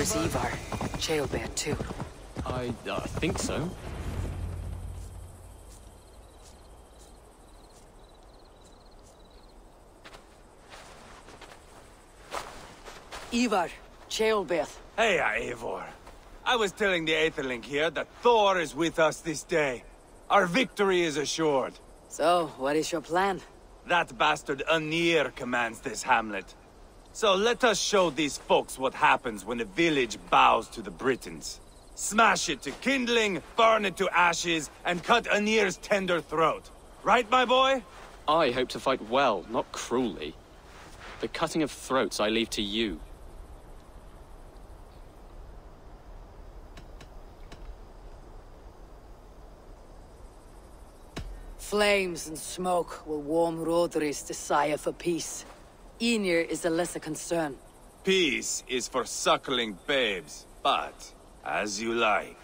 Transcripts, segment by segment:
There's chamber? Ivar. Ceolbert, too. I, I think so. Ivar, Ceolbert. Hey, uh, Eivor. I was telling the aetheling here that Thor is with us this day. Our victory is assured. So, what is your plan? That bastard Anir commands this hamlet. So let us show these folks what happens when a village bows to the Britons. Smash it to kindling, burn it to ashes, and cut Anir's tender throat. Right, my boy? I hope to fight well, not cruelly. The cutting of throats I leave to you. Flames and smoke will warm Rhodri's desire for peace. Ynir is a lesser concern. Peace is for suckling babes, but as you like.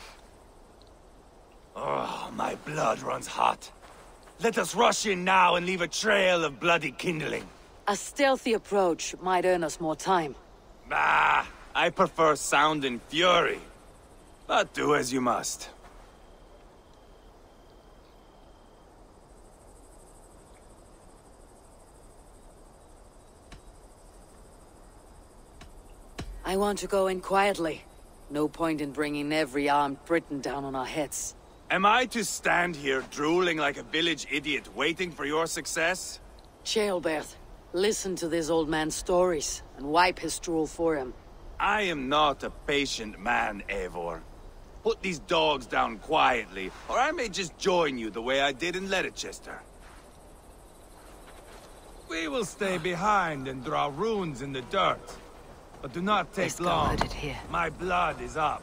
Oh, my blood runs hot. Let us rush in now and leave a trail of bloody kindling. A stealthy approach might earn us more time. Bah, I prefer sound and fury. But do as you must. I want to go in quietly. No point in bringing every armed Briton down on our heads. Am I to stand here drooling like a village idiot waiting for your success? Ceolbert, listen to this old man's stories and wipe his drool for him. I am not a patient man, Eivor. Put these dogs down quietly, or I may just join you the way I did in Leicester. We will stay behind and draw runes in the dirt. But do not take Best long. here. My blood is up.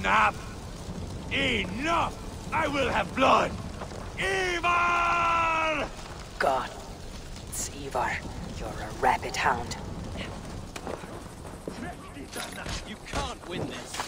Nap? Enough! I will have blood! Ivar! God, it's Ivar. You're a rabbit hound. You can't win this.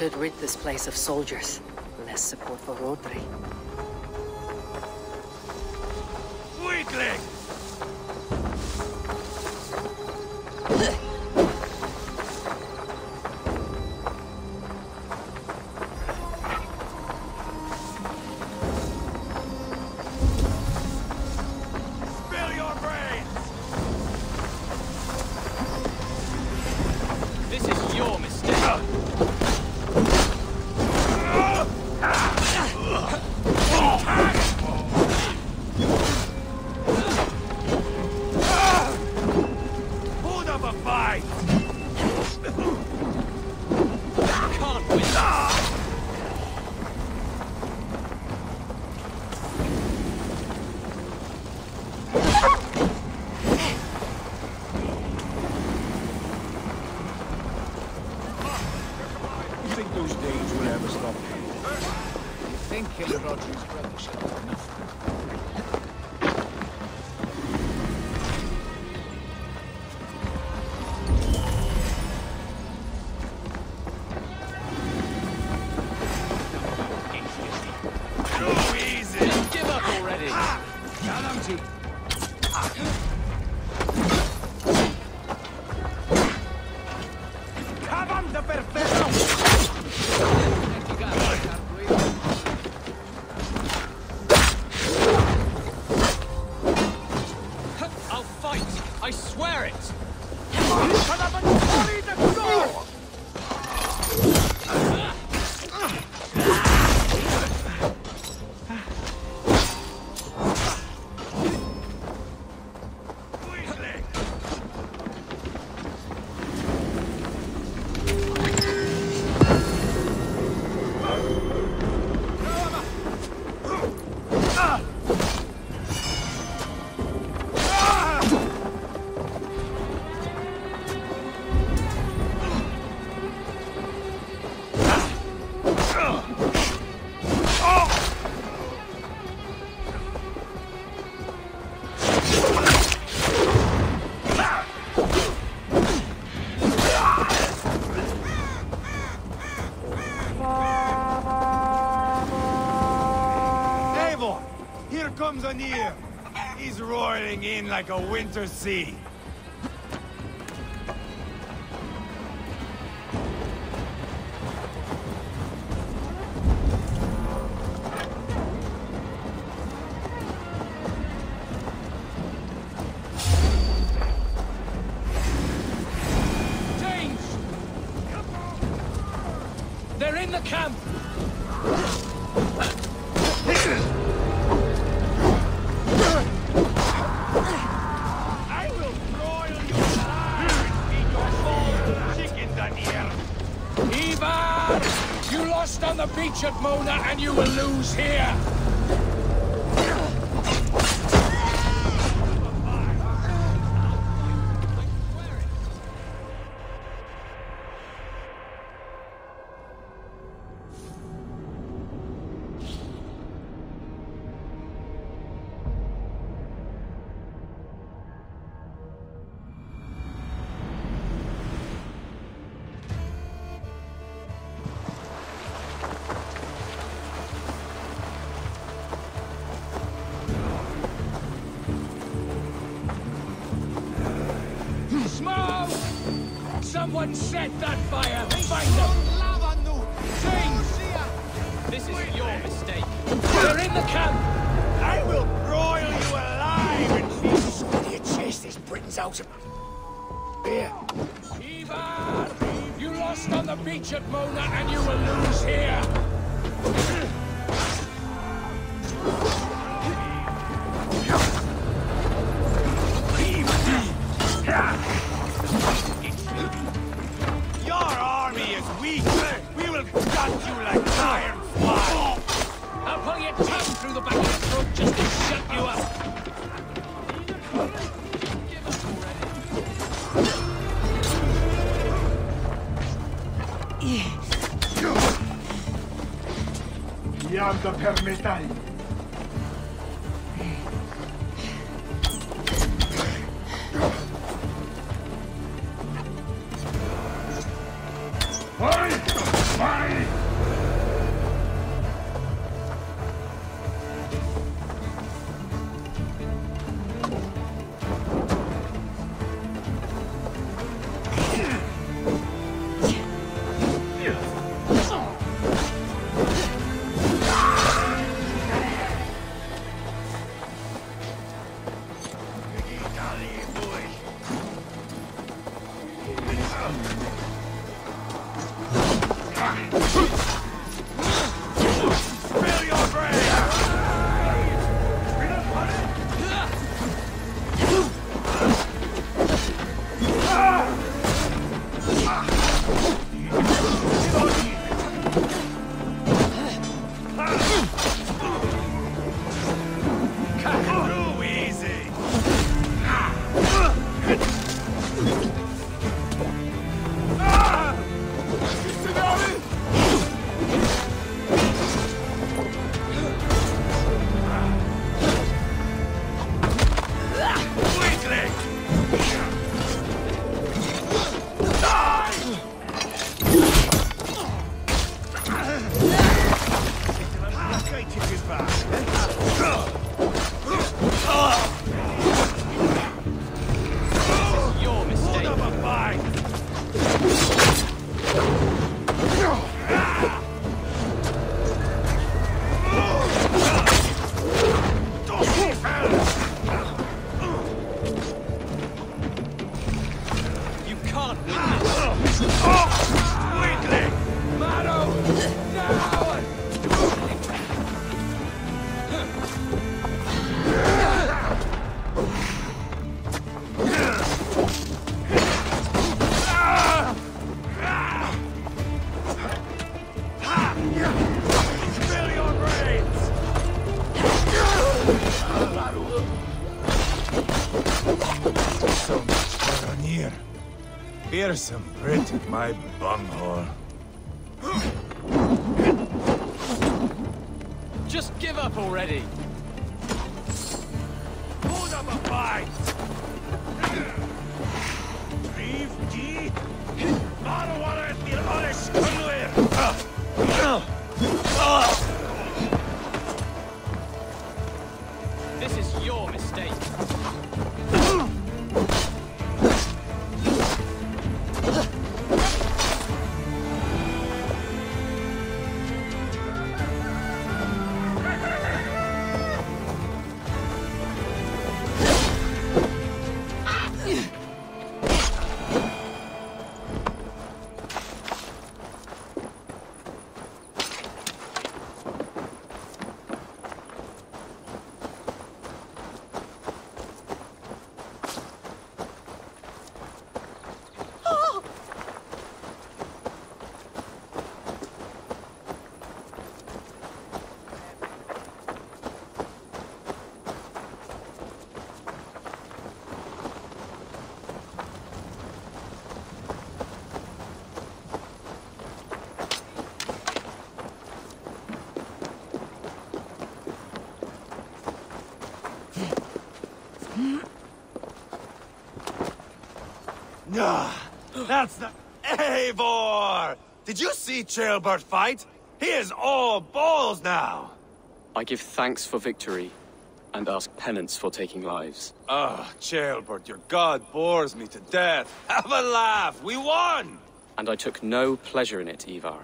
should rid this place of soldiers. Less support for Rhodri. Weakling! He's roaring in like a winter sea. captured Mona and you will lose here! tanto per metà. Nah, that's the Eivor! Did you see Ceolbert fight? He is all balls now! I give thanks for victory, and ask penance for taking lives. Ah, Ceolbert, your god bores me to death. Have a laugh, we won! And I took no pleasure in it, Ivar.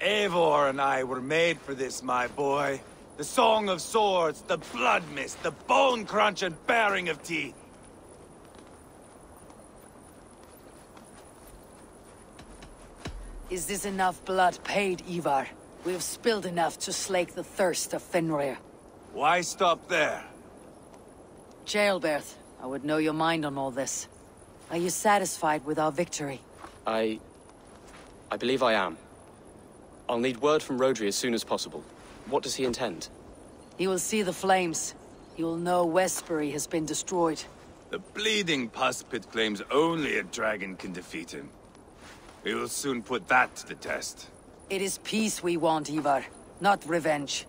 Eivor and I were made for this, my boy. The Song of Swords, the Blood Mist, the Bone Crunch and Baring of Teeth. Is this enough blood paid, Ivar? We have spilled enough to slake the thirst of Fenrir. Why stop there? Ceolbert, I would know your mind on all this. Are you satisfied with our victory? I... I believe I am. I'll need word from Rhodri as soon as possible. What does he intend? He will see the flames. He will know Westbury has been destroyed. The bleeding pus pit claims only a dragon can defeat him. We will soon put that to the test. It is peace we want, Ivar, not revenge.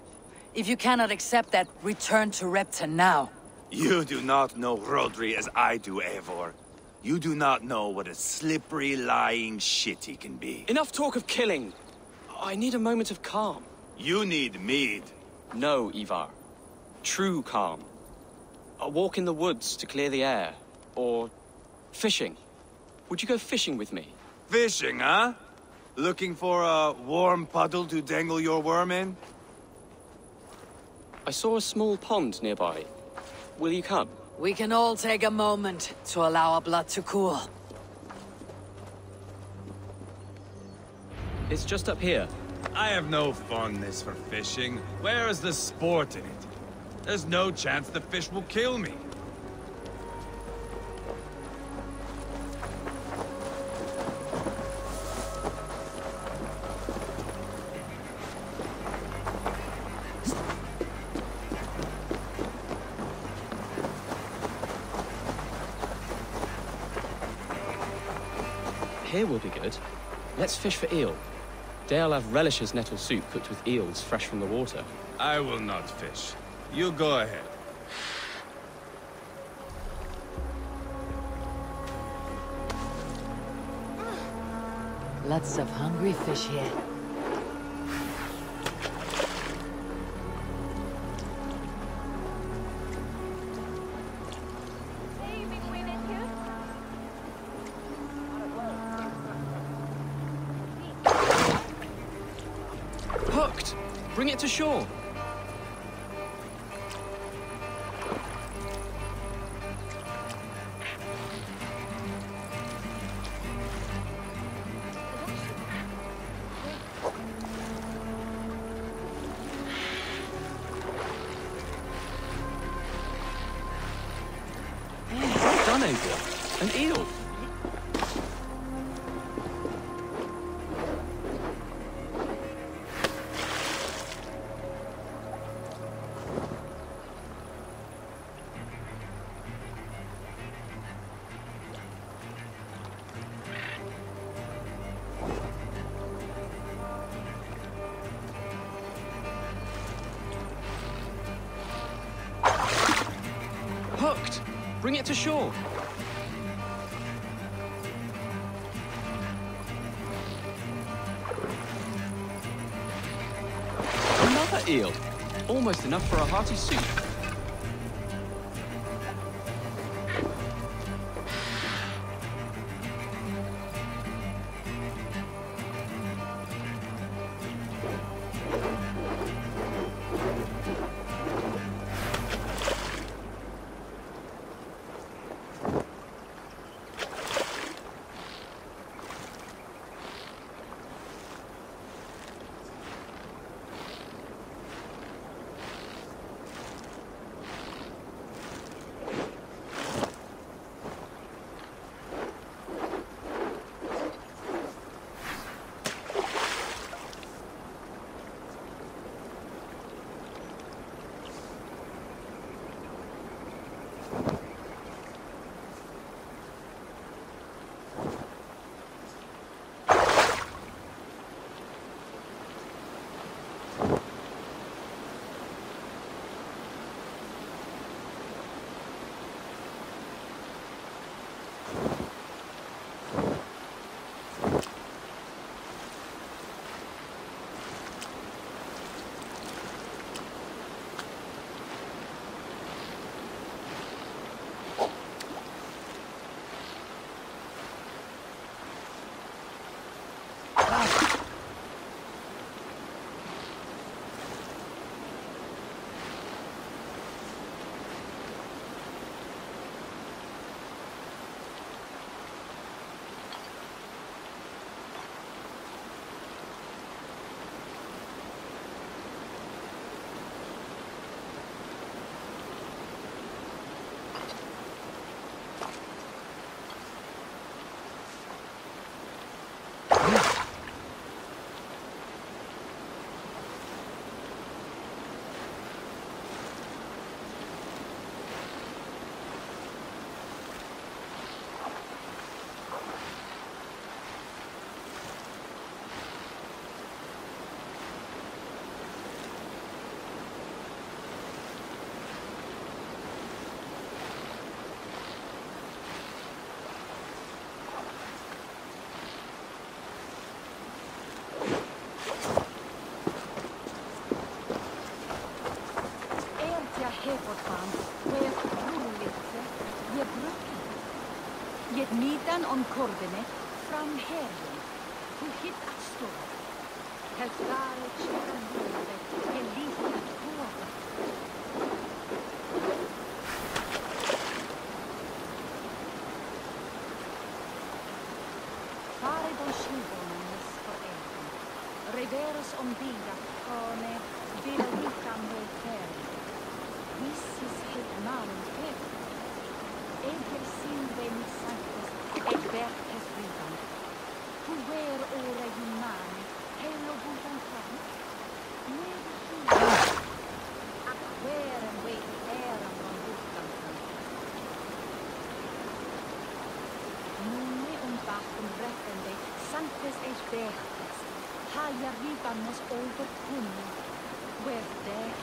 If you cannot accept that, return to Repton now. You do not know Rhodri as I do, Eivor. You do not know what a slippery, lying shit he can be. Enough talk of killing! I need a moment of calm. You need mead. No, Ivar. True calm. A walk in the woods to clear the air. Or... fishing. Would you go fishing with me? Fishing, huh? Looking for a warm puddle to dangle your worm in? I saw a small pond nearby. Will you come? We can all take a moment to allow our blood to cool. It's just up here. I have no fondness for fishing. Where is the sport in it? There's no chance the fish will kill me. Here will be good. Let's fish for eel. Dale have relishes nettle soup cooked with eels fresh from the water. I will not fish. You go ahead. Lots of hungry fish here. 21. Enough for a hearty soup. Nidan om sanctes et vertes. Haja ribamus over kunni. Where there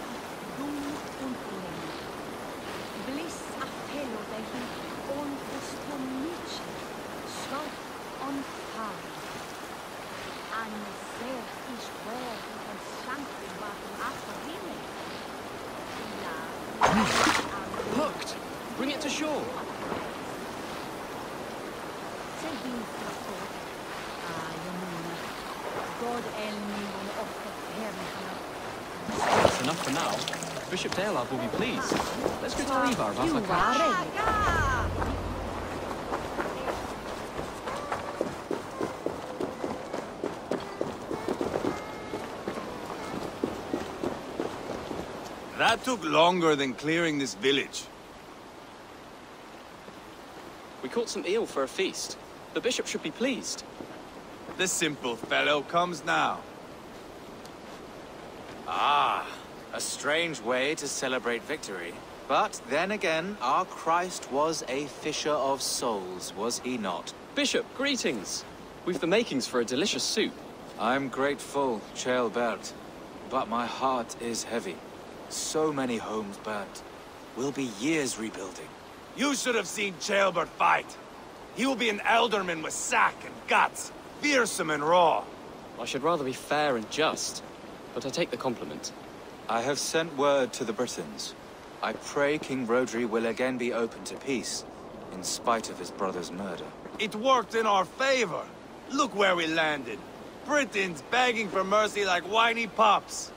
dum und lem. Bliss appello on postum nici. Scott on fire. An ser is word and sanctum vatum afterine. La. Hmm. Hooked! Bring it to shore. Ah, Yamuna. God elmi on offer herrna. That's enough for now. Bishop Daelard will be pleased. Let's go tell Ivar about catch. That took longer than clearing this village. We caught some eel for a feast. The bishop should be pleased. The simple fellow comes now. Ah, a strange way to celebrate victory. But then again, our Christ was a fisher of souls, was he not? Bishop, greetings. We've the makings for a delicious soup. I'm grateful, Ceolbert, but my heart is heavy. So many homes burnt. We'll be years rebuilding. You should have seen Ceolbert fight. He will be an ealdorman with sack and guts, fearsome and raw. I should rather be fair and just, but I take the compliment. I have sent word to the Britons. I pray King Rhodri will again be open to peace, in spite of his brother's murder. It worked in our favor. Look where we landed. Britons begging for mercy like whiny pups.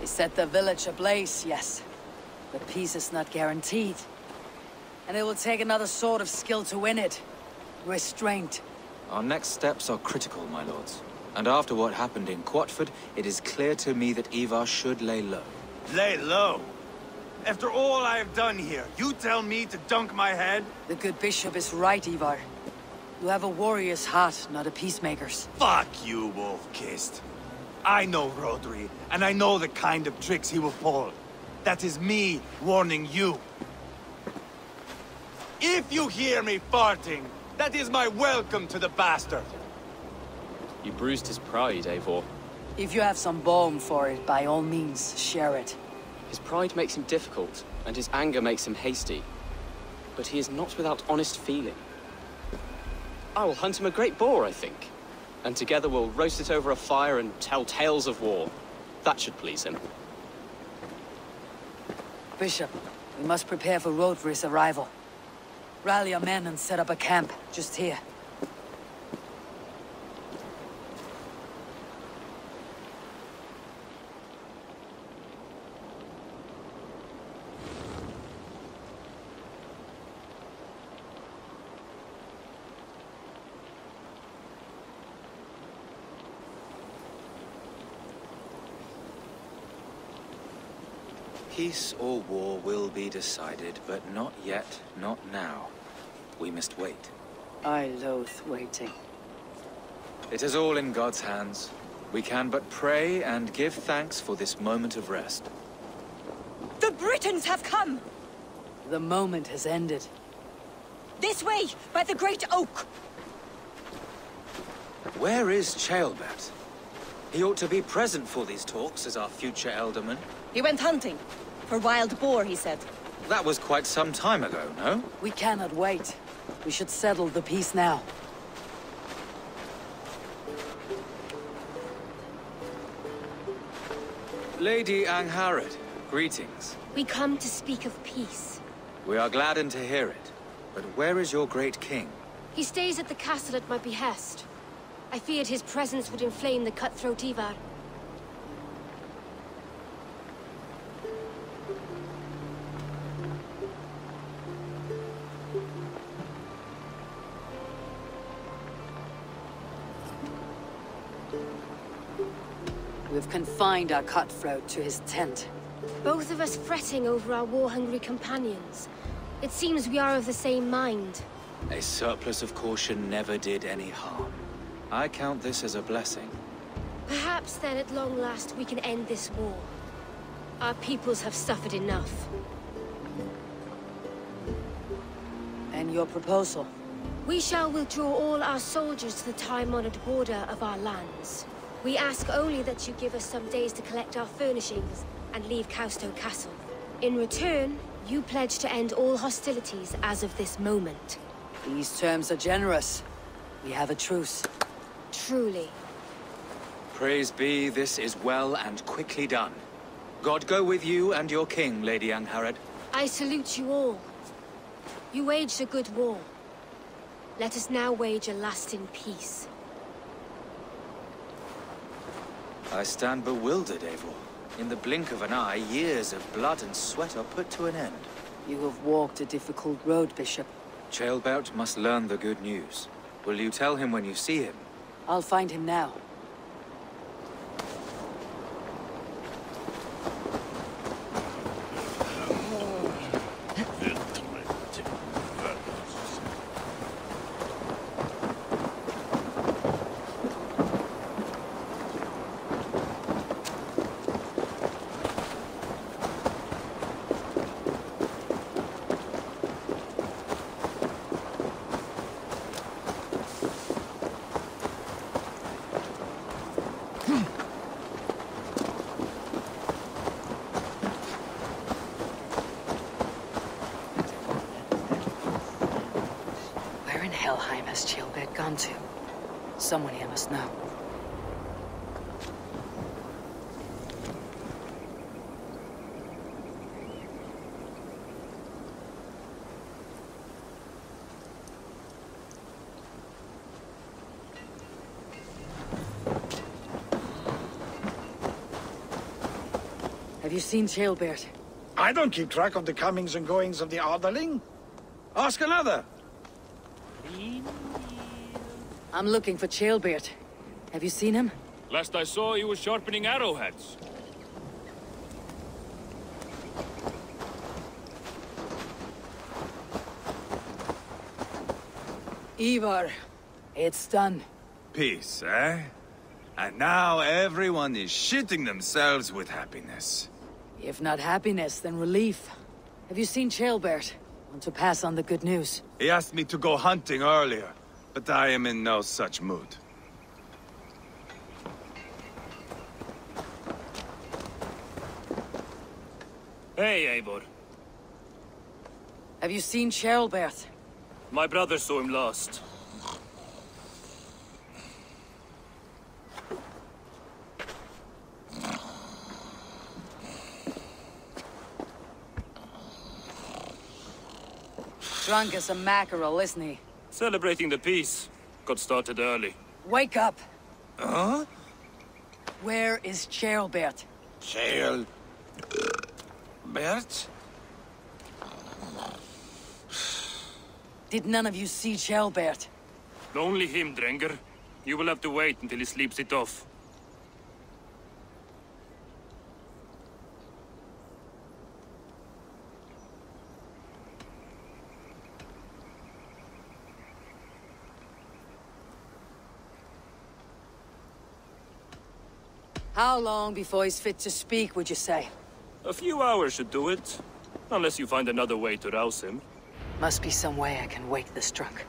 They set the village ablaze, yes. But peace is not guaranteed. And it will take another sort of skill to win it. Restraint. Our next steps are critical, my lords. And after what happened in Quatford, it is clear to me that Ivar should lay low. Lay low. After all I have done here, you tell me to dunk my head? The good bishop is right, Ivar. You have a warrior's heart, not a peacemaker's. Fuck you, Wolf-Kissed. I know Rhodri, and I know the kind of tricks he will pull. That is me warning you. If you hear me farting, that is my welcome to the bastard. You bruised his pride, Eivor. If you have some balm for it, by all means, share it. His pride makes him difficult, and his anger makes him hasty. But he is not without honest feeling. I will hunt him a great boar, I think. And together we'll roast it over a fire and tell tales of war. That should please him. Bishop, we must prepare for Rhodri's arrival. Rally our men and set up a camp, just here. Peace or war will be decided, but not yet, not now. We must wait. I loathe waiting. It is all in God's hands. We can but pray and give thanks for this moment of rest. The Britons have come! The moment has ended. This way, by the Great Oak! Where is Ceolbert? He ought to be present for these talks as our future ealdorman. He went hunting. For wild boar, he said. That was quite some time ago, no? We cannot wait. We should settle the peace now. Lady Angharad, greetings. We come to speak of peace. We are gladdened to hear it. But where is your great king? He stays at the castle at my behest. I feared his presence would inflame the cutthroat Ivar. Confined our cutthroat to his tent. Both of us fretting over our war-hungry companions. It seems we are of the same mind. A surplus of caution never did any harm. I count this as a blessing. Perhaps then at long last we can end this war. Our peoples have suffered enough. And your proposal? We shall withdraw all our soldiers to the time-honored border of our lands. We ask only that you give us some days to collect our furnishings and leave Cowstow Castle. In return, you pledge to end all hostilities as of this moment. These terms are generous. We have a truce. Truly. Praise be, this is well and quickly done. God go with you and your king, Lady Angharad. I salute you all. You waged a good war. Let us now wage a lasting peace. I stand bewildered, Eivor. In the blink of an eye, years of blood and sweat are put to an end. You have walked a difficult road, Bishop. Ceolbert must learn the good news. Will you tell him when you see him? I'll find him now. Seen Ceolbert? I don't keep track of the comings and goings of the aetheling. Ask another. I'm looking for Ceolbert. Have you seen him? Last I saw, he was sharpening arrowheads. Ivar, it's done. Peace, eh? And now everyone is shitting themselves with happiness. If not happiness, then relief. Have you seen Ceolbert? Want to pass on the good news? He asked me to go hunting earlier, but I am in no such mood. Hey, Eivor. Have you seen Ceolbert? My brother saw him last. Drunk as a mackerel, isn't he? Celebrating the peace. Got started early. Wake up! Huh? Where is Ceolbert? Chael. Bert? Did none of you see Ceolbert? Only him, Drengr. You will have to wait until he sleeps it off. How long before he's fit to speak, would you say? A few hours should do it. Unless you find another way to rouse him. Must be some way I can wake this drunk.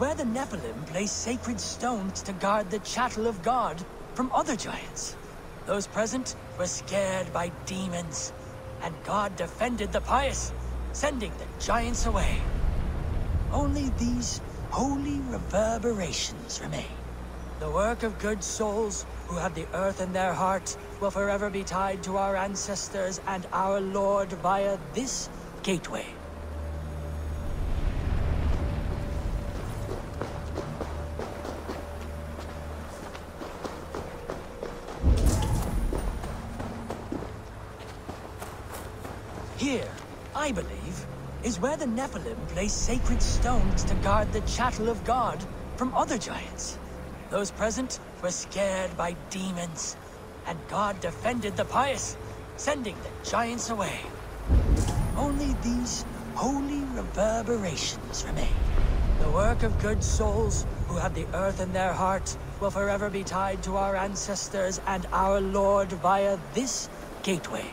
Where the Nephilim place sacred stones to guard the chattel of God from other giants. Those present were scared by demons, and God defended the pious, sending the giants away. Only these holy reverberations remain. The work of good souls who have the earth in their heart will forever be tied to our ancestors and our Lord via this gateway. Here, I believe, is where the Nephilim place sacred stones to guard the chattel of God from other giants. Those present were scared by demons, and God defended the pious, sending the giants away. Only these holy reverberations remain. The work of good souls who have the earth in their heart will forever be tied to our ancestors and our Lord via this gateway.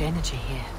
Energy here.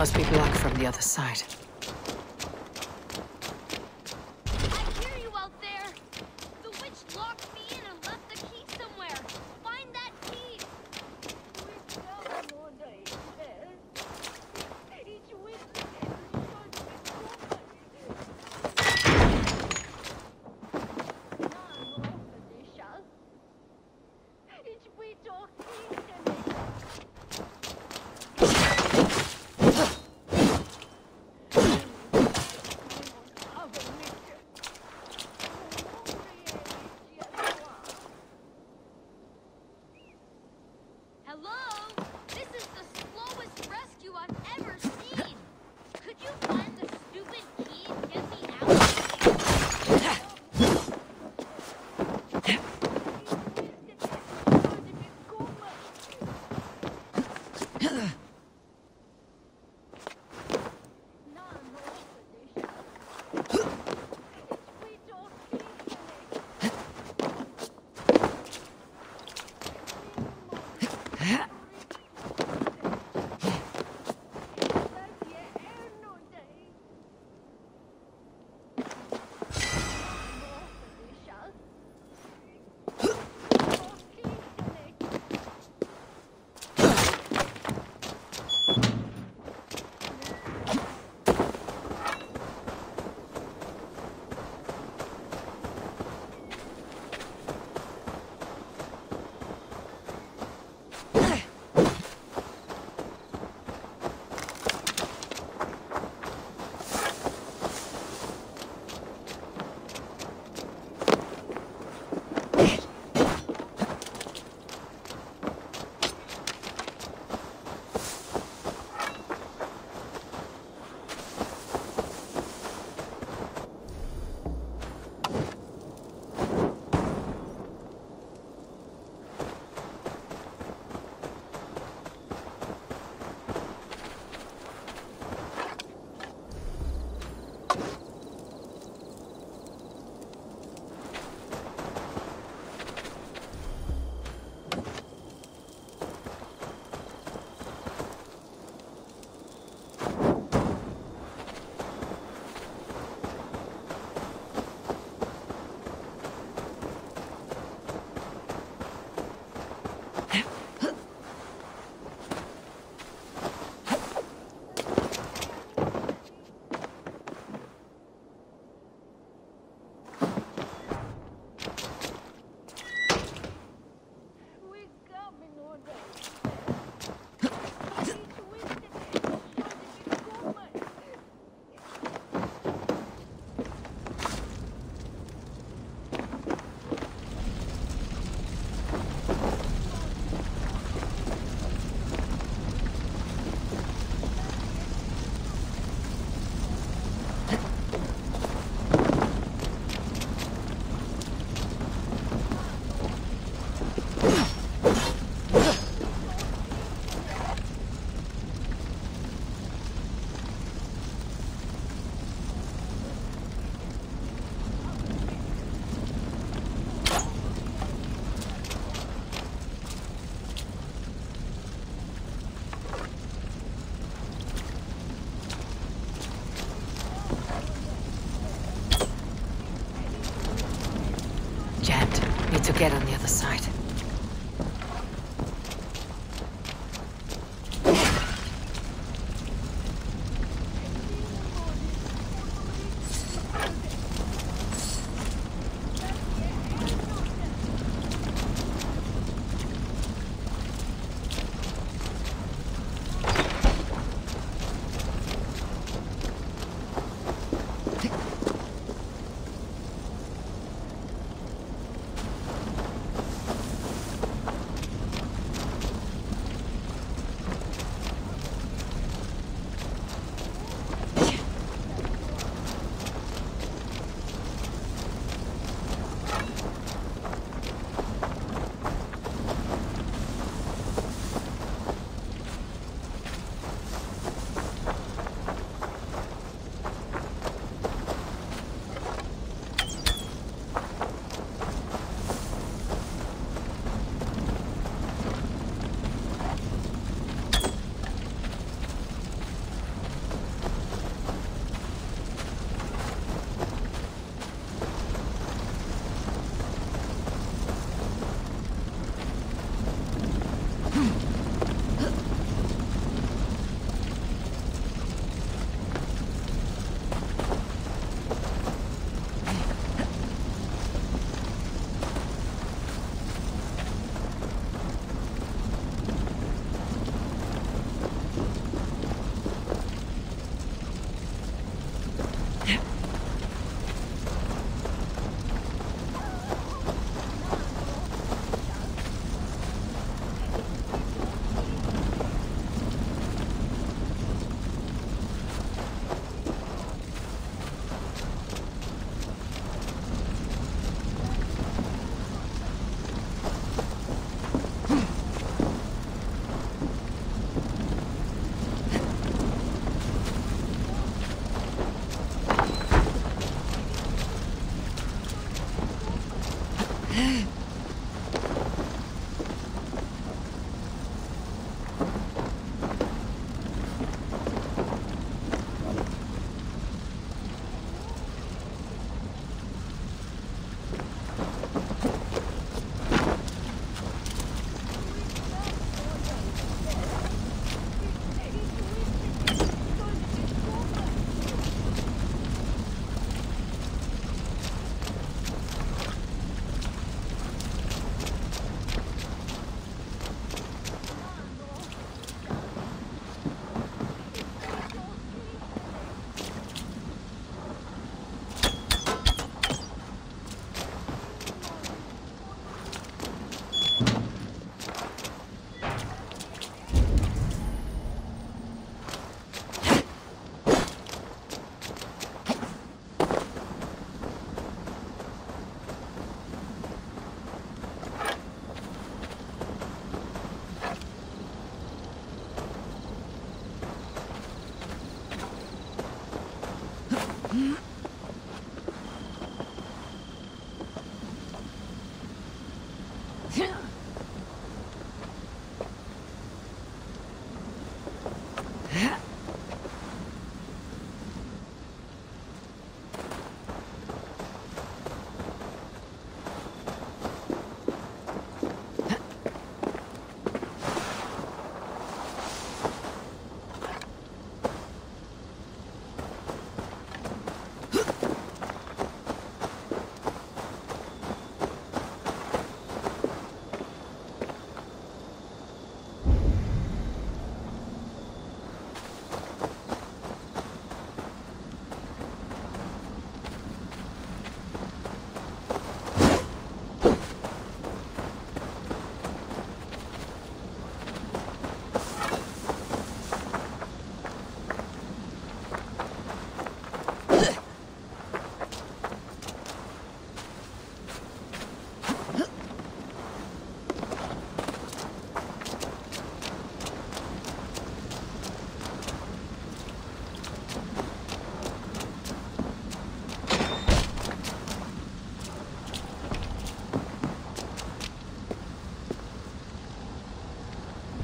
Must be blocked from the other side.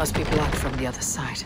Must be blocked from the other side.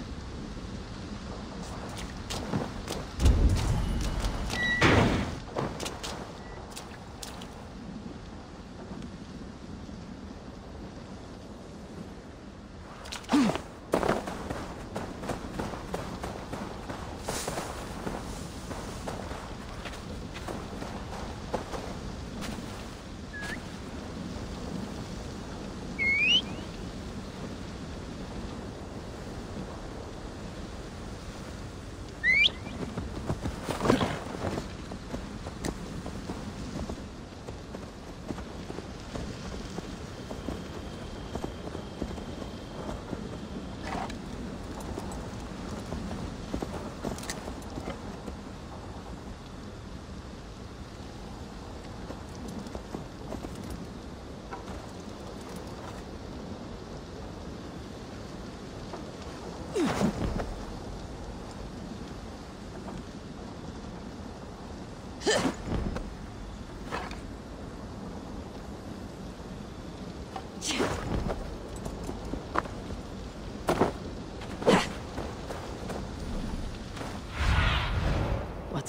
What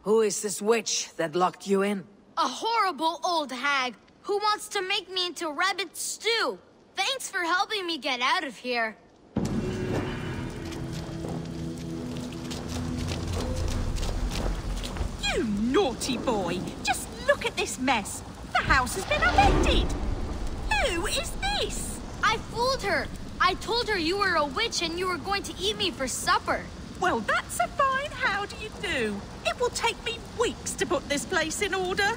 Who is this witch that locked you in? A horrible old hag who wants to make me into rabbit stew. Thanks for helping me get out of here. You naughty boy! Just look at this mess. The house has been upended. Who is this? I fooled her. I told her you were a witch and you were going to eat me for supper. Well, that's a fine how do you do. It will take me weeks to put this place in order.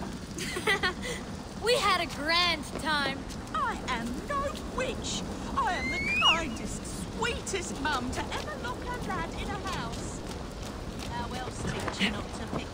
We had a grand time. I am no witch. I am the kindest, sweetest mum to ever lock her lad in a house. How else teach you not to pick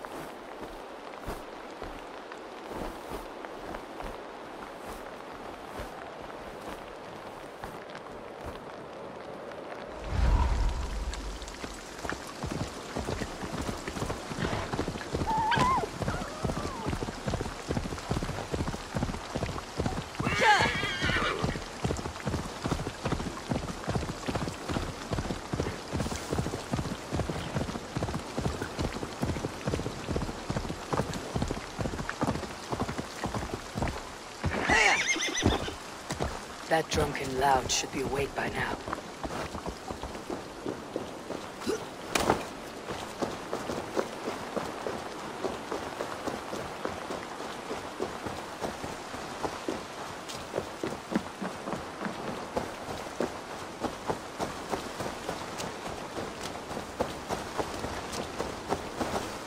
That drunken lout should be awake by now.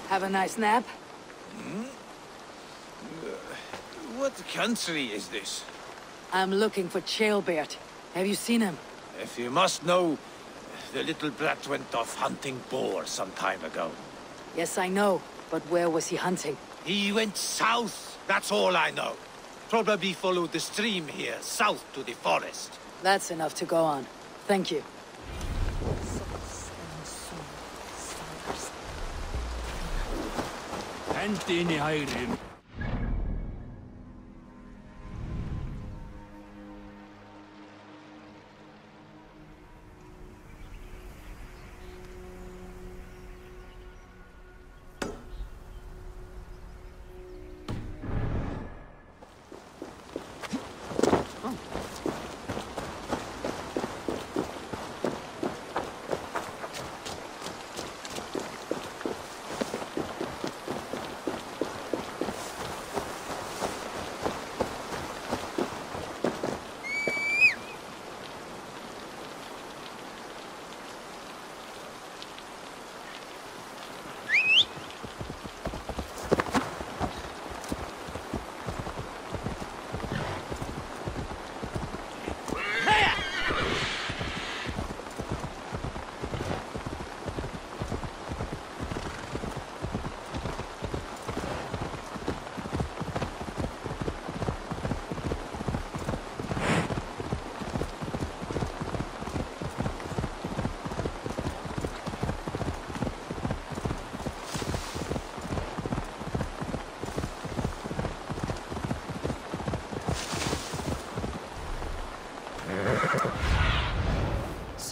Have a nice nap? Hmm? Uh, what country is this? I'm looking for Ceolbert. Have you seen him? If you must know, the little brat went off hunting boar some time ago. Yes, I know. But where was he hunting? He went south, that's all I know. Probably followed the stream here, south to the forest. That's enough to go on. Thank you. Hendi inn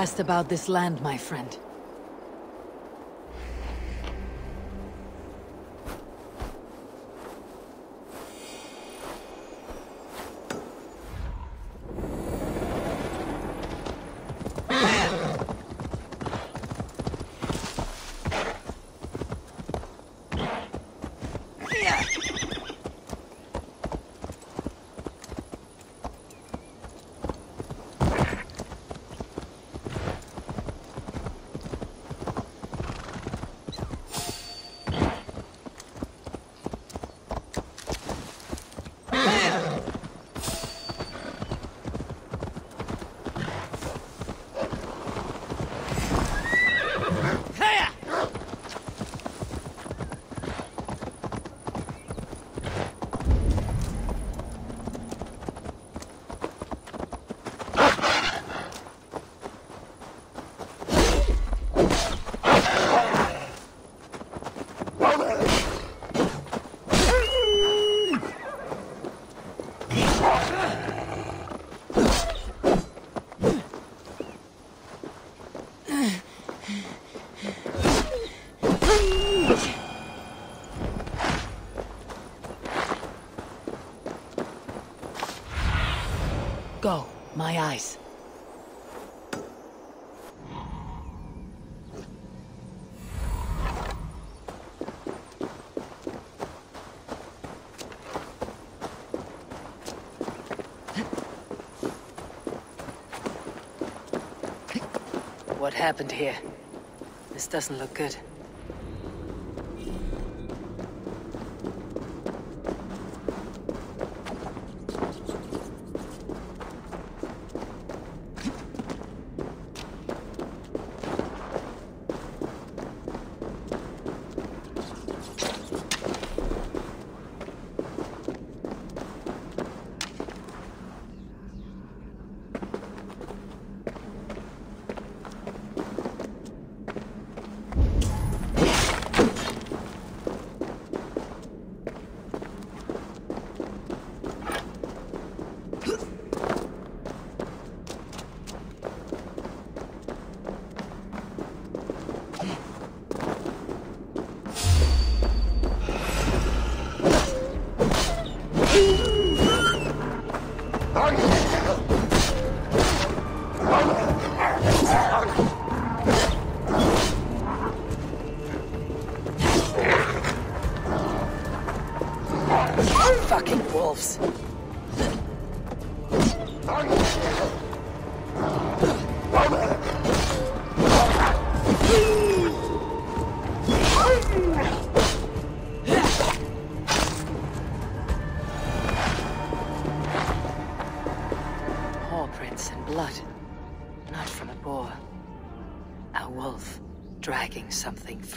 Cast about this land, my friend. Go, my eyes. What happened here? This doesn't look good.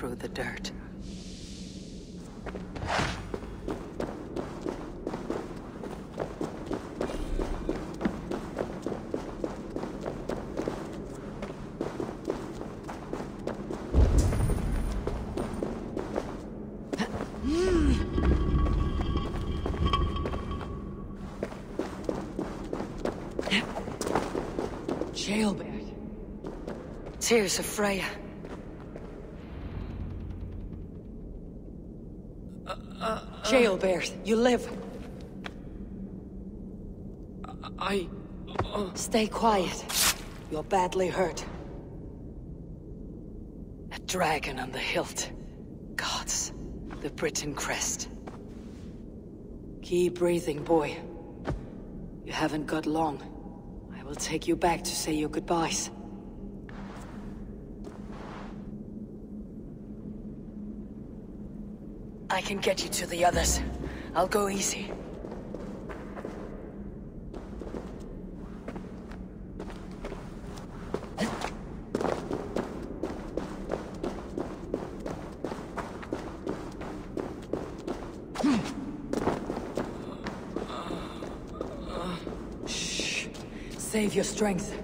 Through the dirt. Ceolbert. Tears of Freya. Ceolbert, you live. I... Uh, Stay quiet. You're badly hurt. A dragon on the hilt. Gods. The Britain crest. Keep breathing, boy. You haven't got long. I will take you back to say your goodbyes. I can get you to the others. I'll go easy. Shh. Save your strength.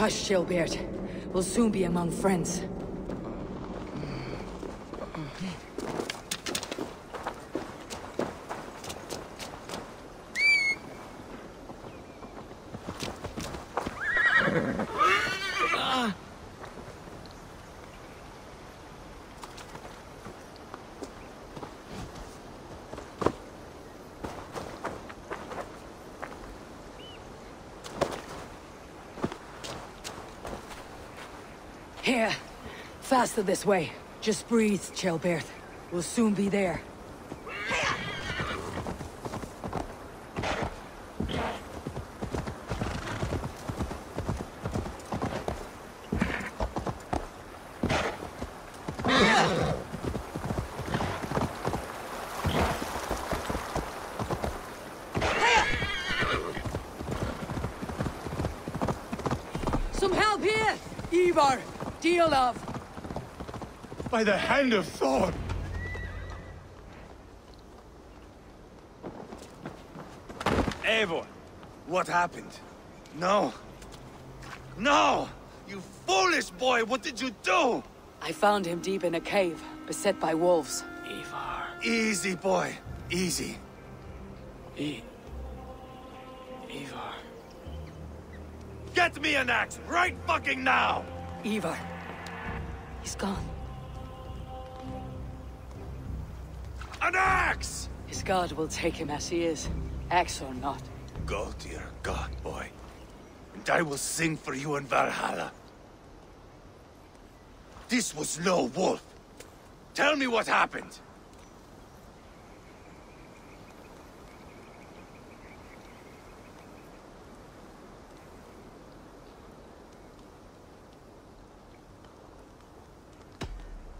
Hush, Ceolbert. We'll soon be among friends. Here. Faster this way. Just breathe, Ceolbert. We'll soon be there. Some help here! Ivar! Deal of! By the hand of Thor! Eivor, what happened? No. No! You foolish boy, what did you do? I found him deep in a cave, beset by wolves. Ivar. Easy, boy. Easy. E... Ivar. Get me an axe right fucking now! Ivar. He's gone. God will take him as he is, axe or not. Go to your god, boy. And I will sing for you in Valhalla. This was no wolf. Tell me what happened.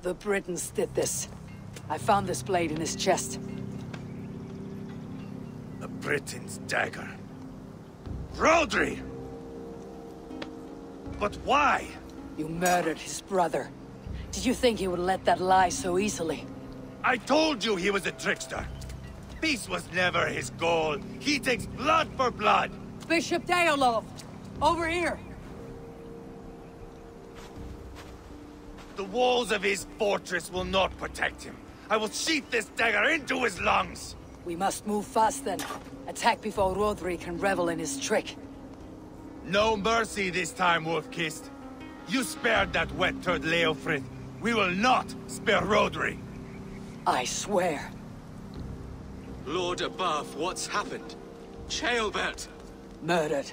The Britons did this. I found this blade in his chest. A Briton's dagger. Rhodri! But why? You murdered his brother. Did you think he would let that lie so easily? I told you he was a trickster. Peace was never his goal. He takes blood for blood. Bishop Deorlaf! Over here! The walls of his fortress will not protect him. I will sheath this dagger into his lungs. We must move fast then. Attack before Rhodri can revel in his trick. No mercy this time, Wolf-Kissed. You spared that wet turd Leofrith. We will not spare Rhodri. I swear. Lord above, what's happened? Ceolbert! Murdered.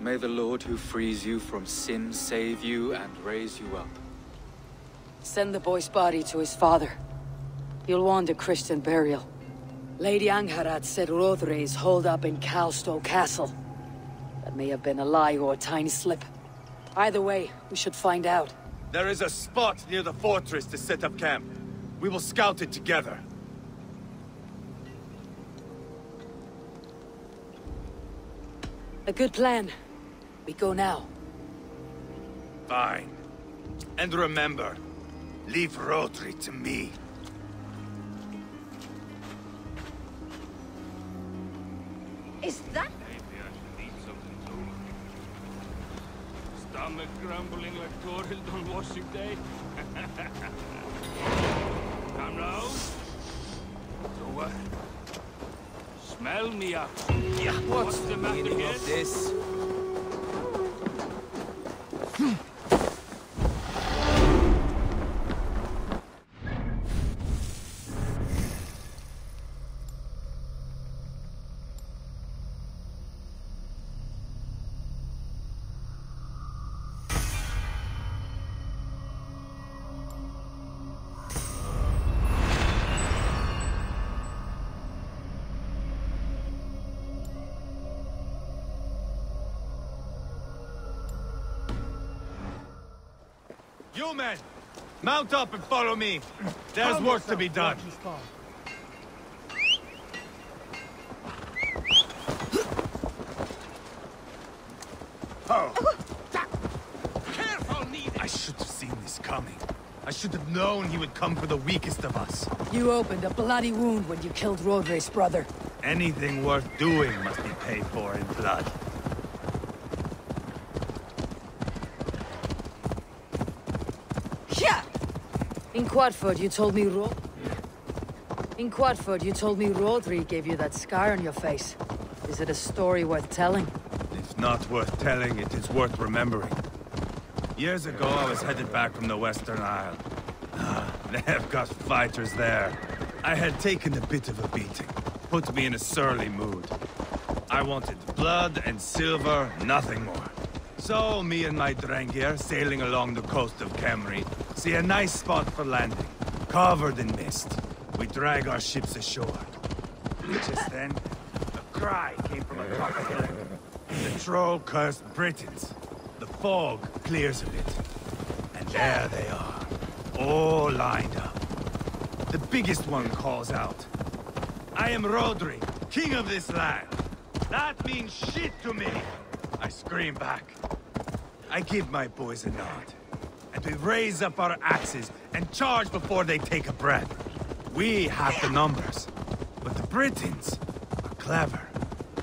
May the Lord who frees you from sin save you and raise you up. Send the boy's body to his father. He'll want a Christian burial. Lady Angharad said Rhodri is holed up in Calstow Castle. That may have been a lie or a tiny slip. Either way, we should find out. There is a spot near the fortress to set up camp. We will scout it together. A good plan. We go now. Fine. And remember, leave Rhodri to me. Is that... Maybe I should eat something too. Stomach grumbling like Torhild on washing day. Come round. So what? Smell me up. Yeah, What's the matter here? this? You men! Mount up and follow me. There's work to be done. Oh. Careful, Needle! I should have seen this coming. I should have known he would come for the weakest of us. You opened a bloody wound when you killed Rhodri's brother. Anything worth doing must be paid for in blood. Yeah. In Quatford, you told me Ro... In Quatford, you told me Rhodri gave you that scar on your face. Is it a story worth telling? If not worth telling, it is worth remembering. Years ago, I was headed back from the Western Isle. Ah, they have got fighters there. I had taken a bit of a beating. Put me in a surly mood. I wanted blood and silver, nothing more. So, me and my Drengr, sailing along the coast of Cymru, see a nice spot for landing, covered in mist. We drag our ships ashore. Just then, a cry came from atop the hill. The troll cursed Britons. The fog clears a bit. And there they are, all lined up. The biggest one calls out. I am Rhodri, king of this land. That means shit to me. I scream back. I give my boys a nod. We raise up our axes and charge before they take a breath. We have the numbers. But the Britons are clever.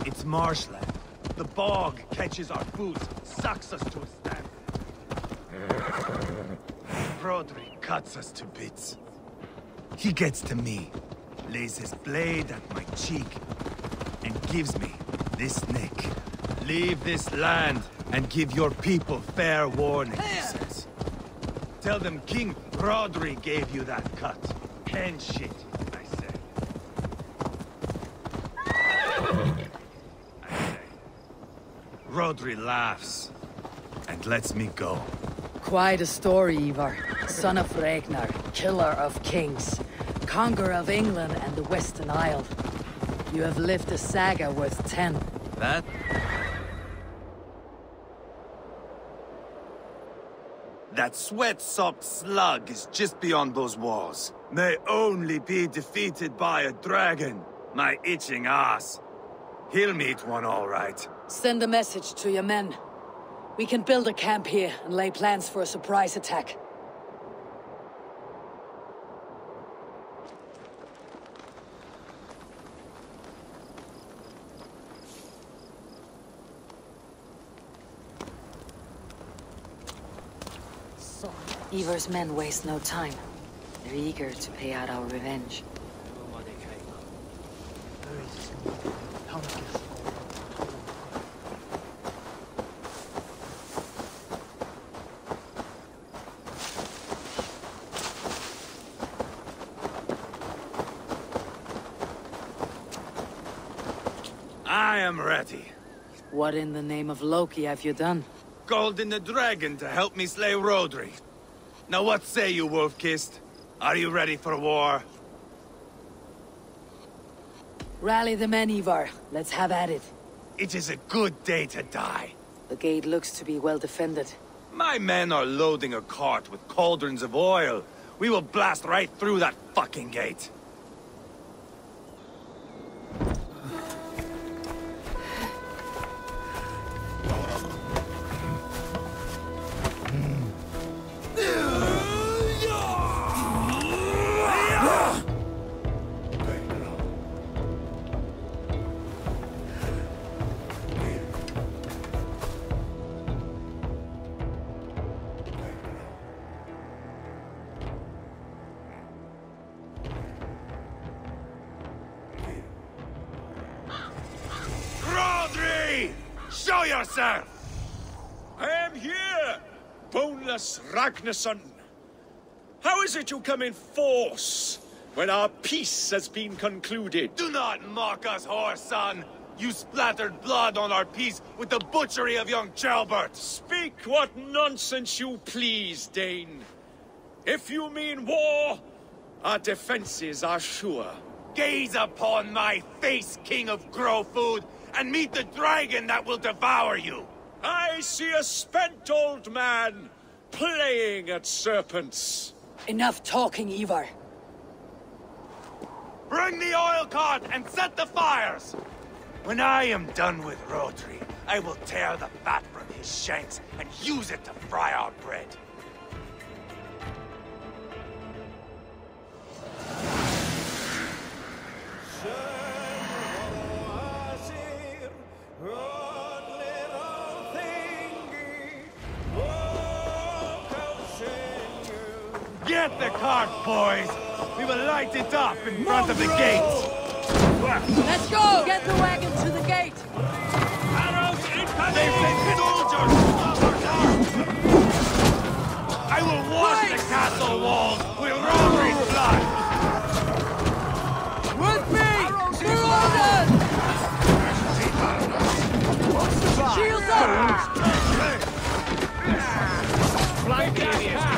It's marshland. The bog catches our boots, sucks us to a stand. Rhodri cuts us to bits. He gets to me, lays his blade at my cheek, and gives me this nick. Leave this land and give your people fair warning. Tell them King Rhodri gave you that cut. And shit, I say. I say. Rhodri laughs and lets me go. Quite a story, Ivar. Son of Ragnar, killer of kings, conqueror of England and the Western Isle. You have lived a saga worth ten. That? That sweat-sopped slug is just beyond those walls. May only be defeated by a dragon. My itching ass. He'll meet one all right. Send a message to your men. We can build a camp here and lay plans for a surprise attack. Ivar's men waste no time. They're eager to pay out our revenge. I am ready. What in the name of Loki have you done? Called in the dragon to help me slay Rhodri. Now what say you, Wolf-Kissed? Are you ready for war? Rally the men, Ivar. Let's have at it. It is a good day to die. The gate looks to be well defended. My men are loading a cart with cauldrons of oil. We will blast right through that fucking gate. Ragnarsson. How is it you come in force when our peace has been concluded? Do not mock us, whoreson! You splattered blood on our peace with the butchery of young Ceolbert! Speak what nonsense you please, Dane. If you mean war, our defenses are sure. Gaze upon my face, King of Grow Food, and meet the dragon that will devour you! I see a spent old man playing at serpents. Enough talking, Ivar. Bring the oil cart and set the fires! When I am done with Rhodri, I will tear the fat from his shanks and use it to fry our bread. Get the cart, boys! We will light it up in front of the gate! Let's go! Get the wagon to the gate! Arrows incoming! soldiers! I will wash Wait. the castle walls with Rhodri's we'll blood! With me! We're ordered! Shields up! Flanking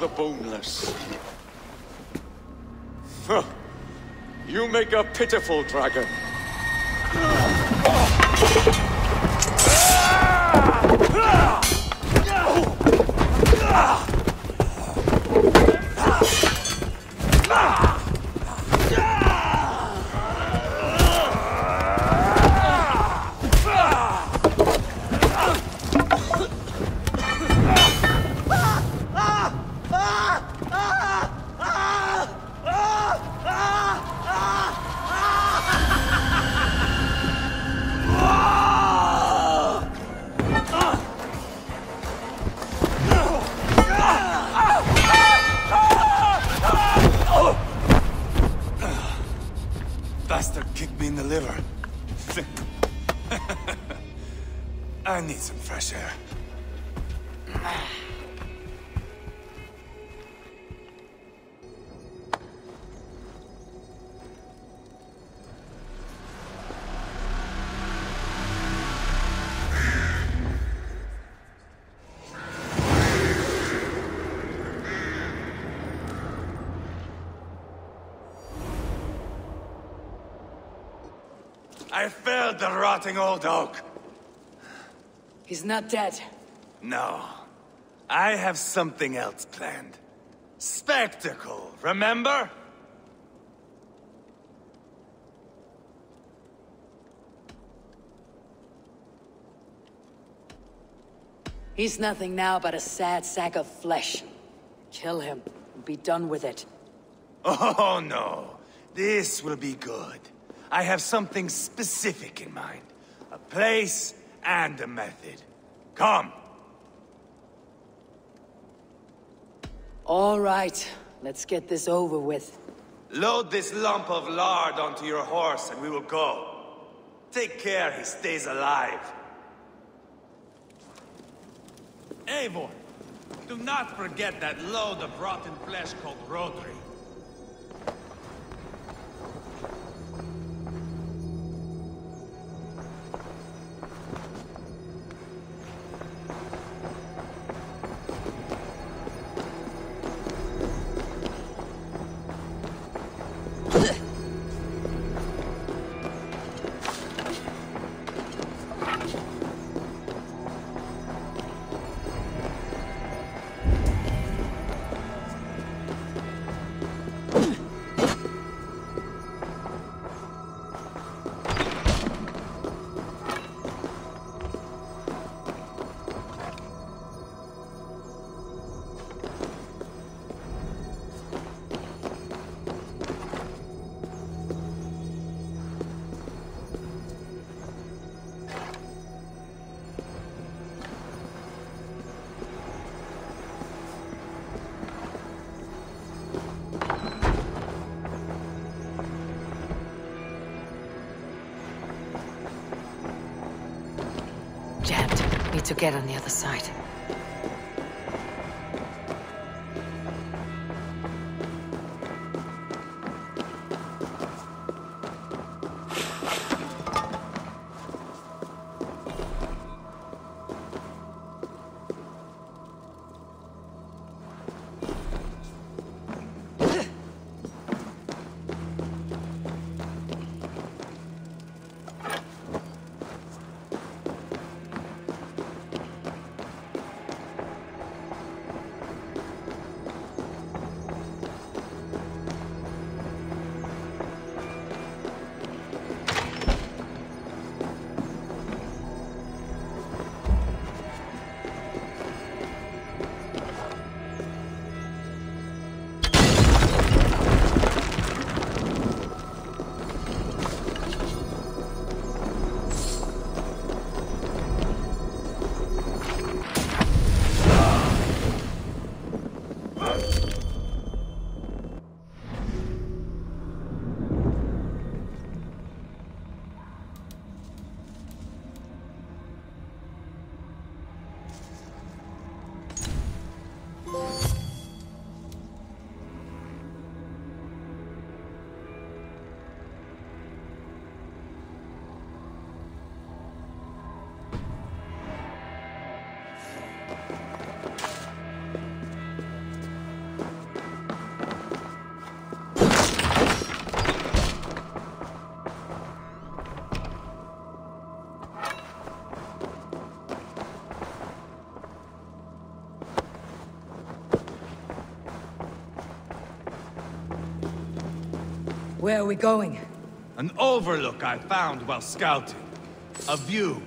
The Boneless. You make a pitiful dragon. I felled the rotting old oak. He's not dead. No. I have something else planned. Spectacle, remember? He's nothing now but a sad sack of flesh. Kill him and be done with it. Oh, no. This will be good. I have something specific in mind. A place and a method. Come. All right, let's get this over with. Load this lump of lard onto your horse and we will go. Take care he stays alive. Eivor, do not forget that load of rotten flesh called Rhodri. Get on the other side. Where are we going? An overlook I found while scouting. A view,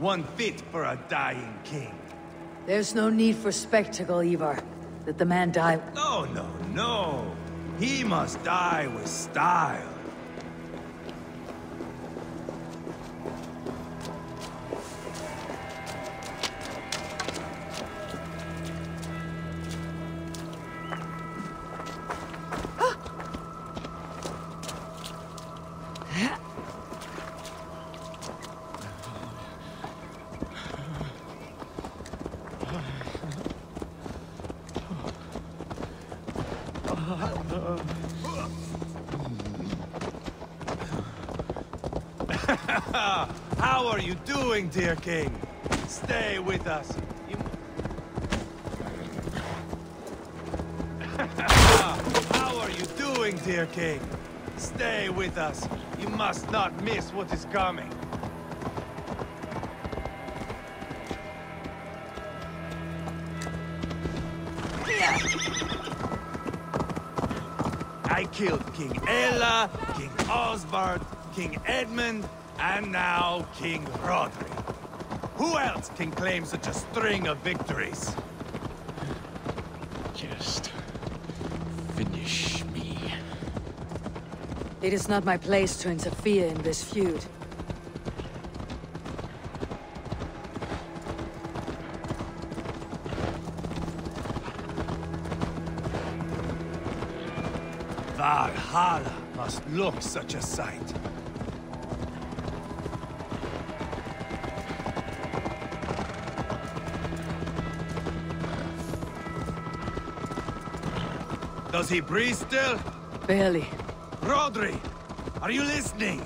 one fit for a dying king. There's no need for spectacle, Ivar. Let the man die. No, no, no. He must die with style. Dear king? Stay with us. You... How are you doing, dear king? Stay with us. You must not miss what is coming. I killed King Ella, King Osbert, King Edmund, and now King Rhodri. Who else can claim such a string of victories? Just finish me. It is not my place to interfere in this feud. Valhalla must look such a sight. Does he breathe still? Barely. Rhodri, are you listening?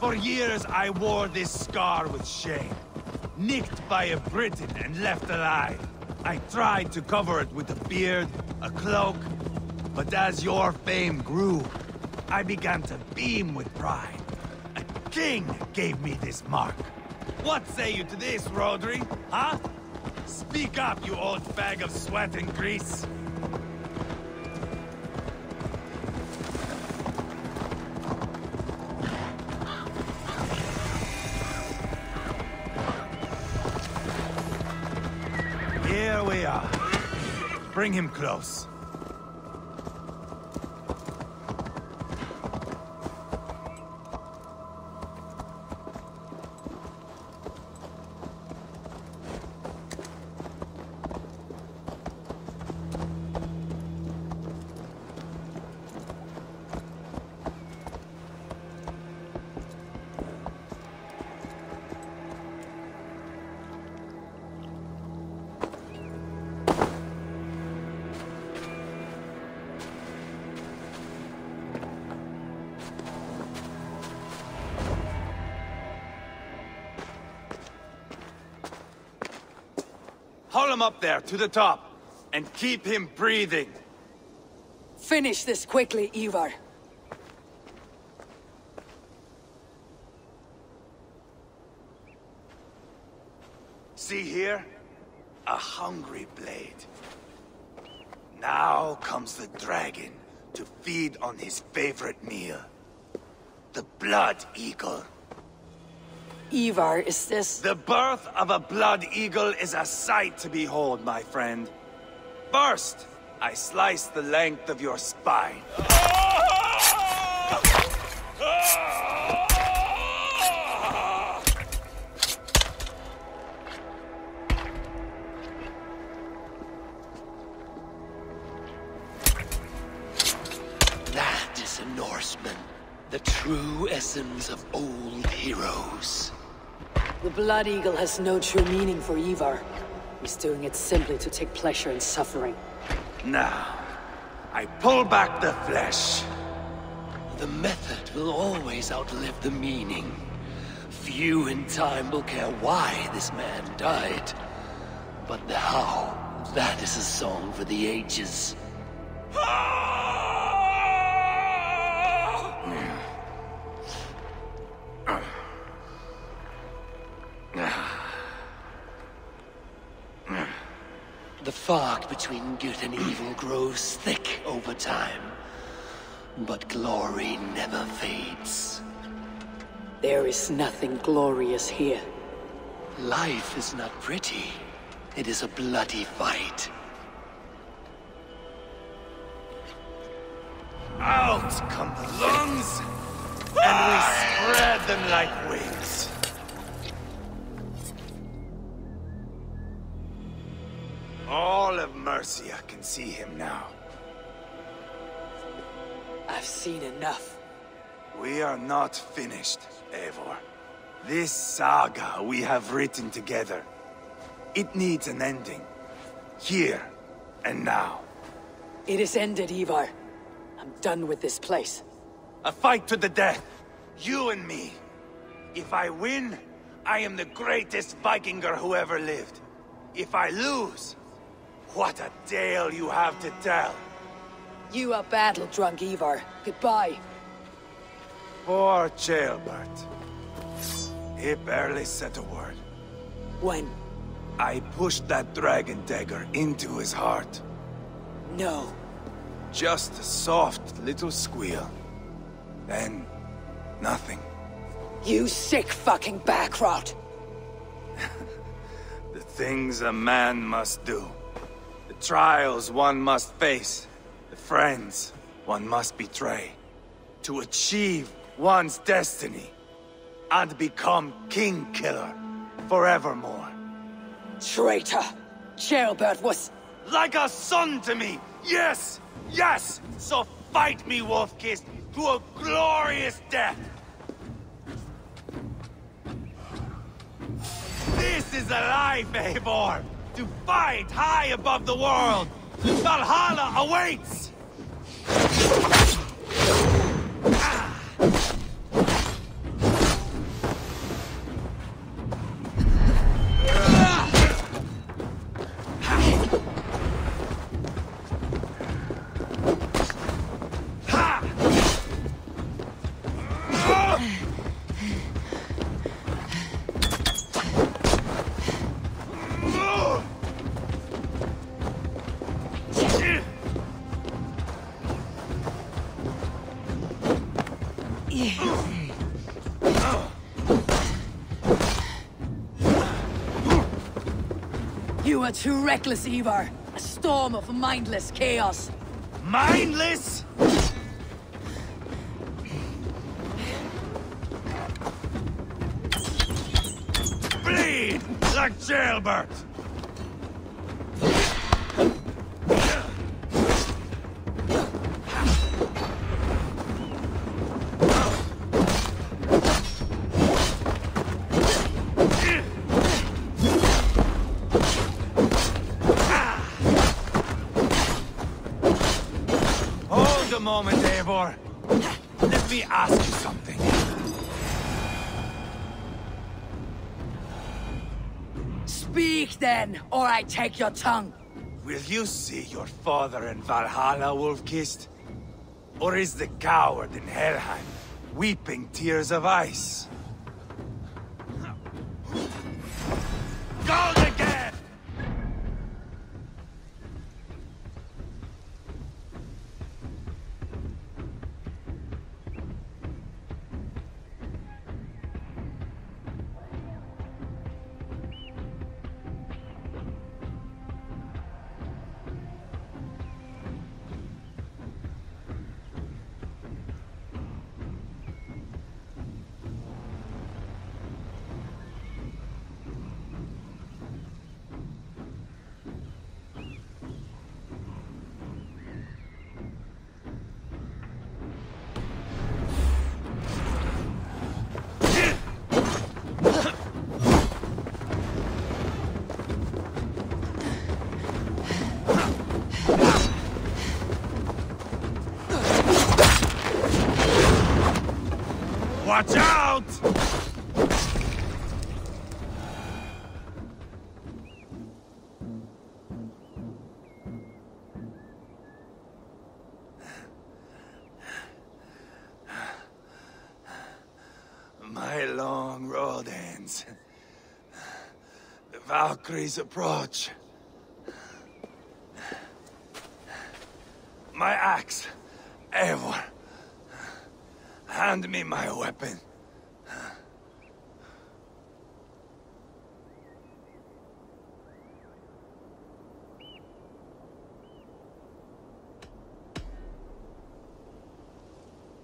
For years I wore this scar with shame. Nicked by a Briton and left alive. I tried to cover it with a beard, a cloak, but as your fame grew, I began to beam with pride. A king gave me this mark. What say you to this, Rhodri? Huh? Speak up, you old bag of sweat and grease. Bring him close. Up there, to the top. And keep him breathing. Finish this quickly, Ivar. See here? A hungry blade. Now comes the dragon to feed on his favorite meal. The Blood Eagle. Ivar, is this... The birth of a Blood Eagle is a sight to behold, my friend. First, I slice the length of your spine. That is a Norseman. The true essence of old heroes. The Blood Eagle has no true meaning for Ivar. He's doing it simply to take pleasure in suffering. Now, I pull back the flesh. The method will always outlive the meaning. Few in time will care why this man died. But the how, that is a song for the ages. Ah! Fog between good and evil grows thick over time. But glory never fades. There is nothing glorious here. Life is not pretty. It is a bloody fight. Out come the lungs, and we spread them like wings. All of Mercia can see him now. I've seen enough. We are not finished, Eivor. This saga we have written together, it needs an ending. Here and now. It is ended, Ivar. I'm done with this place. A fight to the death. You and me. If I win, I am the greatest Vikinger who ever lived. If I lose, what a tale you have to tell. You are battle-drunk, Ivar. Goodbye. Poor Ceolbert. He barely said a word. When? I pushed that dragon dagger into his heart. No. Just a soft little squeal. Then, nothing. You sick fucking backrot! The things a man must do. The trials one must face. The friends one must betray. To achieve one's destiny. And become King Killer. Forevermore. Traitor! Ceolbert was... Like a son to me! Yes! Yes! So fight me, Wolf-Kissed, to a glorious death! This is a life, Eivor! To fight high above the world! Valhalla awaits! You are too reckless, Ivar. A storm of mindless chaos. Mindless? Bleed like jailbird! I take your tongue. Will you see your father in Valhalla, Wolf-Kissed? Or is the coward in Helheim weeping tears of ice? Valkyries approach. My axe, Eivor. Hand me my weapon.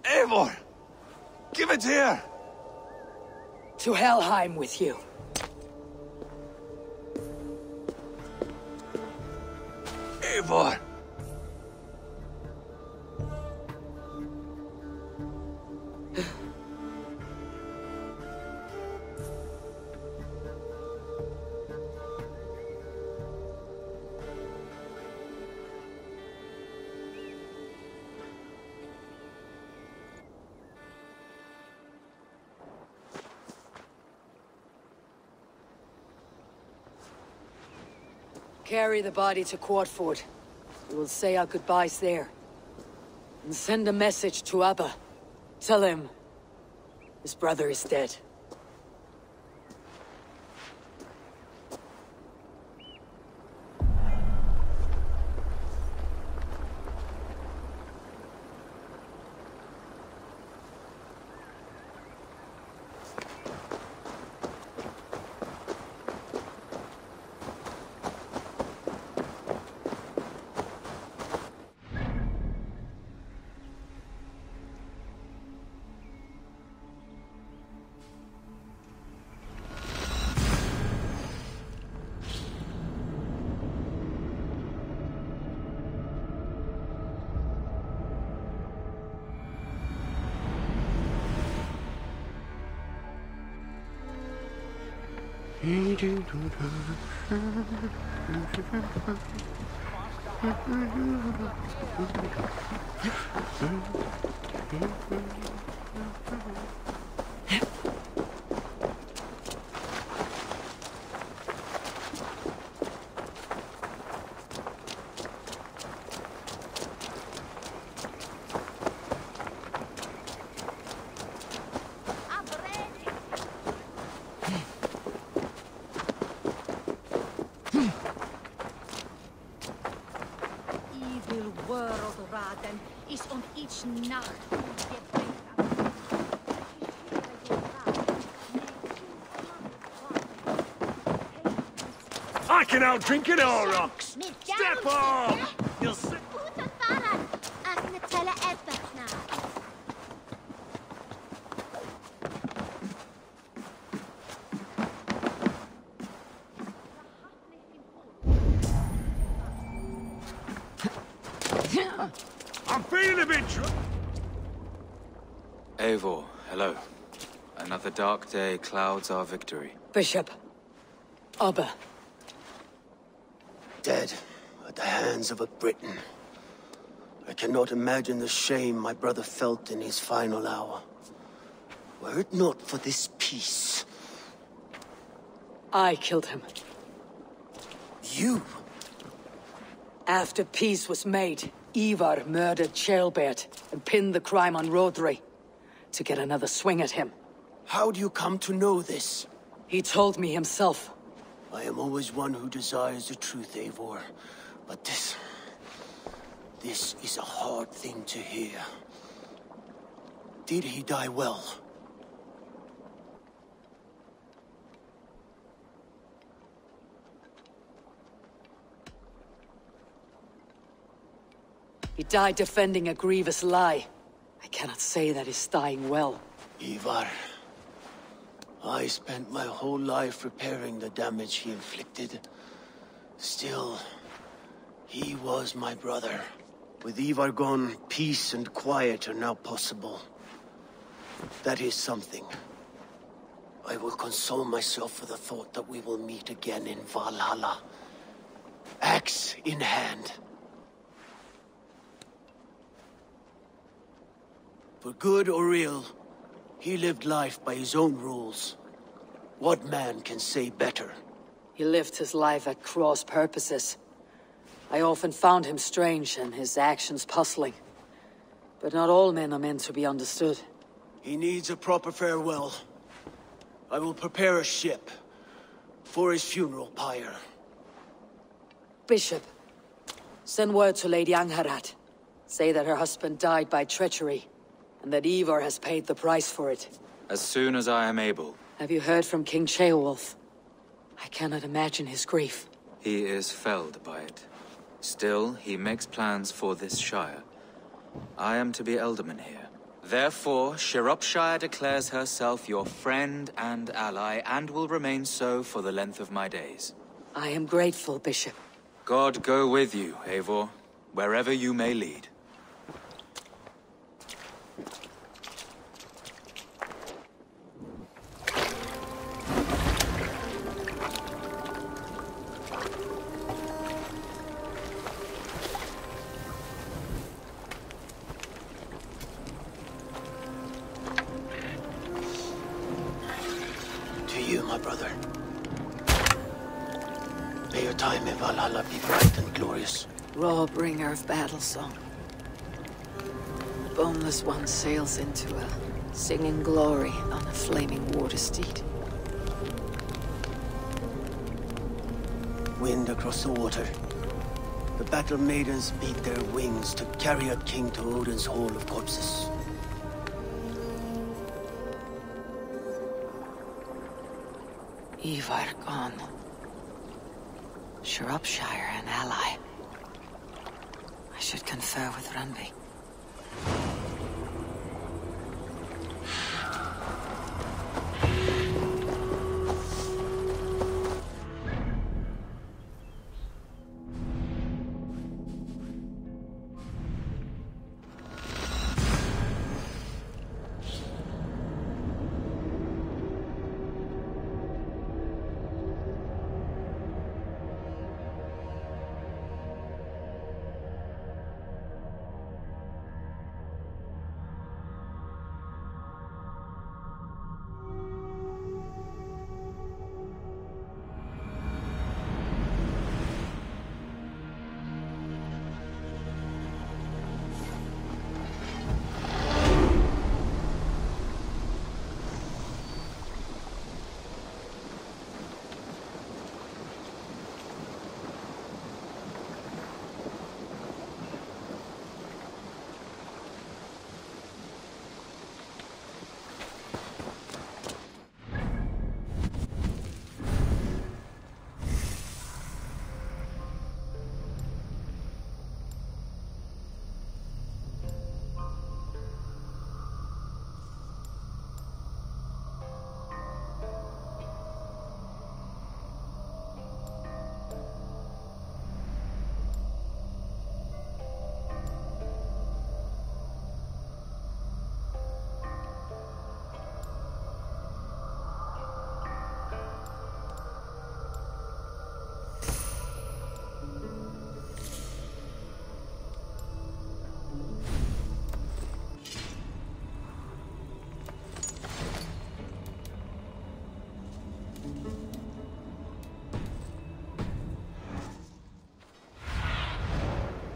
Eivor! Give it here! To Helheim with you. Eivor! Carry the body to Quatford. We will say our goodbyes there. And send a message to Ubba. Tell him... His brother is dead. Evil world, Raden, is on each nacht I can outdrink it all, Rocks! Step off! You'll see. I'm feeling a bit dr- Eivor, hello. Another dark day clouds our victory. Bishop. Ubba. Dead at the hands of a Briton. I cannot imagine the shame my brother felt in his final hour. Were it not for this peace, I killed him. you After peace was made, Ivar murdered Ceolbert and pinned the crime on Rhodri to get another swing at him. How do you come to know this? He told me himself. I am always one who desires the truth, Eivor. But this... This is a hard thing to hear. Did he die well? He died defending a grievous lie. I cannot say that he's dying well. Ivar. I spent my whole life repairing the damage he inflicted. Still, he was my brother. With Ivar gone, peace and quiet are now possible. That is something. I will console myself for the thought that we will meet again in Valhalla. Axe in hand. For good or ill, he lived life by his own rules. What man can say better? He lived his life at cross purposes. I often found him strange and his actions puzzling. But not all men are meant to be understood. He needs a proper farewell. I will prepare a ship for his funeral pyre. Bishop, send word to Lady Angharad. Say that her husband died by treachery, and that Ivar has paid the price for it. As soon as I am able, Have you heard from King Ceolwulf? I cannot imagine his grief. he is felled by it. Still, he makes plans for this Shire. I am to be ealdorman here. Therefore, Shropshire declares herself your friend and ally, and will remain so for the length of my days. I am grateful, Bishop. God go with you, Eivor, wherever you may lead. Of battle song. The boneless one sails into a singing glory on a flaming water steed. Wind across the water. The battle maidens beat their wings to carry a king to Odin's Hall of Corpses. Ivar gone. Shropshire an ally. Should confer with Randvi.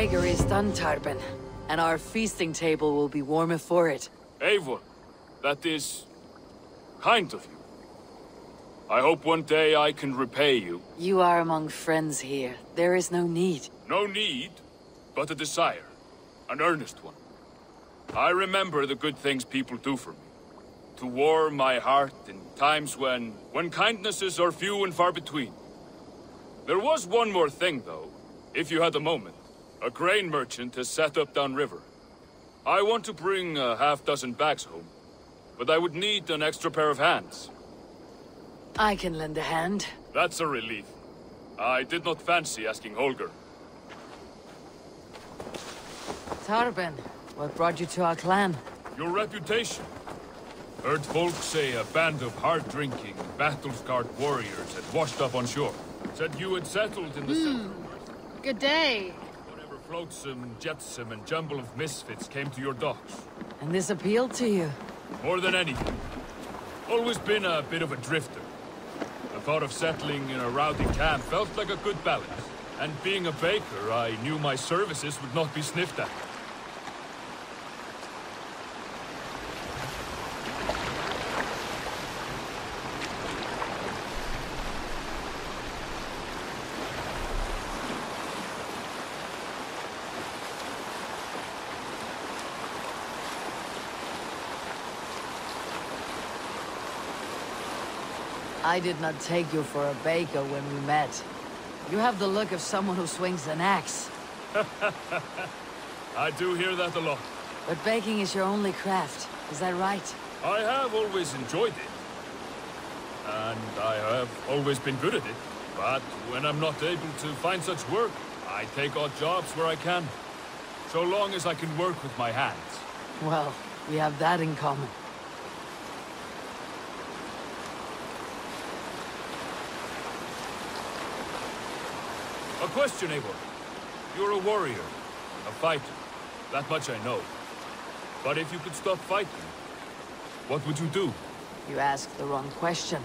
Bakery is done, Tarben. And our feasting table will be warmer for it. Eivor, that is... kind of you. I hope one day I can repay you. You are among friends here. There is no need. No need, but a desire. An earnest one. I remember the good things people do for me. To warm my heart in times when... when kindnesses are few and far between. There was one more thing, though, if you had a moment. A grain merchant has set up downriver. I want to bring a half dozen bags home, but I would need an extra pair of hands. I can lend a hand. That's a relief. I did not fancy asking Holger. Tarben, what brought you to our clan? Your reputation. Heard folk say a band of hard-drinking, battle-scarred warriors had washed up on shore. Said you had settled in the Hmm. Good day. Flotsam, jetsam, and jumble of misfits came to your docks. And this appealed to you? More than anything. Always been a bit of a drifter. The thought of settling in a rowdy camp felt like a good balance. And being a baker, I knew my services would not be sniffed at. I did not take you for a baker when we met. You have the look of someone who swings an axe. I do hear that a lot. But baking is your only craft, is that right? I have always enjoyed it. And I have always been good at it. But when I'm not able to find such work, I take odd jobs where I can. So long as I can work with my hands. Well, we have that in common. A question, Eivor. You're a warrior, a fighter. That much I know. But if you could stop fighting, what would you do? You asked the wrong question.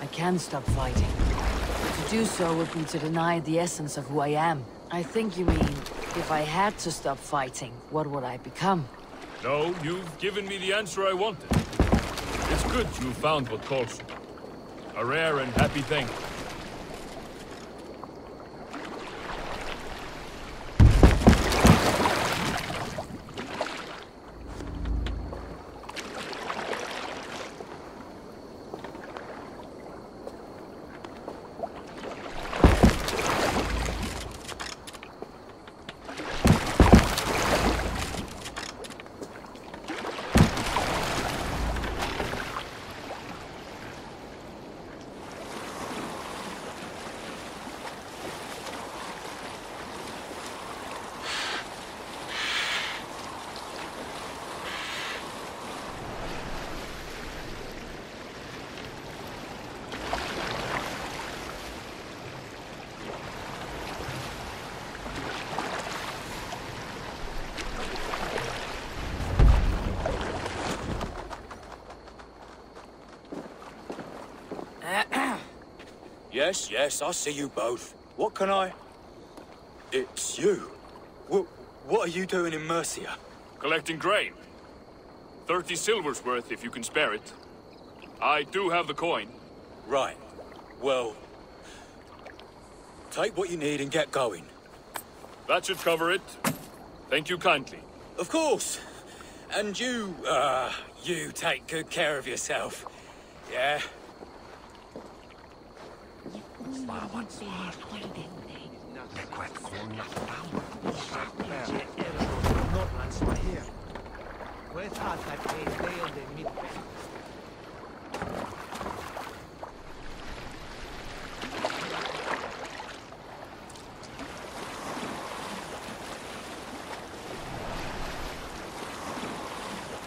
I can stop fighting. But To do so would be to deny the essence of who I am. I think you mean, if I had to stop fighting, what would I become? No, you've given me the answer I wanted. It's good you found what calls you. A rare and happy thing. Yes, yes, I see you both. What can I... It's you. What, what are you doing in Mercia? Collecting grain. Thirty silver's worth if you can spare it. I do have the coin. Right. Well... Take what you need and get going. That should cover it. Thank you kindly. Of course. And you, uh, you take good care of yourself. Yeah?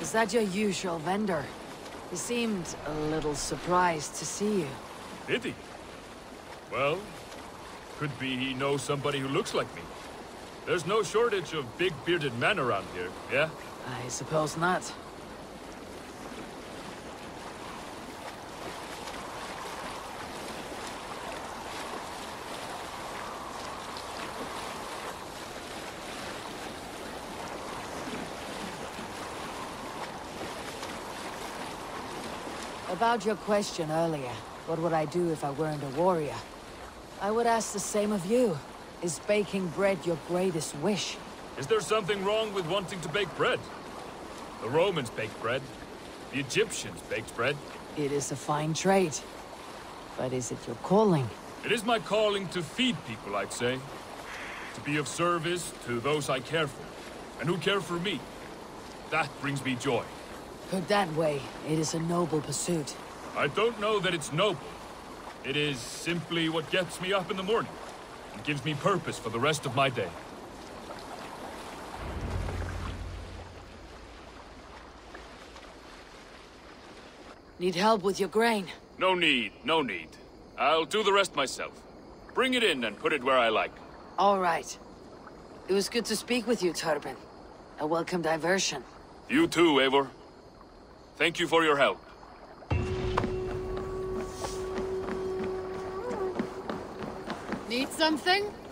Is that your usual vendor? He seemed a little surprised to see you. Did he? Well, could be he knows somebody who looks like me. There's no shortage of big bearded men around here, yeah? I suppose not. About your question earlier, what would I do if I weren't a warrior? I would ask the same of you. Is baking bread your greatest wish? Is there something wrong with wanting to bake bread? The Romans baked bread. The Egyptians baked bread. It is a fine trade. But is it your calling? It is my calling to feed people, I'd say. To be of service to those I care for, and who care for me. That brings me joy. Put that way, it is a noble pursuit. I don't know that it's noble. It is simply what gets me up in the morning, and gives me purpose for the rest of my day. Need help with your grain? No need, no need. I'll do the rest myself. Bring it in and put it where I like. All right. It was good to speak with you, Tarben. A welcome diversion. You too, Eivor. Thank you for your help. Need something?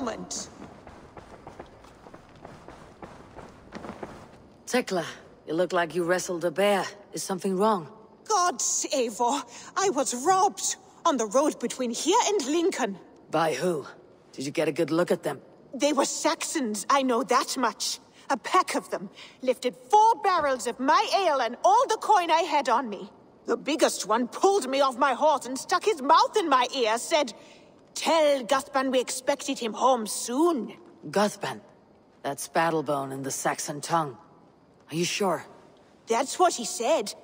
Moment. Tekla, you look like you wrestled a bear. Is something wrong? Gods, Eivor, I was robbed on the road between here and Lincoln. By who? Did you get a good look at them? They were Saxons, I know that much. A pack of them lifted four barrels of my ale and all the coin I had on me. The biggest one pulled me off my horse and stuck his mouth in my ear, said, Tell Guthban we expected him home soon. Guthban. That's Battlebone in the Saxon tongue. Are you sure? That's what he said.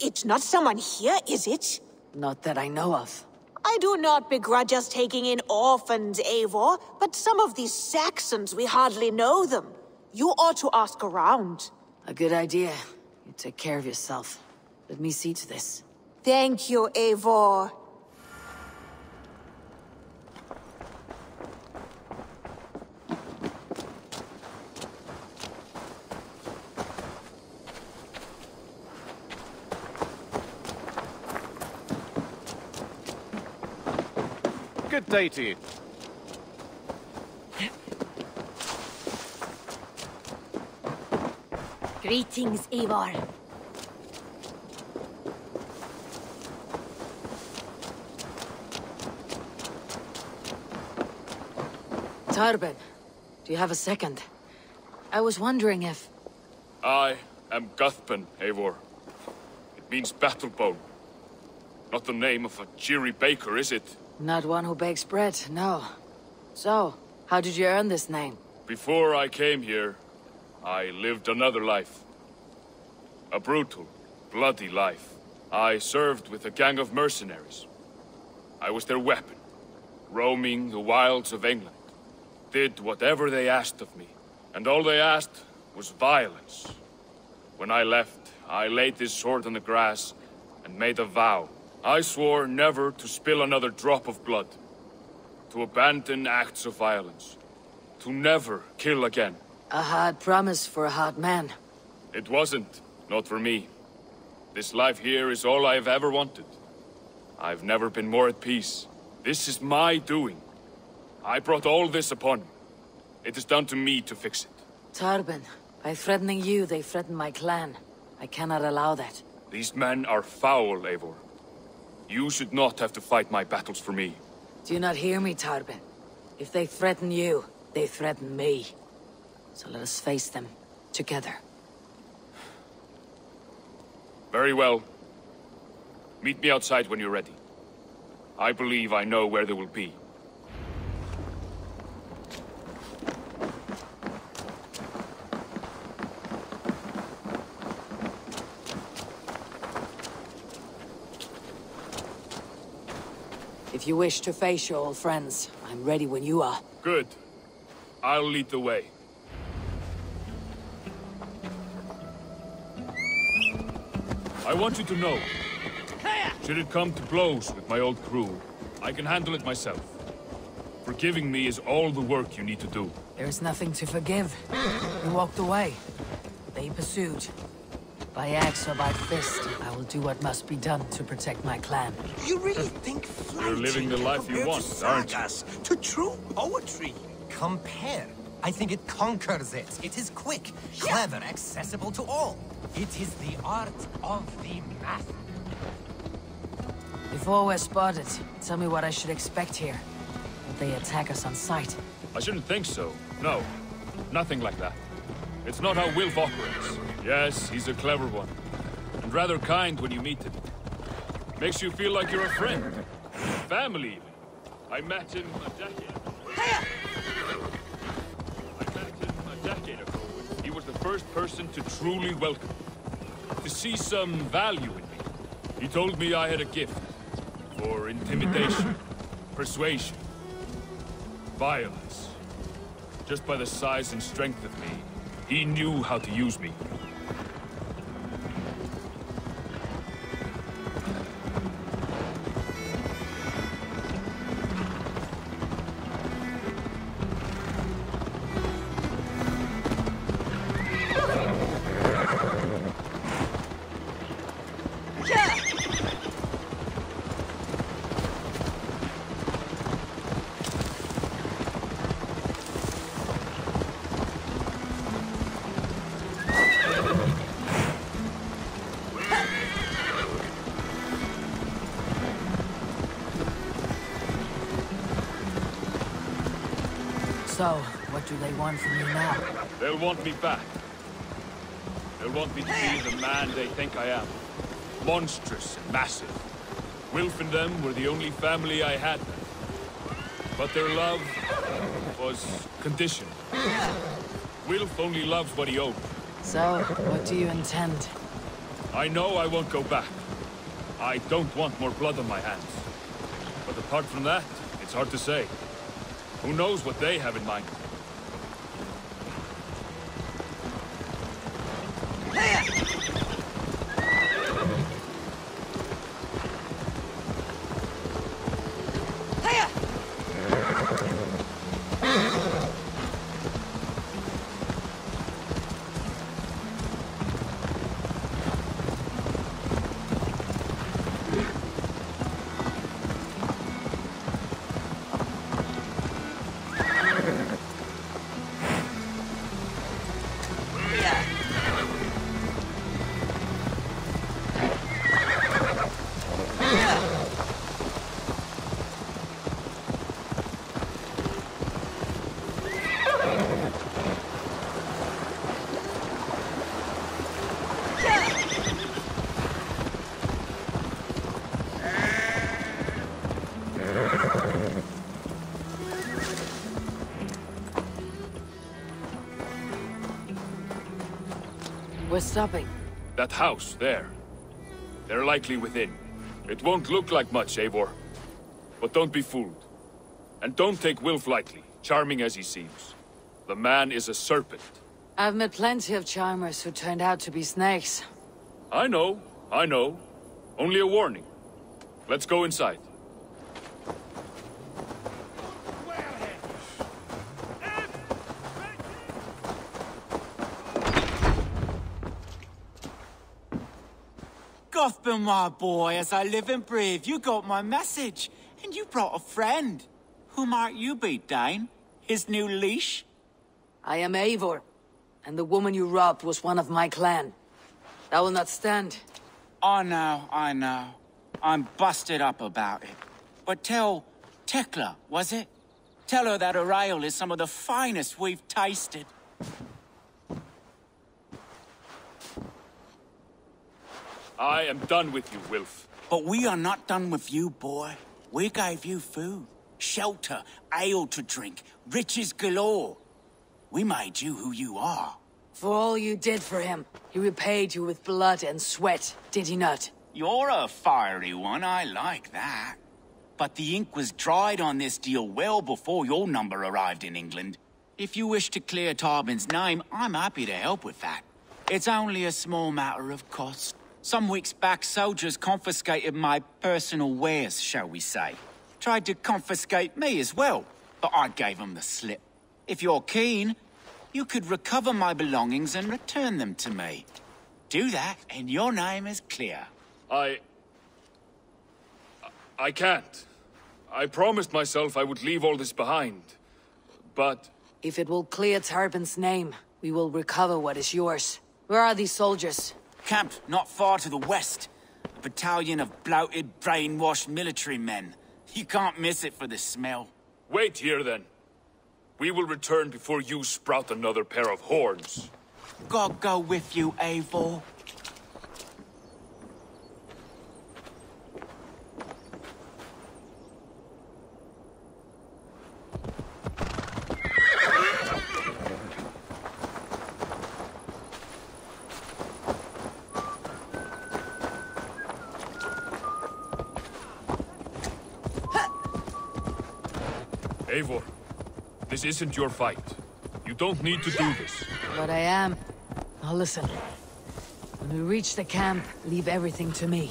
It's not someone here, is it? Not that I know of. I do not begrudge us taking in orphans, Eivor, but some of these Saxons, we hardly know them. You ought to ask around. A good idea. You take care of yourself. Let me see to this. Thank you, Eivor. Good day to you. Greetings, Eivor. Tarben, do you have a second? I was wondering if... I am Guthban, Eivor. It means battlebone. Not the name of a cheery baker, is it? Not one who bakes bread, no. So, How did you earn this name? Before I came here, I lived another life. A brutal, bloody life. I served with a gang of mercenaries. I was their weapon, roaming the wilds of England. Did whatever they asked of me, and all they asked was violence. When I left, I laid this sword on the grass and made a vow. I swore never to spill another drop of blood, to abandon acts of violence, to never kill again. A hard promise for a hard man. It wasn't, not for me. This life here is all I've ever wanted. I've never been more at peace. This is my doing. I brought all this upon me. It is down to me to fix it. Tarben, by threatening you, they threaten my clan. I cannot allow that. These men are foul, Eivor. You should not have to fight my battles for me. Do you not hear me, Tarben? If they threaten you, they threaten me. So let us face them, together. Very well. Meet me outside when you're ready. I believe I know where they will be. If you wish to face your old friends, I'm ready when you are. Good. I'll lead the way. I want you to know, should it come to blows with my old crew, I can handle it myself. Forgiving me is all the work you need to do. There is nothing to forgive. You walked away. They pursued. By axe or by fist, I will do what must be done to protect my clan. You really think You're living the life you want, to aren't you? to true poetry? Compare. I think it conquers it. It is quick, clever, accessible to all. It is the art of the math. Before we're spotted, tell me what I should expect here. Will they attack us on sight? I shouldn't think so. No. Nothing like that. It's not how Wilf operates. Yes, he's a clever one. And rather kind when you meet him. Makes you feel like you're a friend. Family, even. I met him a decade I met him a decade ago. He was the first person to truly welcome me. To see some value in me. He told me I had a gift. For intimidation. persuasion. Violence. Just by the size and strength of me, he knew how to use me. Do they want from you now? They'll want me back. They'll want me to be the man they think I am. Monstrous and massive. Wilf and them were the only family I had then. But their love was conditioned. Wilf only loves what he owns. So, what do you intend? I know I won't go back. I don't want more blood on my hands. But apart from that, it's hard to say. Who knows what they have in mind? Stopping. That house, there. They're likely within. It won't look like much, Eivor. But don't be fooled. And don't take Wilf lightly, charming as he seems. The man is a serpent. I've met plenty of charmers who turned out to be snakes. I know, I know. Only a warning. Let's go inside. Guthban, my boy, as I live and breathe, you got my message. And you brought a friend. Who might you be, Dane? His new leash? I am Eivor, and the woman you robbed was one of my clan. That will not stand. I know, I know. I'm busted up about it. But tell Tekla, was it? Tell her that her ale is some of the finest we've tasted. I am done with you, Wilf. But we are not done with you, boy. We gave you food, shelter, ale to drink, riches galore. We made you who you are. For all you did for him, he repaid you with blood and sweat, did he not? You're a fiery one, I like that. But the ink was dried on this deal well before your number arrived in England. If you wish to clear Tarben's name, I'm happy to help with that. It's only a small matter of cost. Some weeks back, soldiers confiscated my personal wares, shall we say. Tried to confiscate me as well, but I gave them the slip. If you're keen, you could recover my belongings and return them to me. Do that, and your name is clear. I... I can't. I promised myself I would leave all this behind. But... If it will clear Tarben's name, we will recover what is yours. Where are these soldiers? Camped not far to the west. A battalion of bloated, brainwashed military men. You can't miss it for the smell. Wait here, then. We will return before you sprout another pair of horns. God go with you. Eivor, this isn't your fight. You don't need to do this. But I am. Now listen. When we reach the camp, leave everything to me.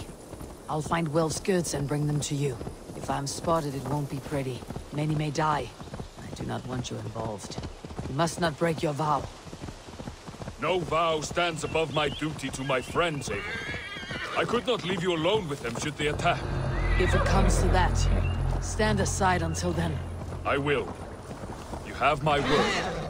I'll find Wilf's goods and bring them to you. If I'm spotted, it won't be pretty. Many may die. I do not want you involved. You must not break your vow. No vow stands above my duty to my friends, Eivor. I could not leave you alone with them should they attack. If it comes to that, stand aside until then. I will. Have my word.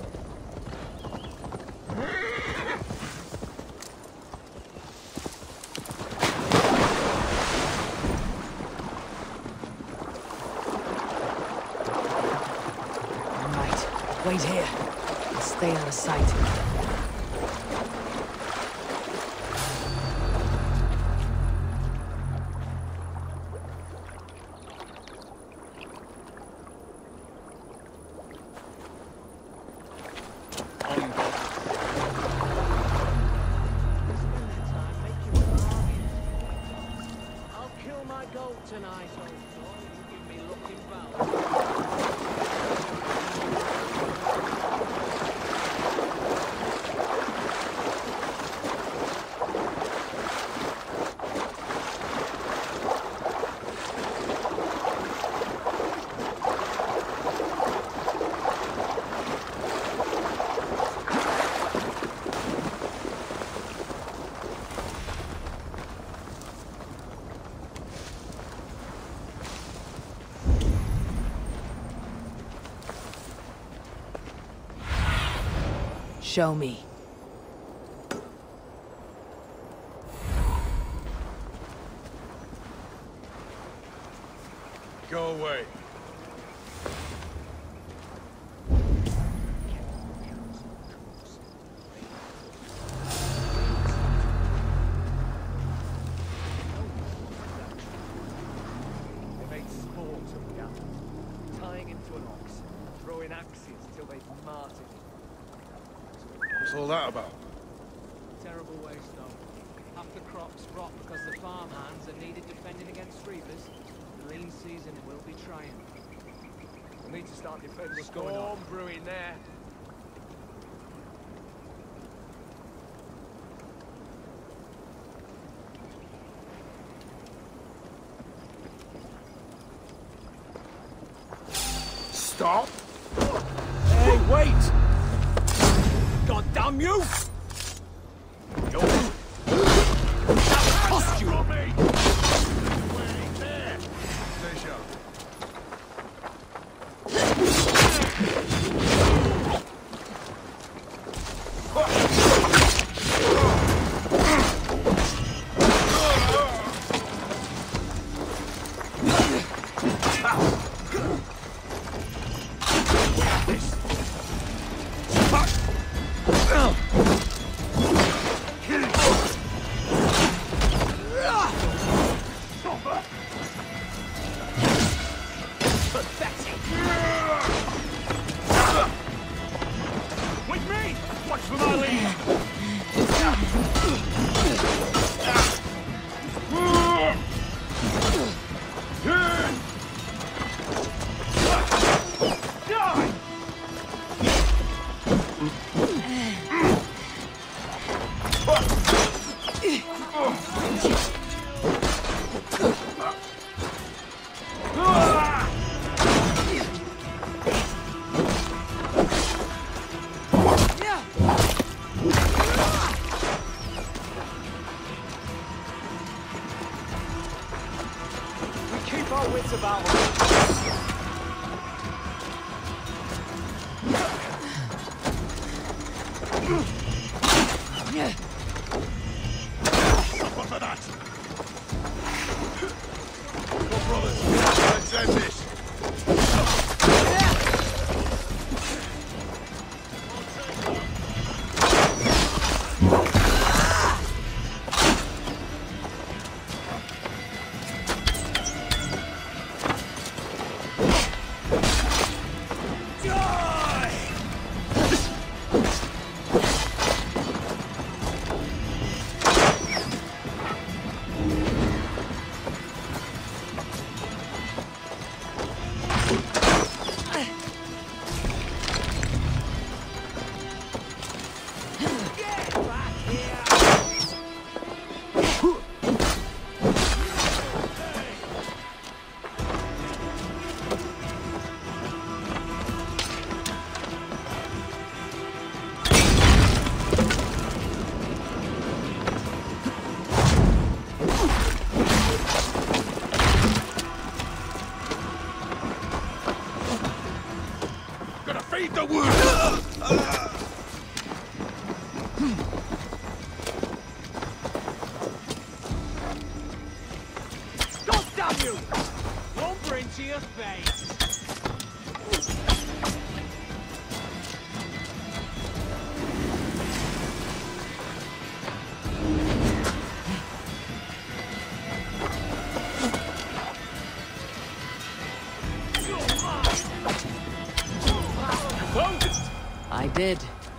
Show me.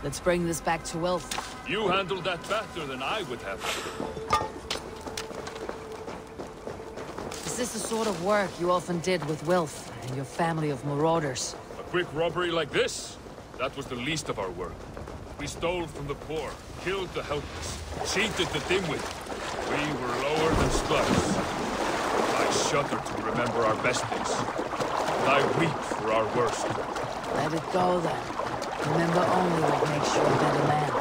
Let's bring this back to Wilf. You handled that better than I would have. Is this the sort of work you often did with Wilf and your family of marauders? A quick robbery like this? That was the least of our work. We stole from the poor, killed the helpless, cheated the dimwit. We were lower than slugs. I shudder to remember our best days. And I weep for our worst. Let it go then. Remember only what makes you a better man.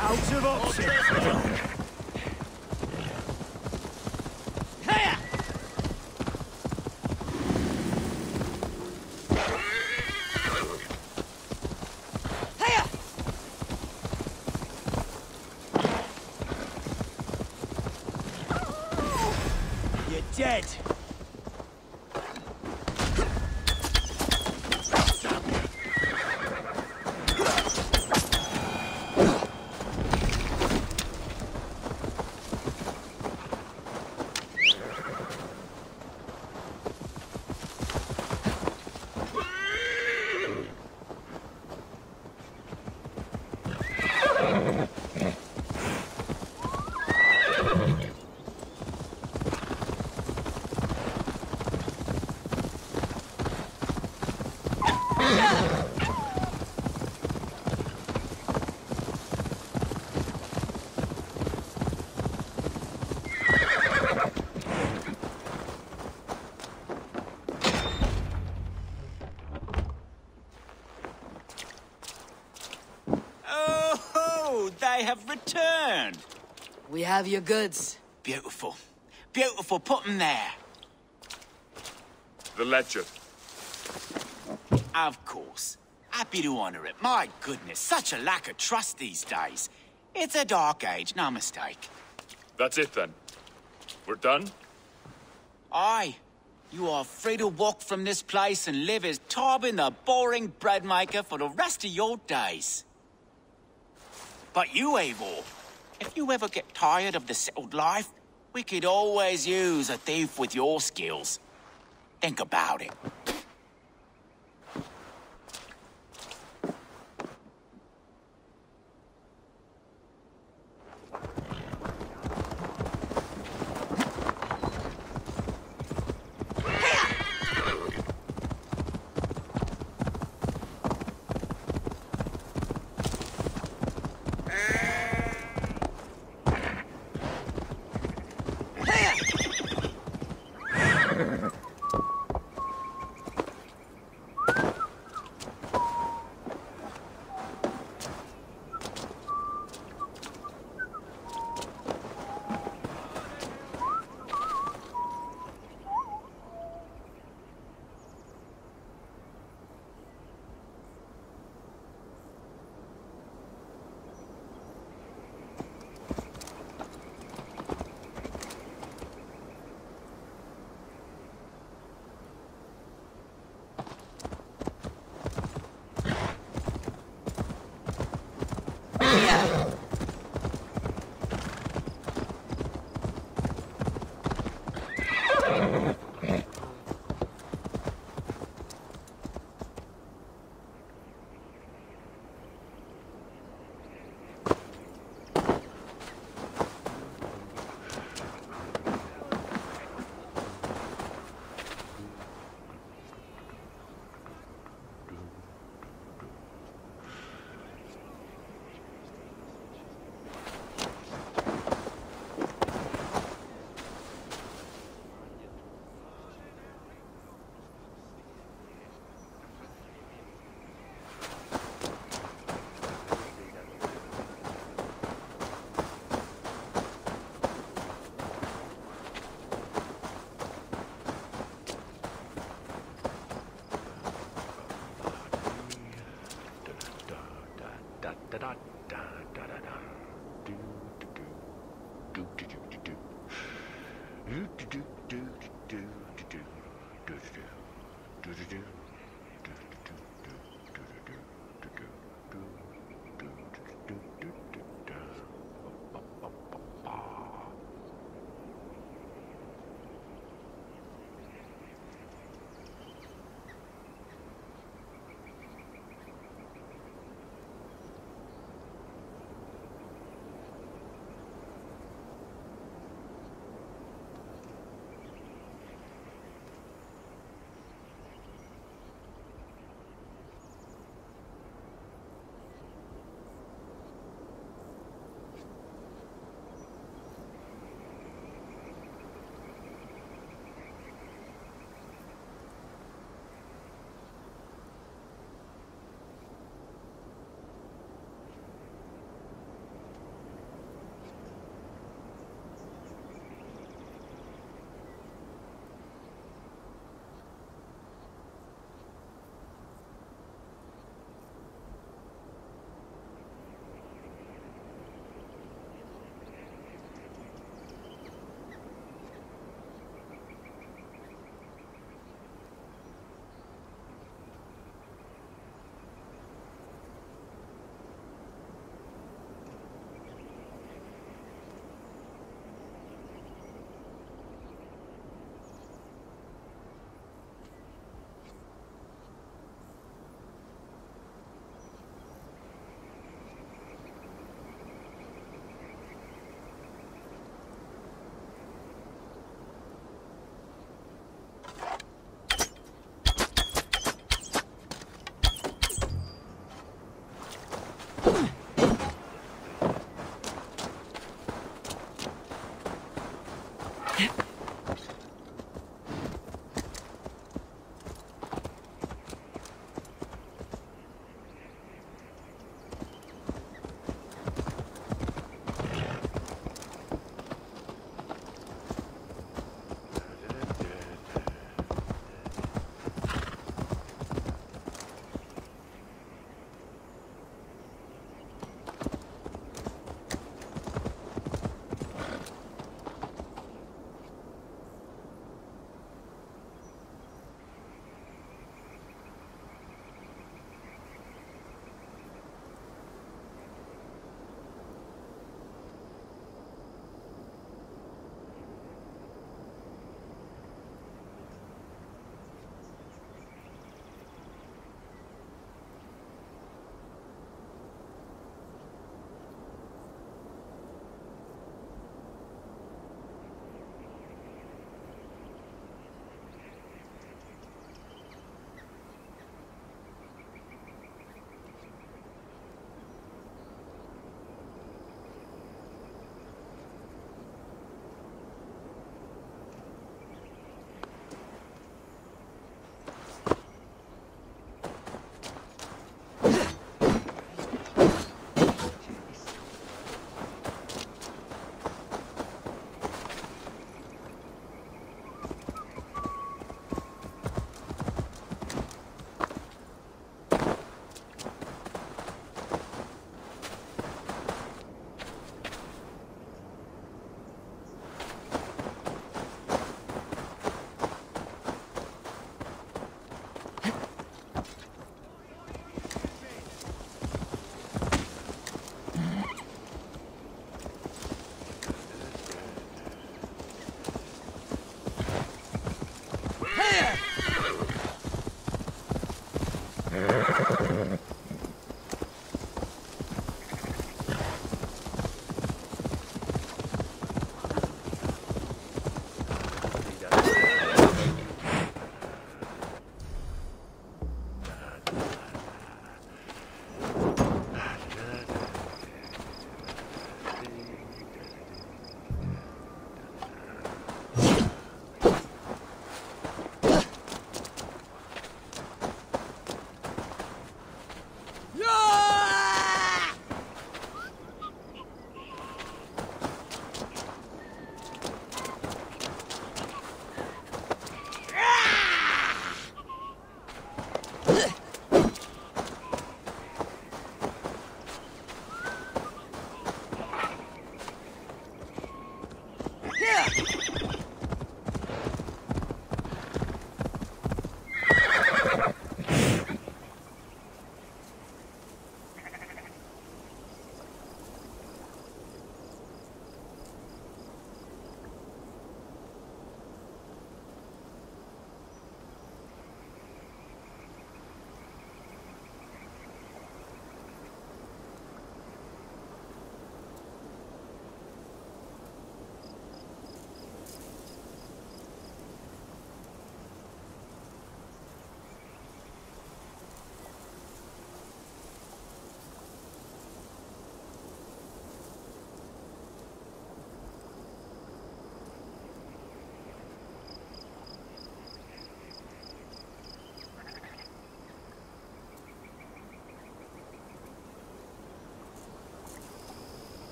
Out of options! dead. Oh, they have returned. We have your goods. Beautiful. Beautiful. Put them there. The ledger. Of course. Happy to honor it. My goodness, such a lack of trust these days. It's a dark age, no mistake. That's it then. We're done? Aye. You are free to walk from this place and live as Tobin the boring Breadmaker for the rest of your days. But you, Eivor, if you ever get tired of the settled life, we could always use a thief with your skills. Think about it.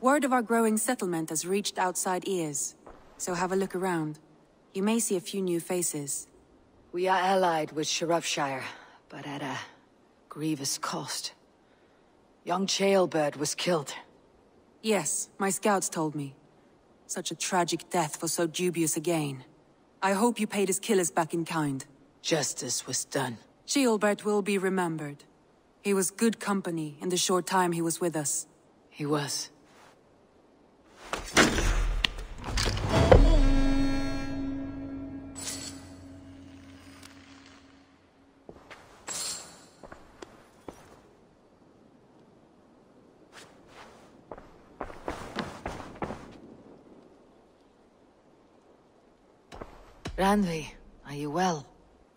Word of our growing settlement has reached outside ears, so have a look around. You may see a few new faces. We are allied with Shropshire, but at a grievous cost. Young Ceolbert was killed. Yes, my scouts told me. Such a tragic death for so dubious a gain. I hope you paid his killers back in kind. Justice was done. Ceolbert will be remembered. He was good company in the short time he was with us. He was.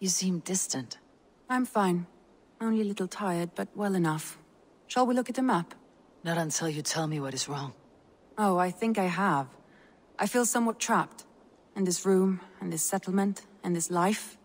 You seem distant. I'm fine. Only a little tired, but well enough. Shall we look at the map? Not until you tell me what is wrong. Oh, I think I have. I feel somewhat trapped. In this room, in this settlement, in this life.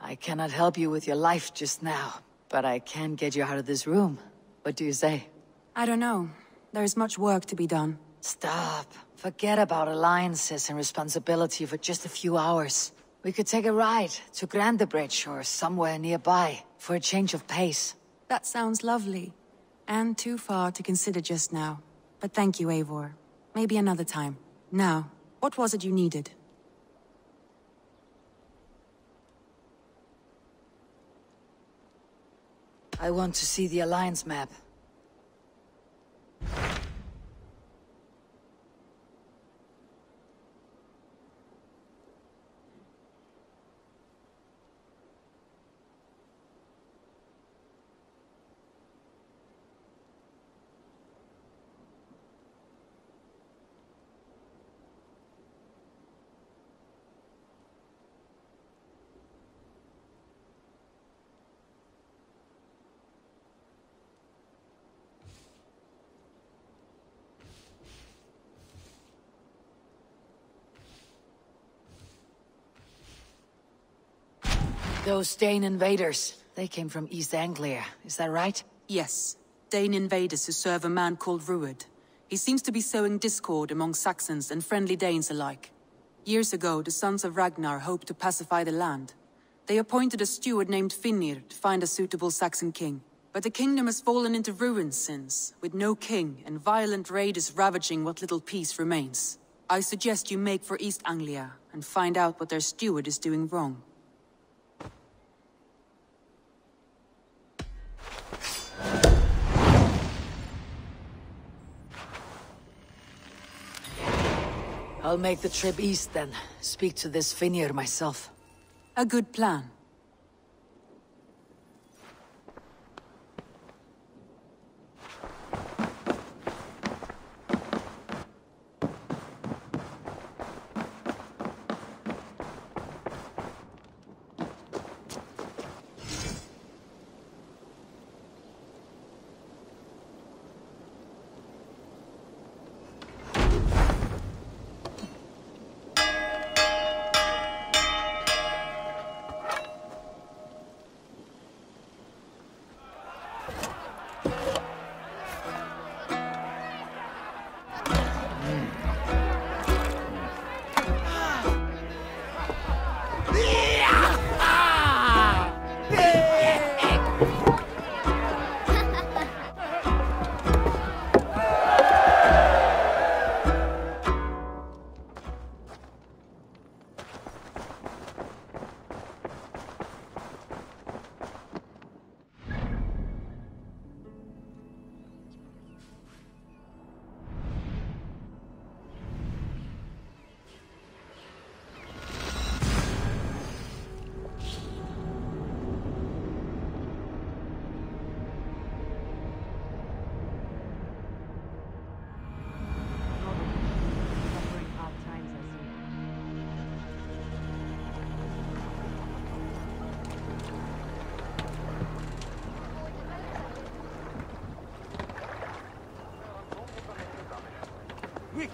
I cannot help you with your life just now, but I can get you out of this room. What do you say? I don't know. There is much work to be done. Stop. Forget about alliances and responsibility for just a few hours. We could take a ride to Grantebridge or somewhere nearby for a change of pace. That sounds lovely. And too far to consider just now. But thank you, Eivor. Maybe another time. Now, what was it you needed? I want to see the Alliance map. Those Dane invaders, they came from East Anglia, is that right? Yes. Dane invaders who serve a man called Rued. He seems to be sowing discord among Saxons and friendly Danes alike. Years ago, the sons of Ragnar hoped to pacify the land. They appointed a steward named Finnr to find a suitable Saxon king. But the kingdom has fallen into ruins since, with no king and violent raiders ravaging what little peace remains. I suggest you make for East Anglia and find out what their steward is doing wrong. I'll make the trip east then. Speak to this Finnr myself. A good plan.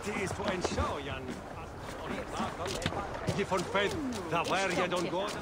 Viktig for en sjå, Jan. Je von Fed, da var er jeg don gårda.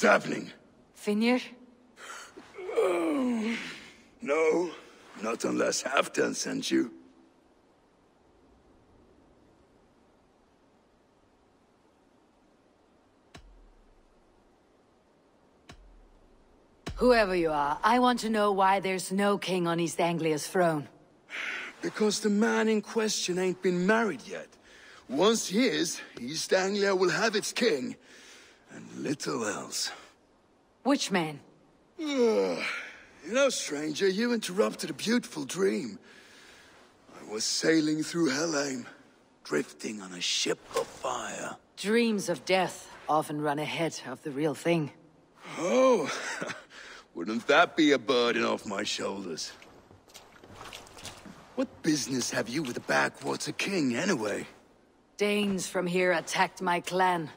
What's happening? Finnr? Oh, no, not unless Halfdan sent you. Whoever you are, I want to know why there's no king on East Anglia's throne. Because the man in question ain't been married yet. Once he is, East Anglia will have its king. Little else. Which man? Ah, you know, stranger, you interrupted a beautiful dream. I was sailing through Helheim, drifting on a ship of fire. Dreams of death often run ahead of the real thing. Oh, wouldn't that be a burden off my shoulders? What business have you with the backwater king, anyway? Danes from here attacked my clan.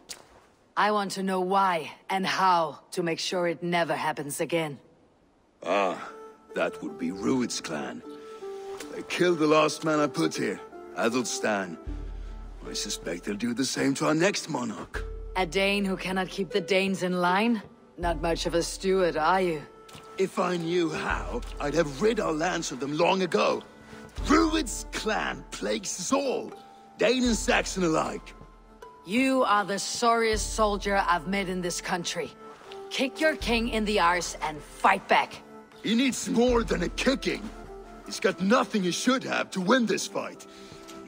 I want to know why and how to make sure it never happens again. Ah, that would be Rued's clan. They killed the last man I put here, Adelstan. I suspect they'll do the same to our next monarch. A Dane who cannot keep the Danes in line? Not much of a steward, are you? If I knew how, I'd have rid our lands of them long ago. Rued's clan plagues us all, Dane and Saxon alike. You are the sorriest soldier I've met in this country. Kick your king in the arse and fight back. He needs more than a kicking. He's got nothing he should have to win this fight.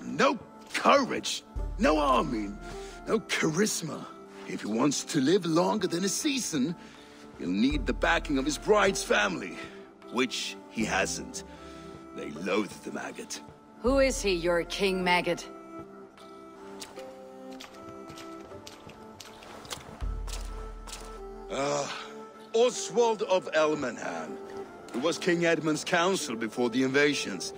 No courage, no army, no charisma. If he wants to live longer than a season, he'll need the backing of his bride's family, which he hasn't. They loathe the maggot. Who is he, your king maggot? Ah, Oswald of Elmenham. He was King Edmund's counsel before the invasions.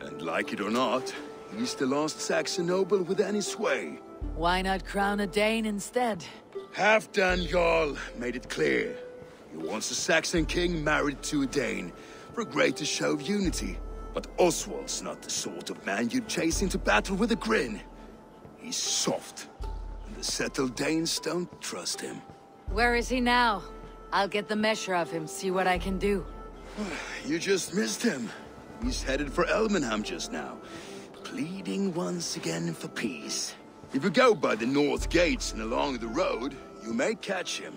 And like it or not, he's the last Saxon noble with any sway. Why not crown a Dane instead? Halfdan Jarl made it clear. He wants a Saxon king married to a Dane, for a greater show of unity. But Oswald's not the sort of man you'd chase into battle with a grin. He's soft, and the settled Danes don't trust him. Where is he now? I'll get the measure of him, see what I can do. You just missed him. He's headed for Elmenham just now, pleading once again for peace. If you go by the north gates and along the road, you may catch him.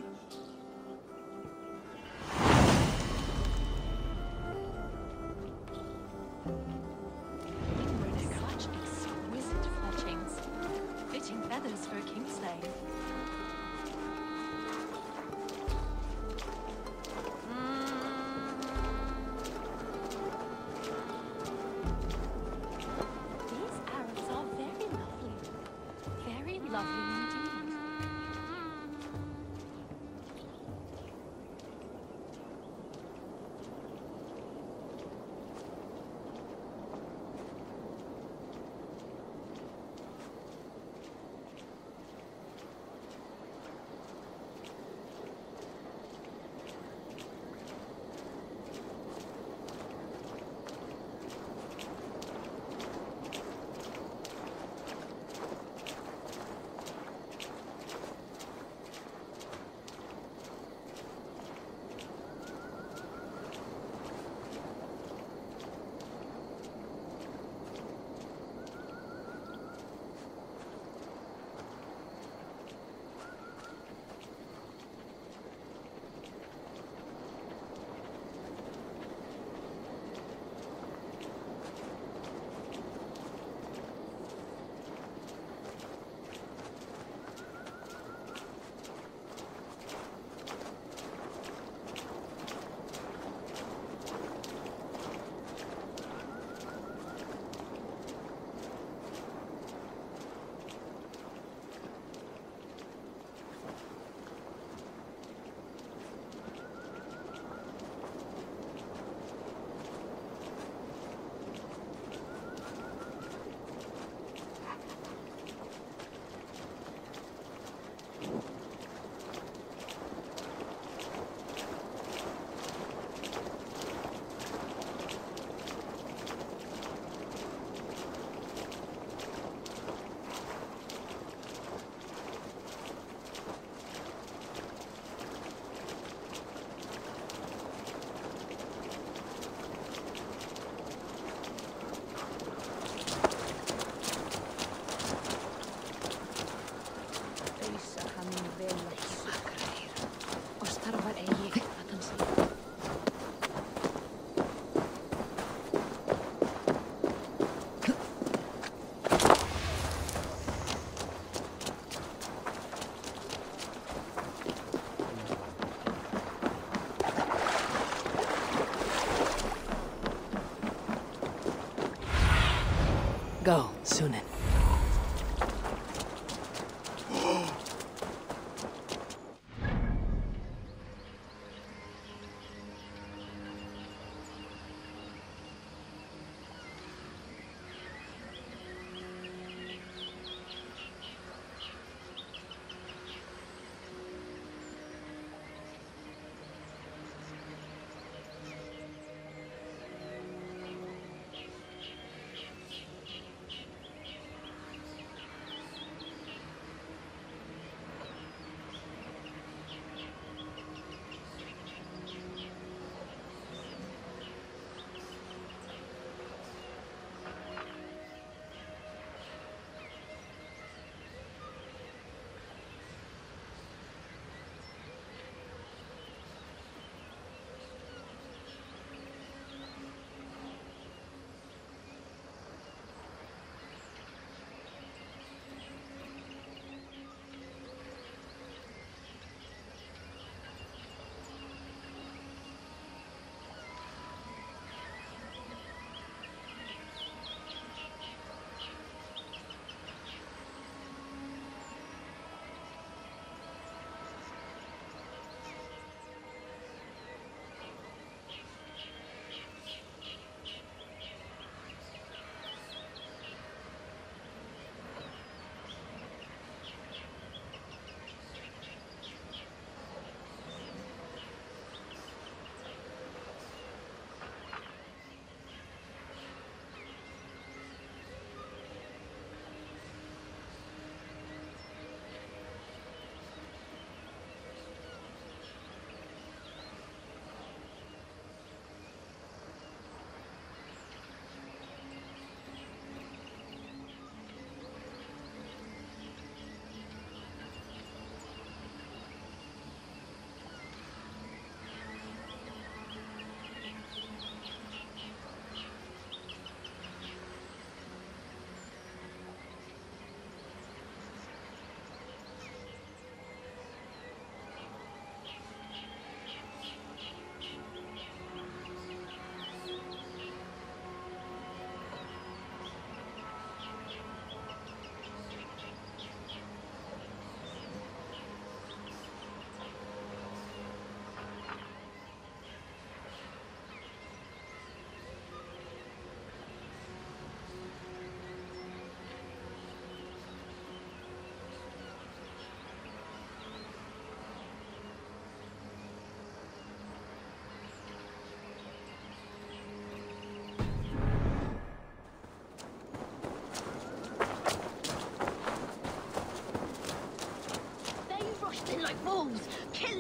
Sunan.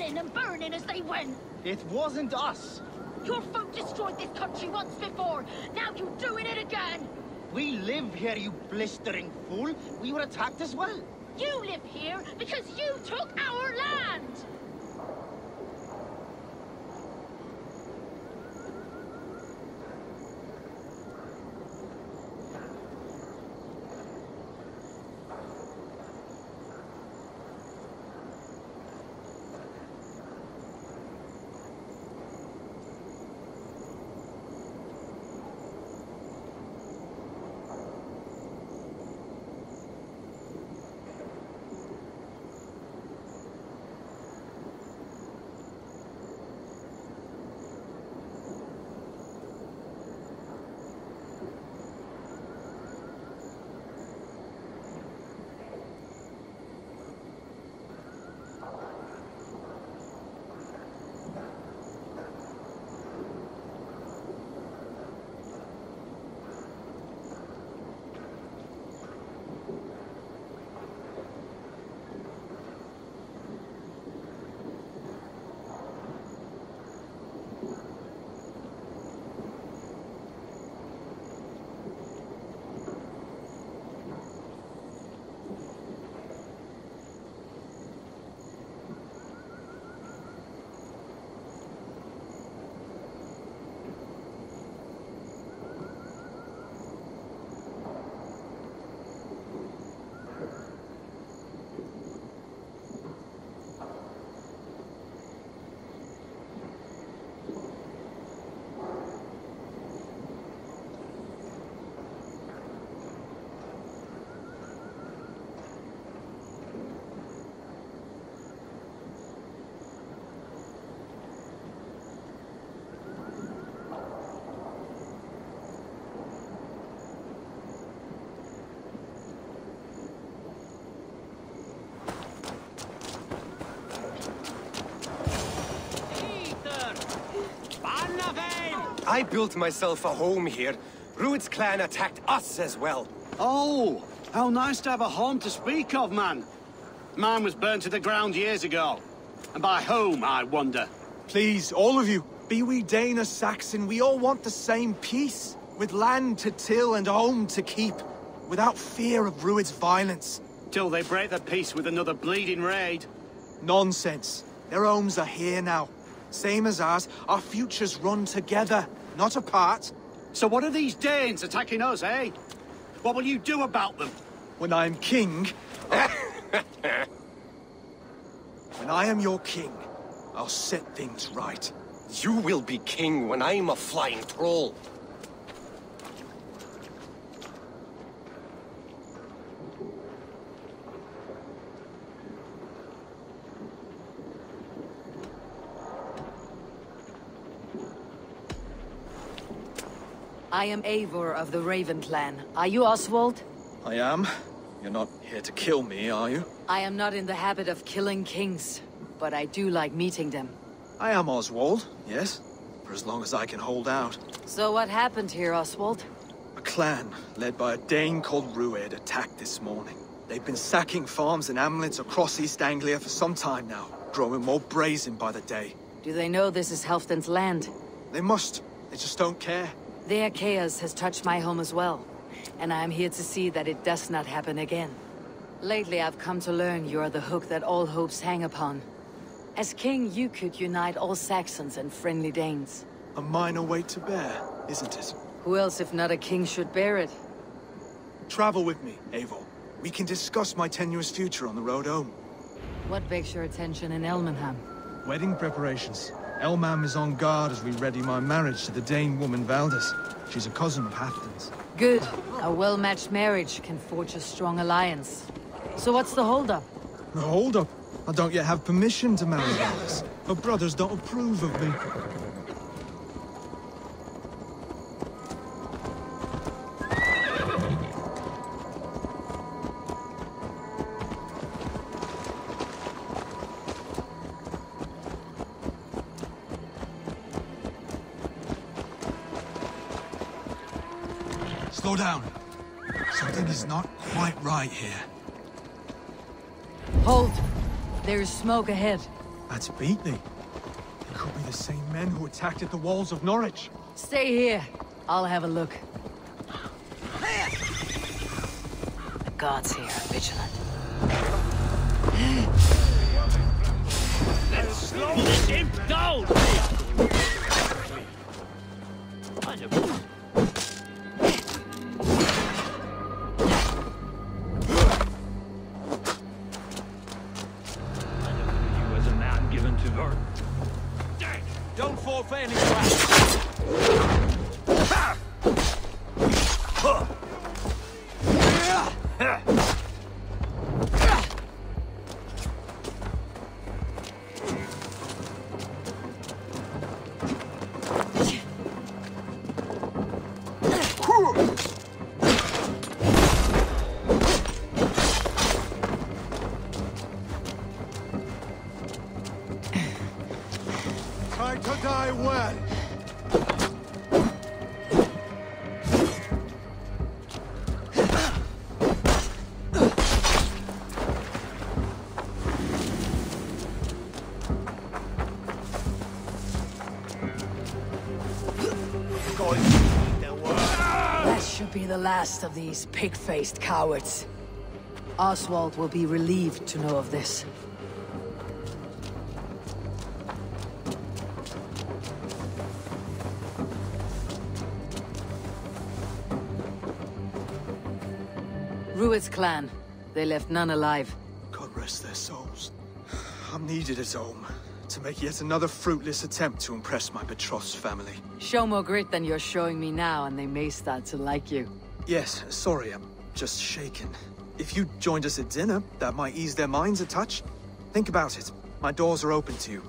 And burning as they went. It wasn't us. Your folk destroyed this country once before. Now you're doing it again. We live here, you blistering fool. We were attacked as well. You live here because you took our land. I built myself a home here. Rued's clan attacked us as well. Oh, how nice to have a home to speak of, man. Mine was burnt to the ground years ago. And by whom, I wonder? Please, all of you, be we Dane or Saxon, we all want the same peace. With land to till and home to keep. Without fear of Rued's violence. Till they break the peace with another bleeding raid. Nonsense. Their homes are here now. Same as ours, our futures run together, not apart. So what are these Danes attacking us, eh? What will you do about them? When I'm king... when I am your king, I'll set things right. You will be king when I'm a flying troll. I am Eivor of the Raven Clan. Are you Oswald? I am. You're not here to kill me, are you? I am not in the habit of killing kings, but I do like meeting them. I am Oswald, yes. For as long as I can hold out. So what happened here, Oswald? A clan, led by a Dane called Rued, attacked this morning. They've been sacking farms and hamlets across East Anglia for some time now, growing more brazen by the day. Do they know this is Halfdan's land? They must. They just don't care. Their chaos has touched my home as well, and I am here to see that it does not happen again. Lately I've come to learn you are the hook that all hopes hang upon. As king, you could unite all Saxons and friendly Danes. A minor weight to bear, isn't it? Who else if not a king should bear it? Travel with me, Eivor. We can discuss my tenuous future on the road home. What begs your attention in Elmenham? Wedding preparations. Elmham is on guard as we ready my marriage to the Dane woman Valdis. She's a cousin of Halfdan's. Good. A well-matched marriage can forge a strong alliance. So what's the holdup? The holdup? I don't yet have permission to marry Valdis. Her brothers don't approve of me. Right here. Hold! There is smoke ahead. That's Beatley. It could be the same men who attacked at the walls of Norwich. Stay here. I'll have a look. The guards here are vigilant. Let's slow this imp down! The last of these pig-faced cowards. Oswald will be relieved to know of this. Rued's clan. They left none alive. God rest their souls. I'm needed at home to make yet another fruitless attempt to impress my betrothed's family. Show more grit than you're showing me now, and they may start to like you. Yes, sorry, I'm just shaken. If you joined us at dinner, that might ease their minds a touch. Think about it. My doors are open to you.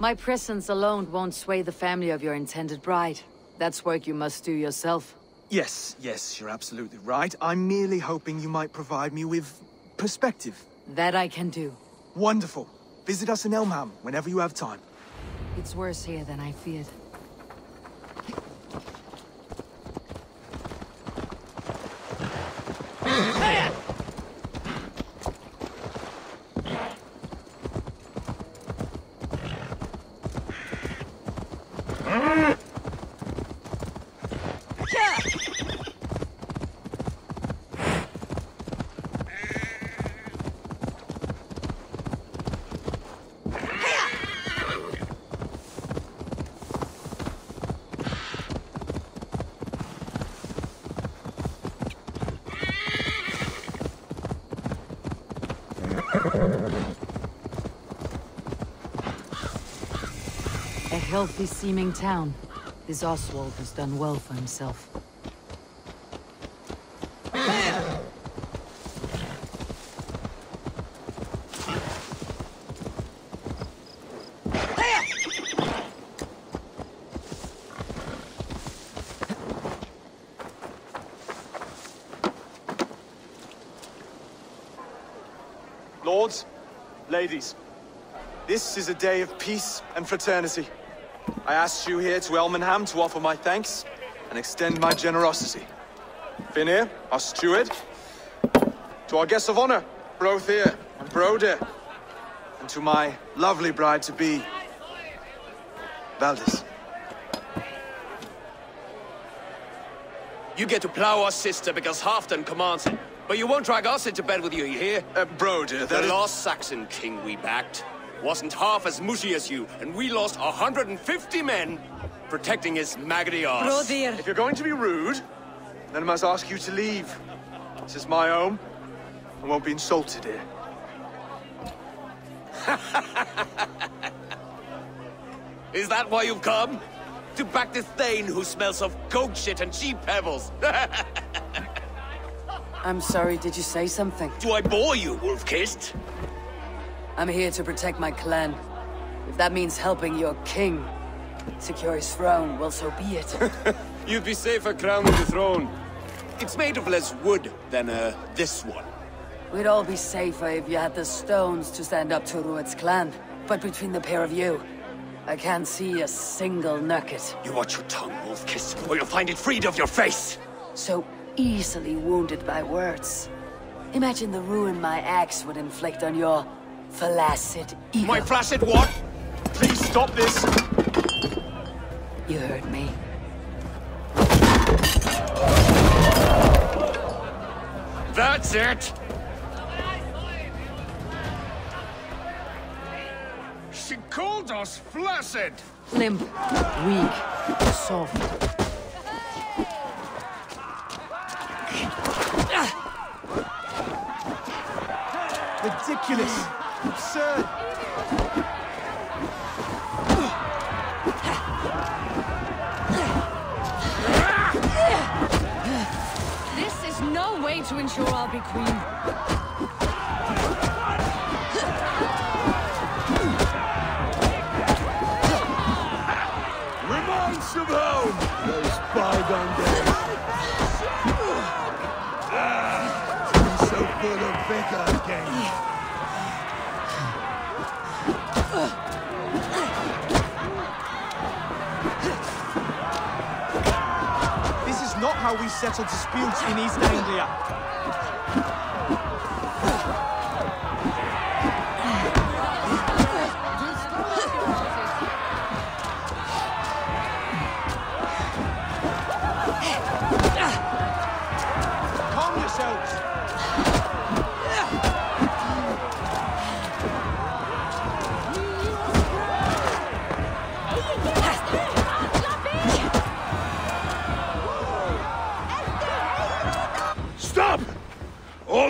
My presence alone won't sway the family of your intended bride. That's work you must do yourself. Yes, yes, you're absolutely right. I'm merely hoping you might provide me with perspective. That I can do. Wonderful. Visit us in Elmham whenever you have time. It's worse here than I feared. A healthy seeming town. This Oswald has done well for himself. Lords, ladies, this is a day of peace and fraternity. I asked you here to Elmenham to offer my thanks and extend my generosity. Finnr, our steward, to our guests of honor, Brothir and Broder, and to my lovely bride-to-be, Valdis. You get to plow our sister because Halfdan commands it. But you won't drag us into bed with you, you hear? Uh, Broder, The is- last Saxon king we backed wasn't half as mushy as you, and we lost 150 men protecting his maggoty arse. If you're going to be rude, then I must ask you to leave. This is my home. I won't be insulted here. Is that why you've come? To back this Thane who smells of goat shit and cheap pebbles? I'm sorry, did you say something? Do I bore you, wolf-kissed? I'm here to protect my clan. If that means helping your king secure his throne, well, so be it. You'd be safer crowning the throne. It's made of less wood than, uh, this one. We'd all be safer if you had the stones to stand up to Rued's clan. But between the pair of you, I can't see a single nugget. You watch your tongue, wolf-kissed, or you'll find it freed of your face! So easily wounded by words. Imagine the ruin my axe would inflict on your flaccid ego. My flaccid what? Please stop this! You heard me. That's it! She called us flaccid! Limp, weak, soft. Ridiculous! Absurd! This is no way to ensure I'll be queen. How we settle disputes in East Anglia.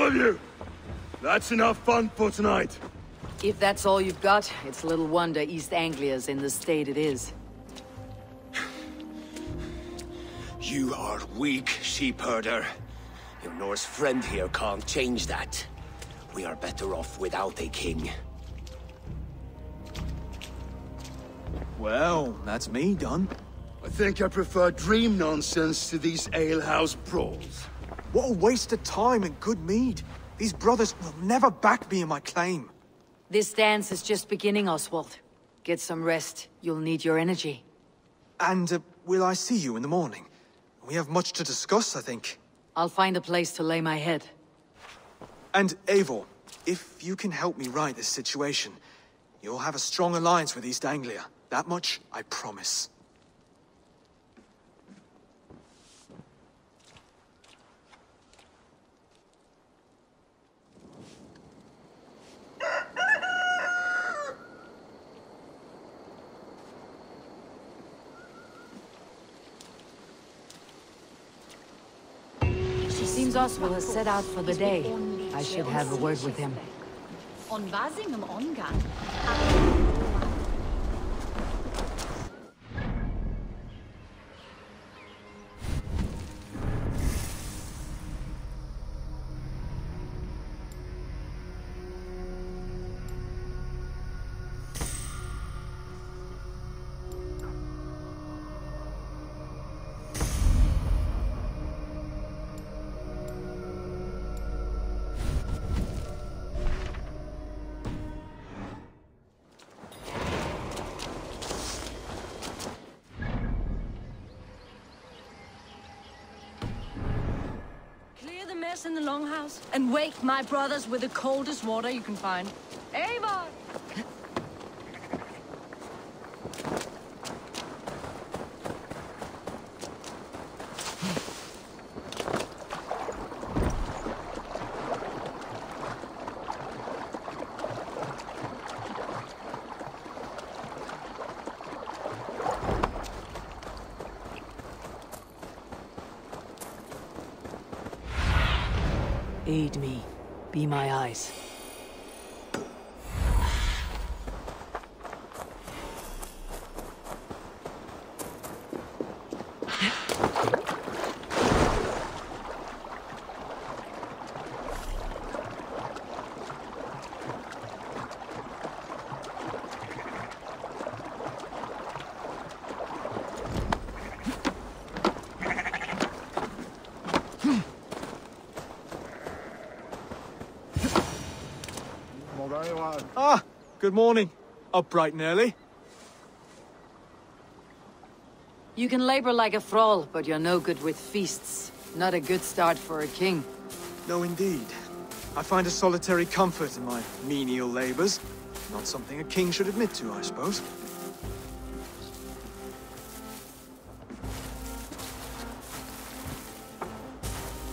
Of you! That's enough fun for tonight. If that's all you've got, it's little wonder East Anglia's in the state it is. You are weak, sheepherder. Your Norse friend here can't change that. We are better off without a king. Well, that's me done. I think I prefer dream nonsense to these alehouse brawls. What a waste of time and good mead. These brothers will never back me in my claim. This dance is just beginning, Oswald. Get some rest. You'll need your energy. And uh, will I see you in the morning? We have much to discuss, I think. I'll find a place to lay my head. And Eivor, if you can help me right this situation, you'll have a strong alliance with East Anglia. That much, I promise. Oswald has set out for the day. I should have a word with him. On Vasingham Ongan. In the longhouse and wake my brothers with the coldest water you can find. Eivor! Aid me. My eyes. Ah, good morning. Up bright and early. You can labor like a thrall, but you're no good with feasts. Not a good start for a king. No, indeed. I find a solitary comfort in my menial labors. Not something a king should admit to, I suppose.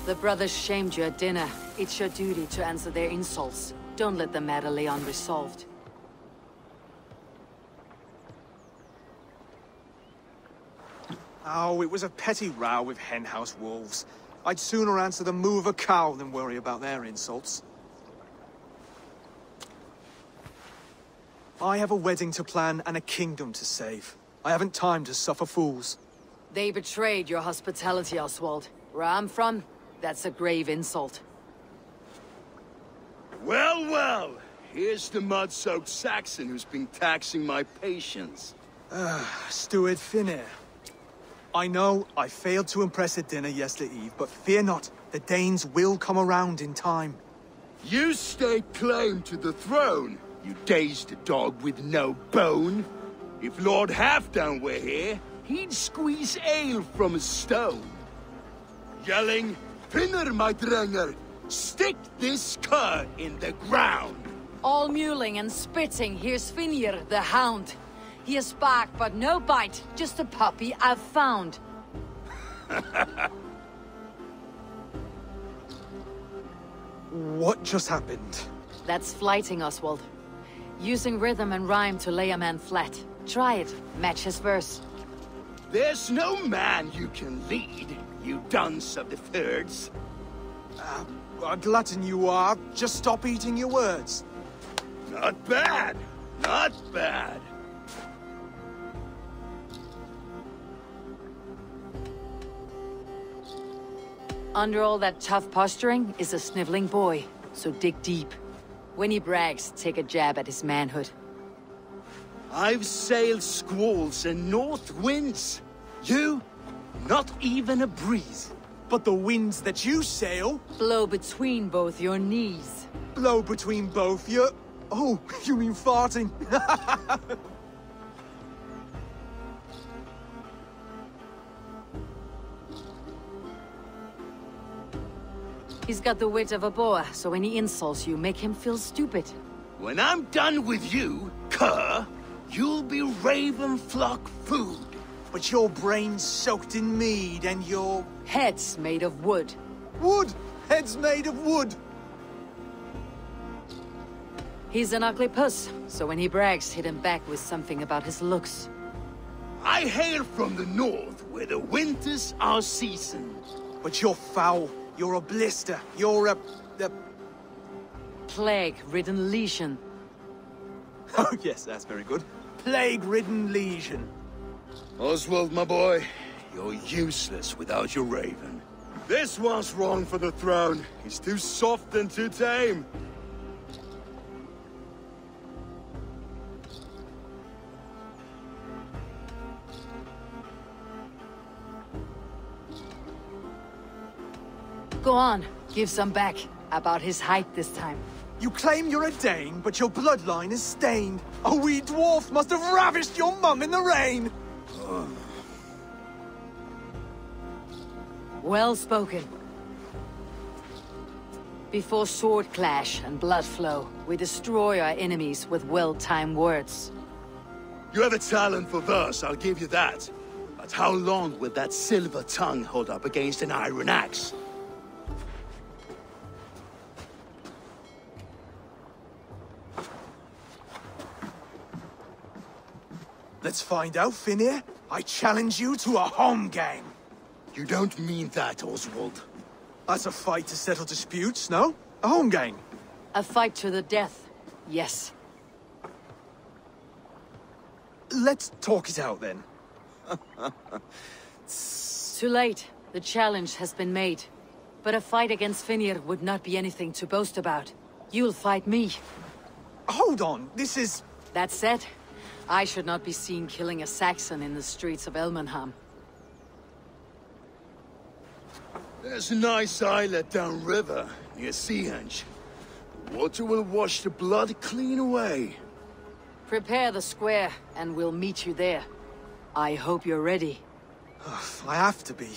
The brothers shamed you at dinner. It's your duty to answer their insults. Don't let the matter lay unresolved. Oh, it was a petty row with henhouse wolves. I'd sooner answer the moo of a cow than worry about their insults. I have a wedding to plan and a kingdom to save. I haven't time to suffer fools. They betrayed your hospitality, Oswald. Where I'm from, that's a grave insult. Well, well, here's the mud-soaked Saxon who's been taxing my patience. Ah, Steward Finnr. I know I failed to impress at dinner yesterday eve, but fear not, the Danes will come around in time. You stay claim to the throne, you dazed dog with no bone. If Lord Halfdan were here, he'd squeeze ale from a stone. Yelling, Finnr, my drengr, stick this cur in the ground. All mewling and spitting, here's Finnr, the hound. He has bark, but no bite, just a puppy I've found. What just happened? That's flyting, Oswald. Using rhythm and rhyme to lay a man flat. Try it, match his verse. There's no man you can lead, you dunce of the thirds. Uh, a glutton you are. Just stop eating your words. Not bad. Not bad. Under all that tough posturing is a sniveling boy, so dig deep. When he brags, take a jab at his manhood. I've sailed squalls and north winds. You? Not even a breeze. But the winds that you sail... Blow between both your knees. Blow between both your... Oh, you mean farting? He's got the wit of a boa, so when he insults you, make him feel stupid. When I'm done with you, cur, you'll be raven flock food. But your brain's soaked in mead and your... Head's made of wood. Wood! Head's made of wood! He's an ugly puss, so when he brags, hit him back with something about his looks. I hail from the north, where the winters are seasoned. But you're foul. You're a blister. You're a... a... Plague-ridden lesion. Oh, yes, that's very good. Plague-ridden lesion. Oswald, my boy, you're useless without your raven. This one's wrong for the throne. He's too soft and too tame. Go on, give some back. About his height this time. You claim you're a Dane, but your bloodline is stained. A wee dwarf must have ravished your mum in the rain! Well spoken. Before sword clash and blood flow, we destroy our enemies with well-timed words. You have a talent for verse, I'll give you that. But how long will that silver tongue hold up against an iron axe? Let's find out, Finnr. I challenge you to a holmgang. You don't mean that, Oswald. That's a fight to settle disputes, no? A holmgang. A fight to the death, yes. Let's talk it out, then. Too late. The challenge has been made. But a fight against Finnr would not be anything to boast about. You'll fight me. Hold on, this is... That said, I should not be seen killing a Saxon in the streets of Elmenham. There's a nice islet downriver, near Seahenge. The water will wash the blood clean away. Prepare the square, and we'll meet you there. I hope you're ready. I have to be.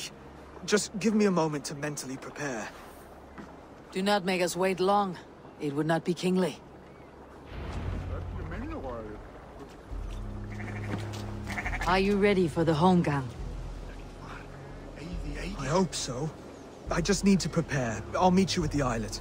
Just give me a moment to mentally prepare. Do not make us wait long. It would not be kingly. Are you ready for the holmgang? I hope so. I just need to prepare. I'll meet you at the islet.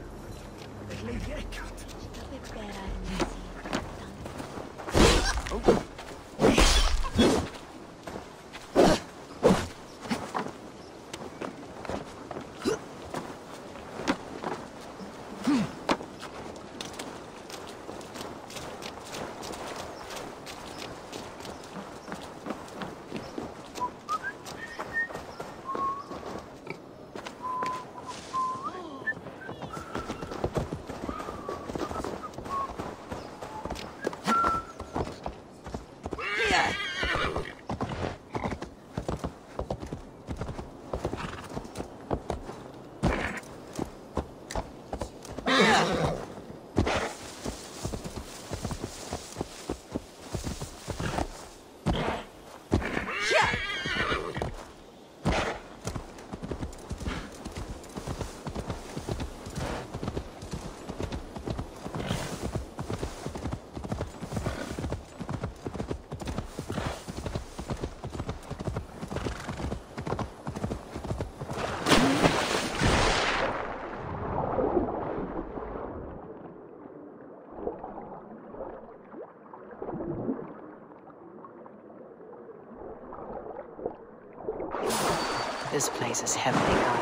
This place is heavily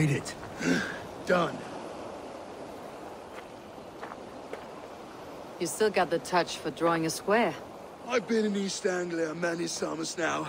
made it. Done. You still got the touch for drawing a square. I've been in East Anglia many summers now.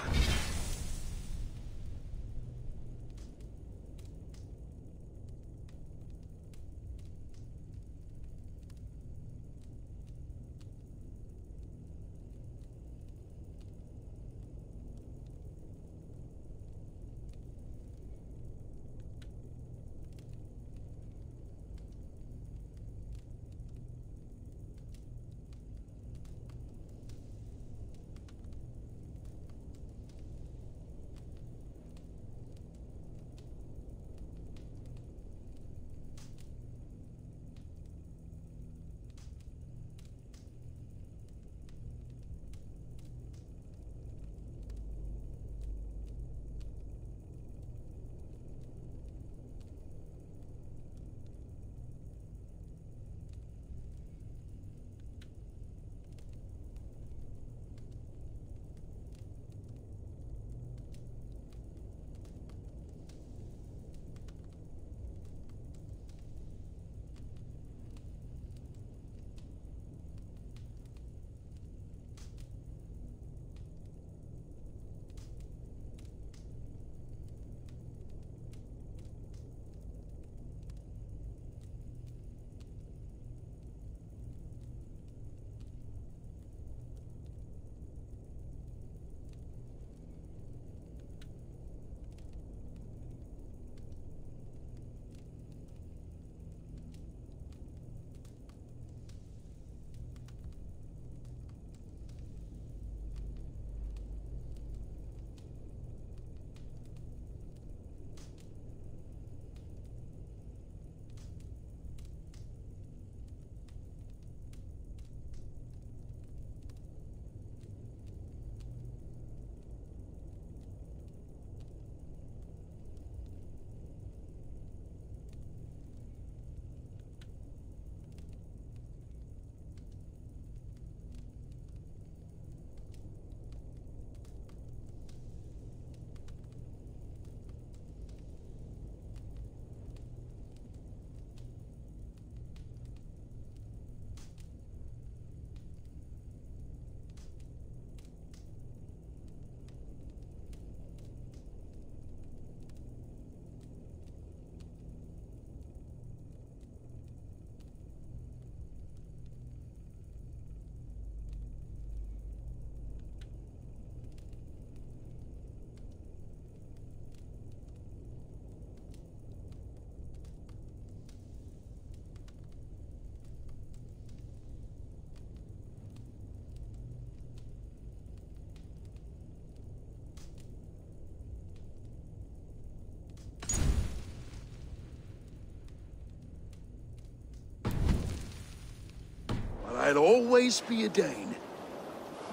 I'll always be a Dane.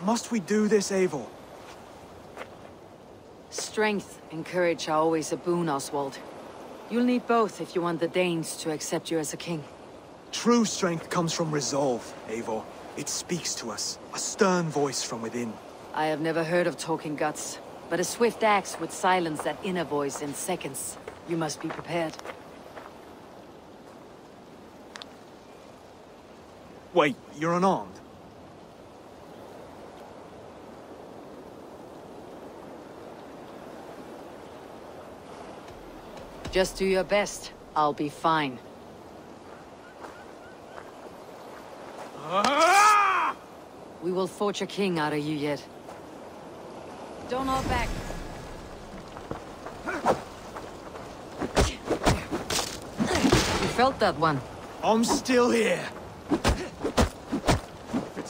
Must we do this, Eivor? Strength and courage are always a boon, Oswald. You'll need both if you want the Danes to accept you as a king. True strength comes from resolve, Eivor. It speaks to us, a stern voice from within. I have never heard of talking guts, but a swift axe would silence that inner voice in seconds. You must be prepared. Wait, you're unarmed? Just do your best. I'll be fine. Ah! We will forge a king out of you yet. Don't hold back. You felt that one. I'm still here.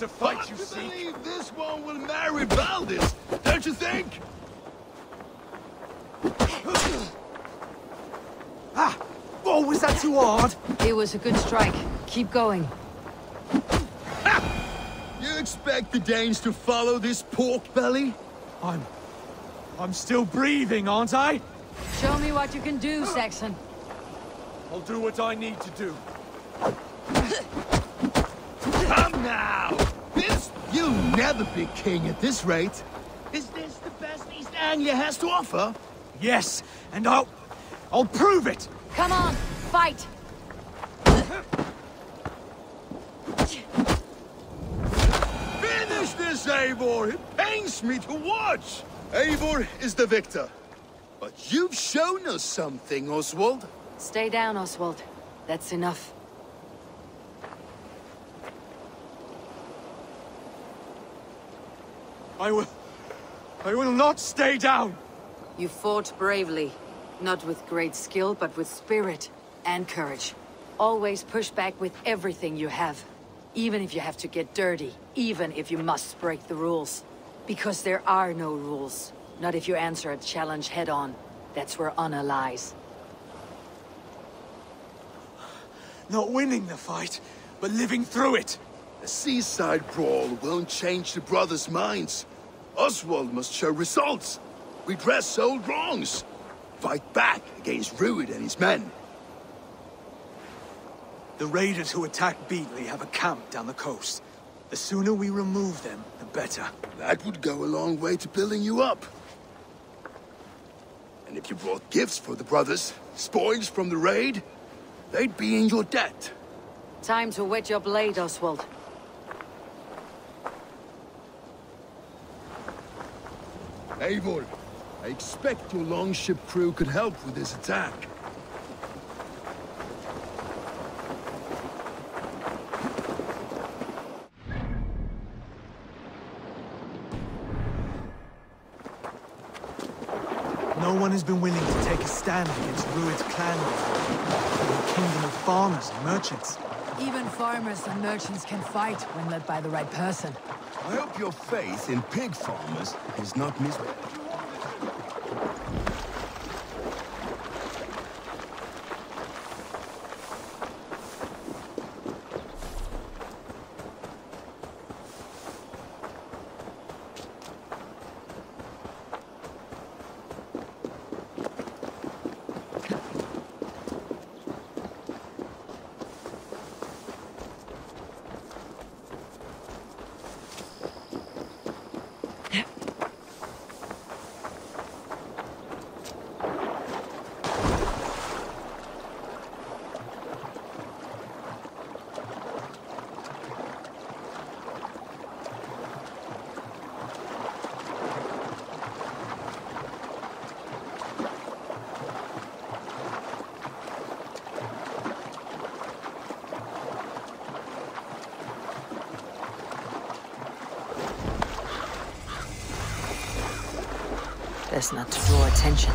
It's a fight you to seek. believe this one will marry Valdis, don't you think? Ah! Oh, was that too hard? It was a good strike. Keep going. You expect the Danes to follow this pork belly? I'm... I'm still breathing, aren't I? Show me what you can do, Saxon. I'll do what I need to do. Come now! This... You'll never be king at this rate. Is this the best East Anglia has to offer? Yes, and I'll... I'll prove it! Come on, fight! Finish this, Eivor! It pains me to watch! Eivor is the victor. But you've shown us something, Oswald. Stay down, Oswald. That's enough. I will... I will not stay down! You fought bravely. Not with great skill, but with spirit and courage. Always push back with everything you have. Even if you have to get dirty. Even if you must break the rules. Because there are no rules. Not if you answer a challenge head-on. That's where honor lies. Not winning the fight, but living through it. A seaside brawl won't change the brothers' minds. Oswald must show results. Redress old wrongs. Fight back against Rued and his men. The raiders who attacked Beatley have a camp down the coast. The sooner we remove them, the better. That would go a long way to building you up. And if you brought gifts for the brothers, spoils from the raid, they'd be in your debt. Time to wet your blade, Oswald. Eivor, I expect your longship crew could help with this attack. No one has been willing to take a stand against Rued's clan before. We're a kingdom of farmers and merchants. Even farmers and merchants can fight when led by the right person. I hope your faith in pig farmers is not misread. Not to draw attention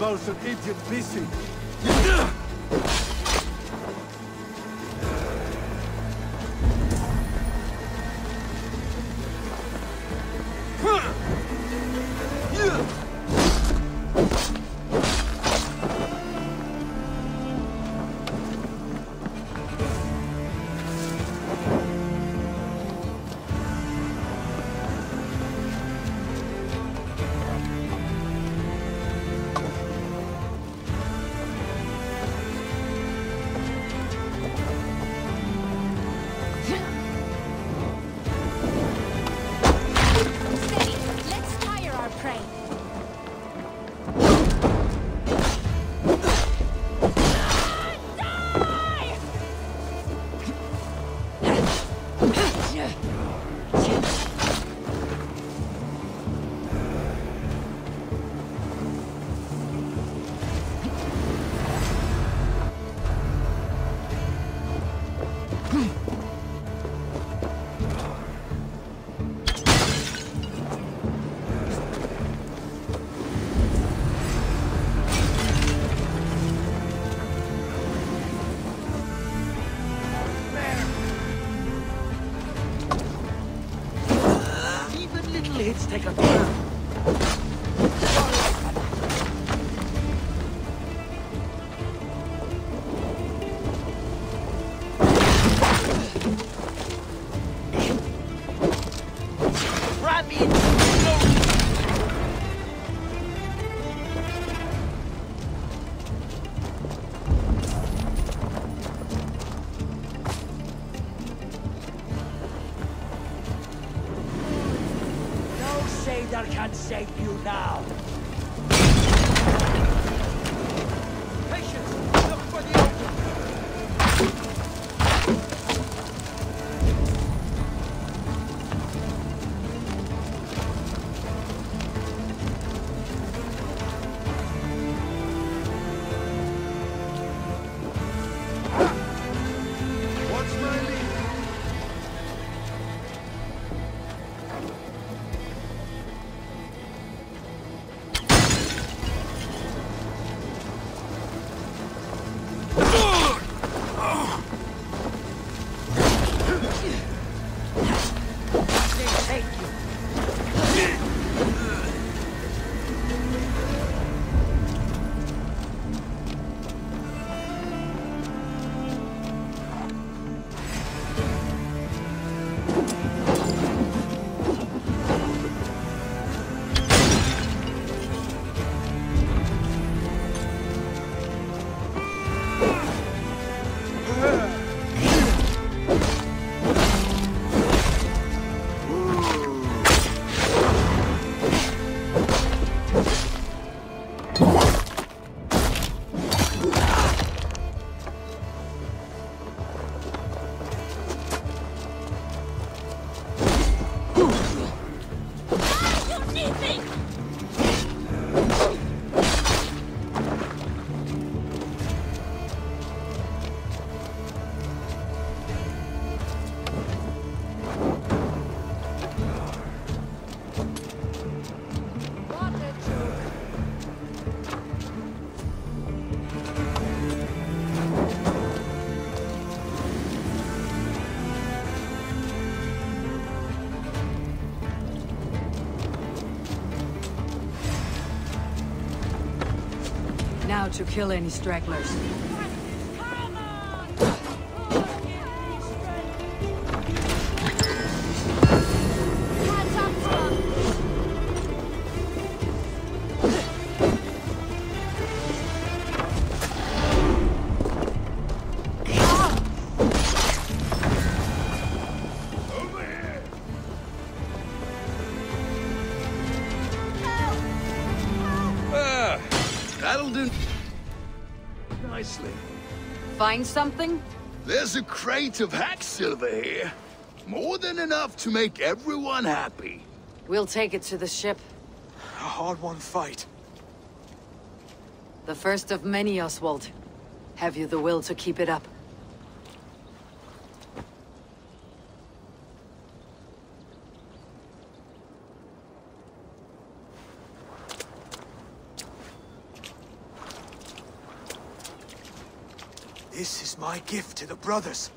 The bosun idiot busy. Now to kill any stragglers. Something? There's a crate of hack silver here. More than enough to make everyone happy. We'll take it to the ship. A hard-won fight. The first of many, Oswald. Have you the will to keep it up? This is my gift to the brothers.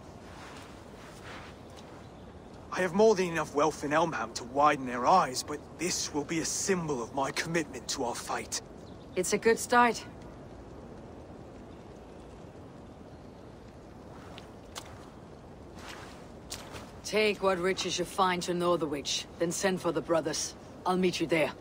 I have more than enough wealth in Elmham to widen their eyes, but this will be a symbol of my commitment to our fight. It's a good start. Take what riches you find to Northwich, then send for the brothers. I'll meet you there.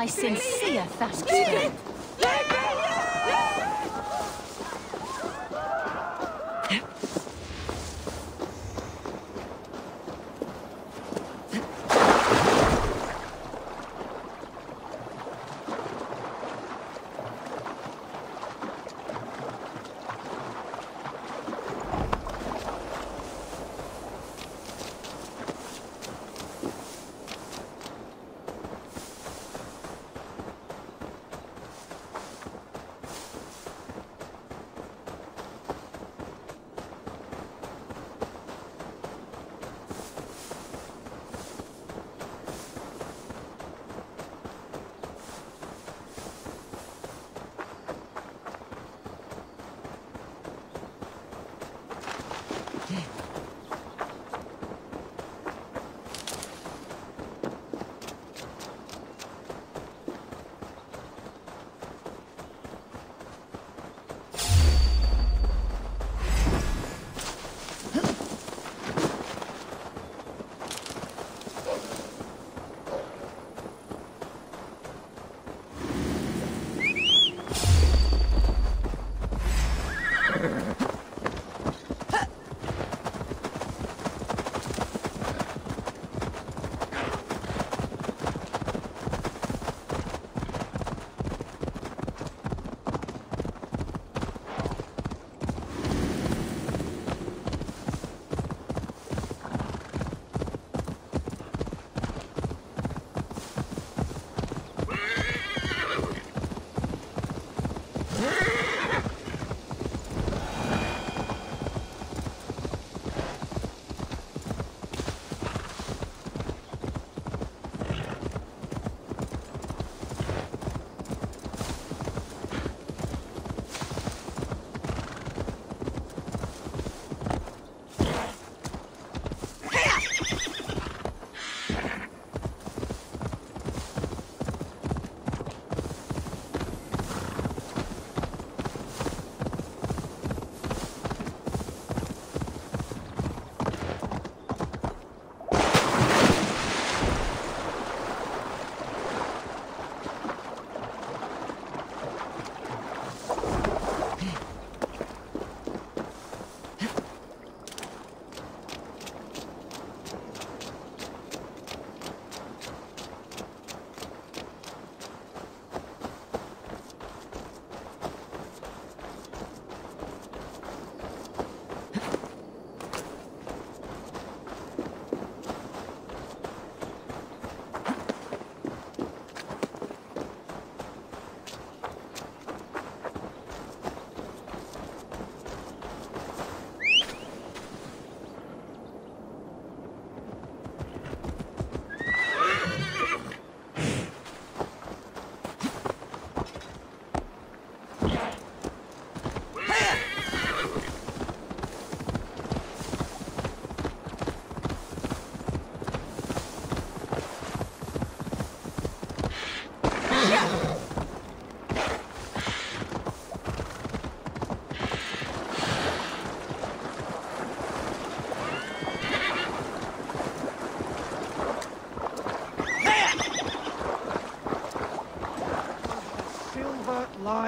My sincere thanks.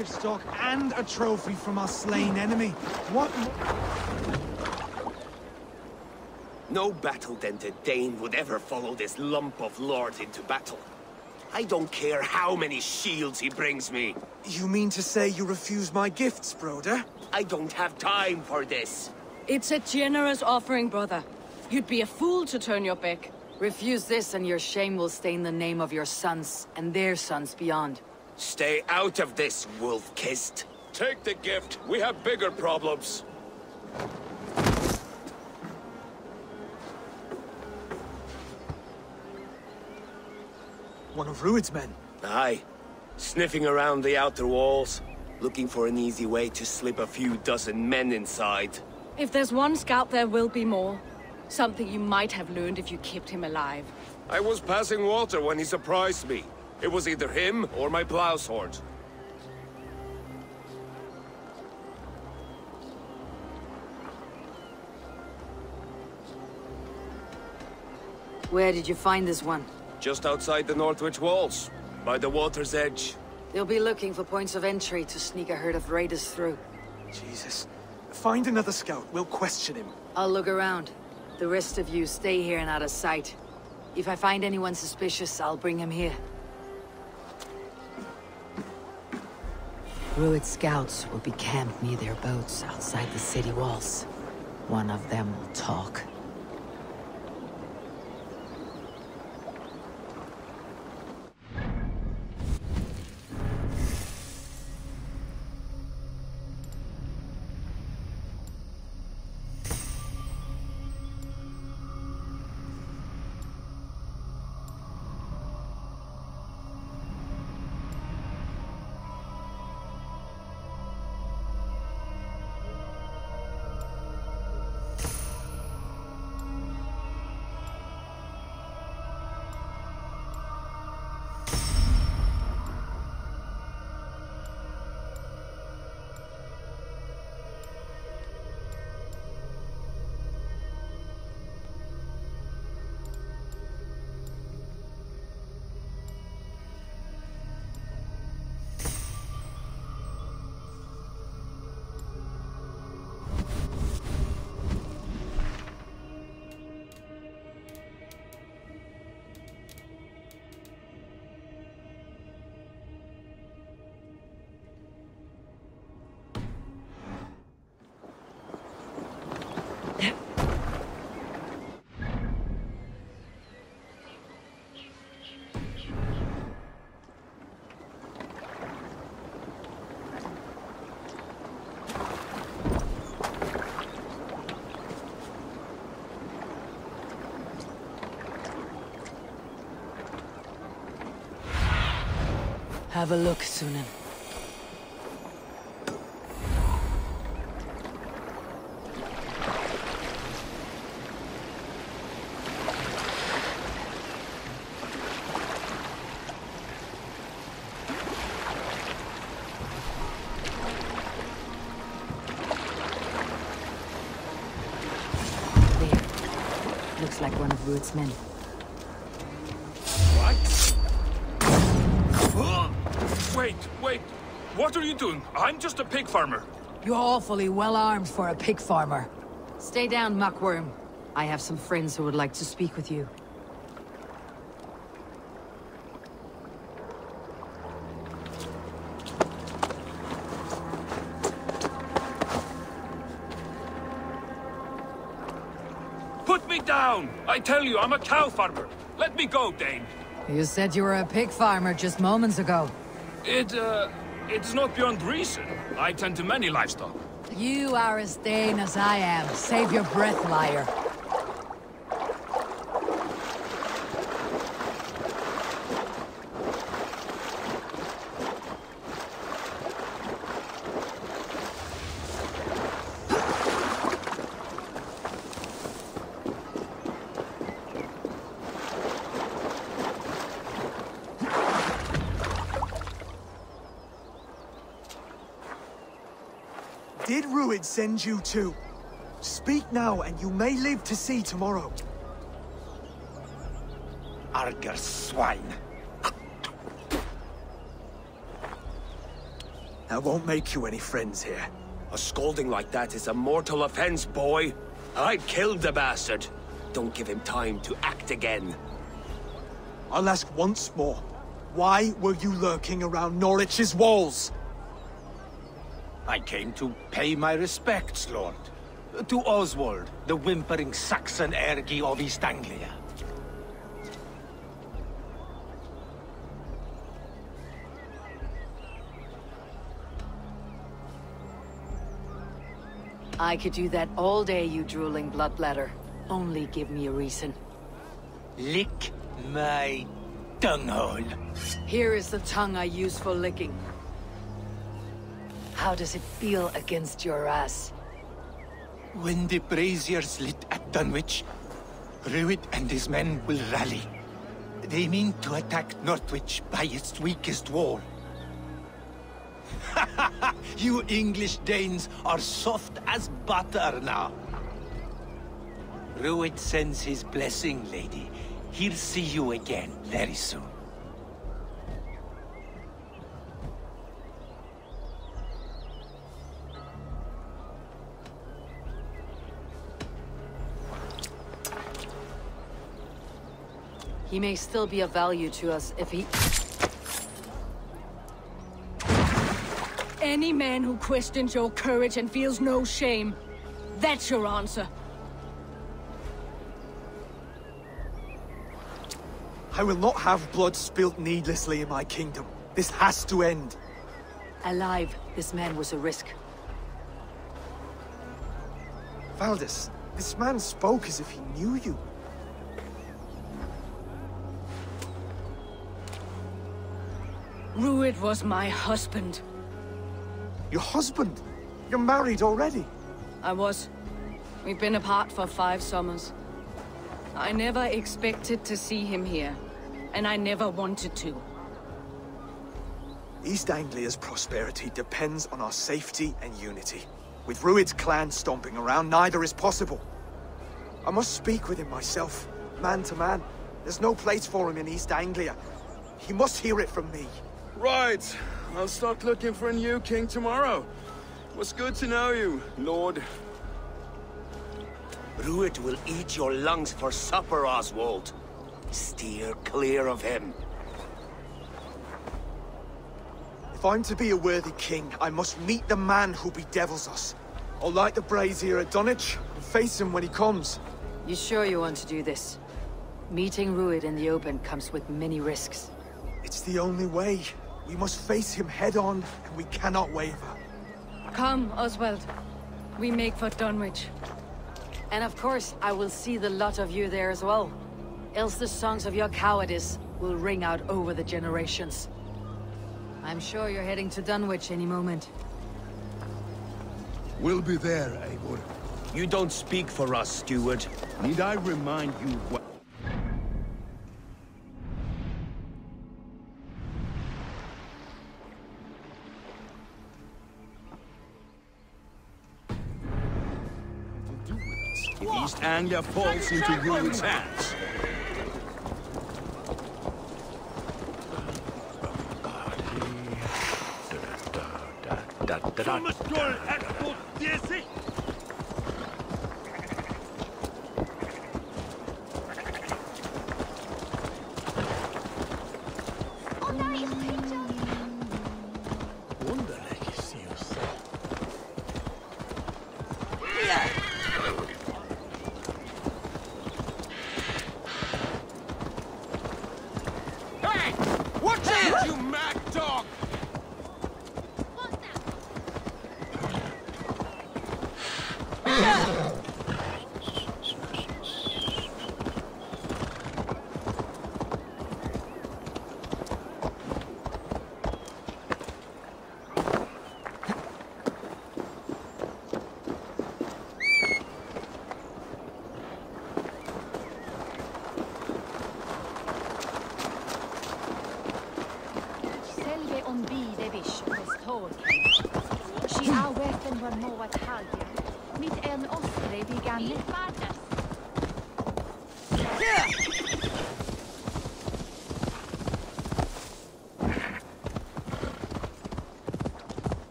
Livestock, and a trophy from our slain enemy. What mo- No battle-dented Dane would ever follow this lump of lord into battle. I don't care how many shields he brings me. You mean to say you refuse my gifts, Broder? I don't have time for this. It's a generous offering, brother. You'd be a fool to turn your back. Refuse this and your shame will stain the name of your sons and their sons beyond. Stay out of this, wolf-kissed. Take the gift. We have bigger problems. One of Rued's men. Aye. Sniffing around the outer walls, looking for an easy way to slip a few dozen men inside. If there's one scout, there will be more. Something you might have learned if you kept him alive. I was passing water when he surprised me. It was either him or my plow sword. Where did you find this one? Just outside the Northwich walls, by the water's edge. They'll be looking for points of entry to sneak a herd of raiders through. Jesus. Find another scout. We'll question him. I'll look around. The rest of you stay here and out of sight. If I find anyone suspicious, I'll bring him here. Rued scouts will be camped near their boats outside the city walls. One of them will talk. Have a look, Synin. Looks like one of Rued's men. Wait, wait. What are you doing? I'm just a pig farmer. You're awfully well armed for a pig farmer. Stay down, Muckworm. I have some friends who would like to speak with you. Put me down! I tell you, I'm a cow farmer. Let me go, Dane. You said you were a pig farmer just moments ago. It, uh, it's not beyond reason. I tend to many livestock. You are as Dane as I am. Save your breath, liar. Send you to. Speak now, and you may live to see tomorrow. Arger swine. I won't make you any friends here. A scolding like that is a mortal offense, boy. I'd killed the bastard. Don't give him time to act again. I'll ask once more. Why were you lurking around Norwich's walls? I came to pay my respects, Lord. To Oswald, the whimpering Saxon ergi of East Anglia. I could do that all day, you drooling bloodbladder. Only give me a reason. Lick my dunghole. Here is the tongue I use for licking. How does it feel against your ass? When the braziers lit at Dunwich, Rued and his men will rally. They mean to attack Northwich by its weakest wall. you English Danes are soft as butter now. Rued sends his blessing, lady. He'll see you again very soon. He may still be of value to us if he... Any man who questions your courage and feels no shame. That's your answer. I will not have blood spilt needlessly in my kingdom. This has to end. Alive, this man was a risk. Valdis, this man spoke as if he knew you. Rued was my husband. Your husband? You're married already? I was. We've been apart for five summers. I never expected to see him here, and I never wanted to. East Anglia's prosperity depends on our safety and unity. With Rued's clan stomping around, neither is possible. I must speak with him myself, man to man. There's no place for him in East Anglia. He must hear it from me. Right. I'll start looking for a new king tomorrow. It was good to know you, Lord. Rued will eat your lungs for supper, Oswald. Steer clear of him. If I'm to be a worthy king, I must meet the man who bedevils us. I'll light the brazier at Dunwich and face him when he comes. You sure you want to do this? Meeting Rued in the open comes with many risks. It's the only way. We must face him head on, and we cannot waver. Come, Oswald. We make for Dunwich. And of course, I will see the lot of you there as well. Else the songs of your cowardice will ring out over the generations. I'm sure you're heading to Dunwich any moment. We'll be there, Eivor. You don't speak for us, steward. Need I remind you what... East Anglia falls into Rued's hands!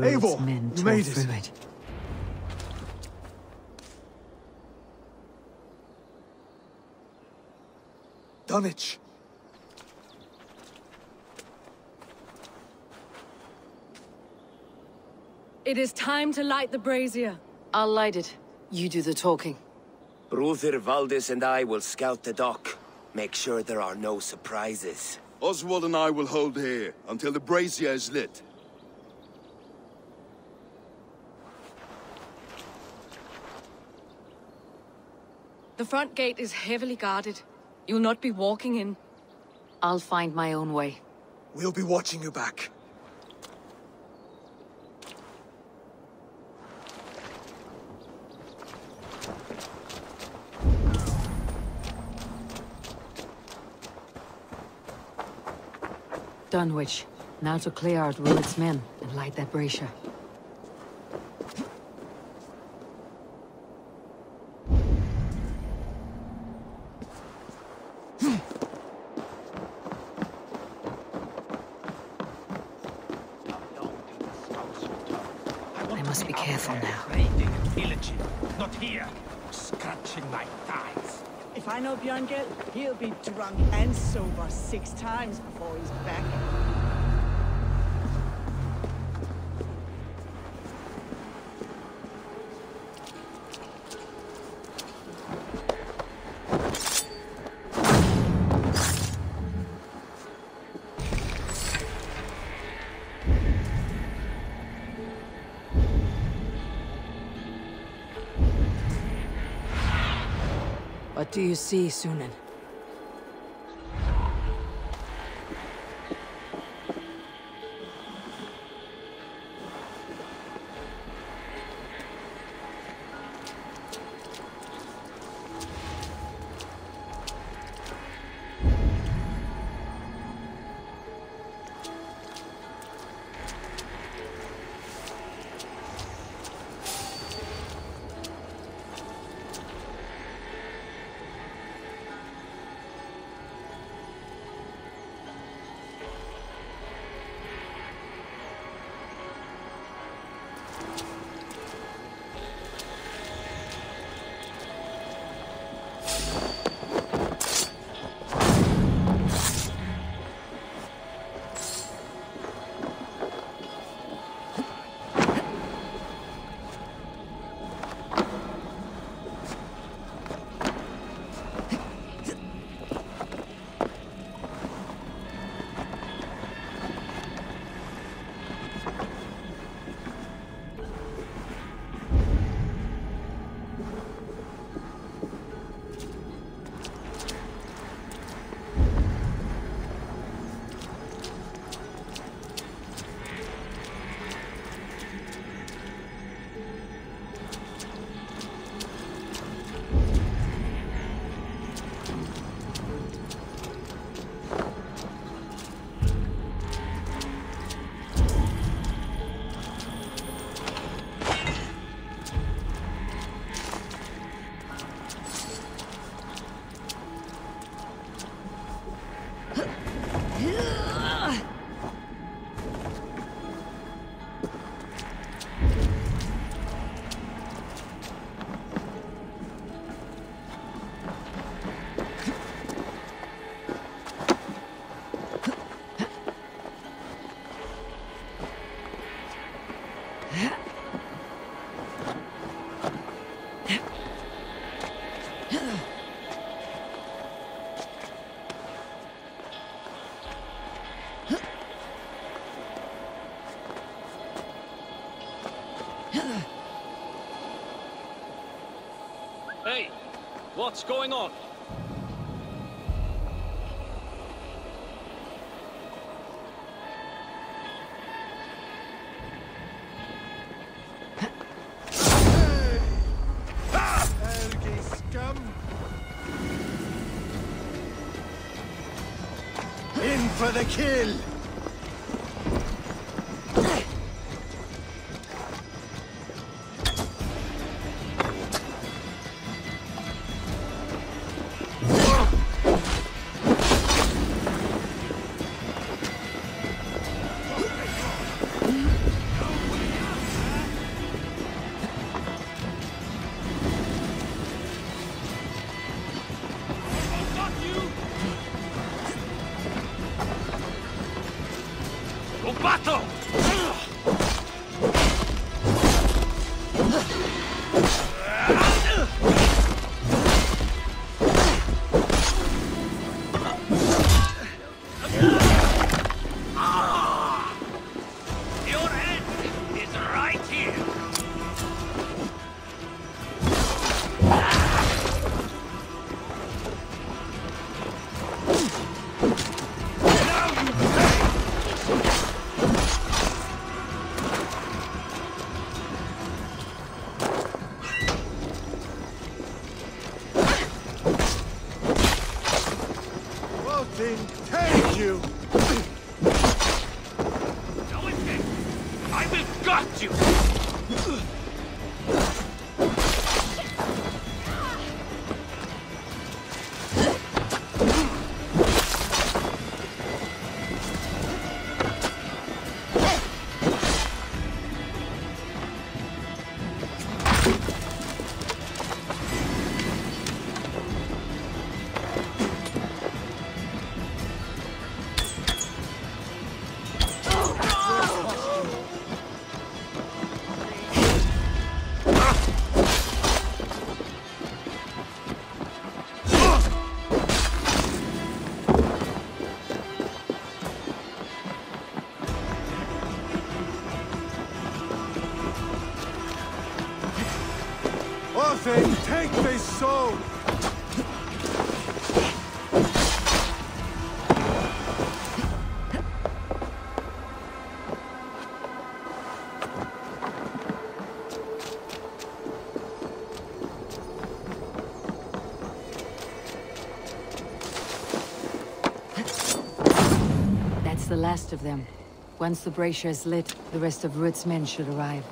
Eivor, Rued's men you made it. through it. Dunwich. It is time to light the brazier. I'll light it. You do the talking. Bruther Valdis and I will scout the dock. Make sure there are no surprises. Oswald and I will hold here until the brazier is lit. The front gate is heavily guarded. You'll not be walking in. I'll find my own way. We'll be watching you back. Dunwich. Now to clear out Rued's men and light that brazier. I must be careful now. Raiding and pillaging. Not here. Scratching my thighs. If I know Björngel, he'll be drunk and sober six times before he's back. What do you see, Synin? What's going on? For the kill! think. Thank you. That's the last of them. Once the brazier is lit, the rest of Rued's men should arrive.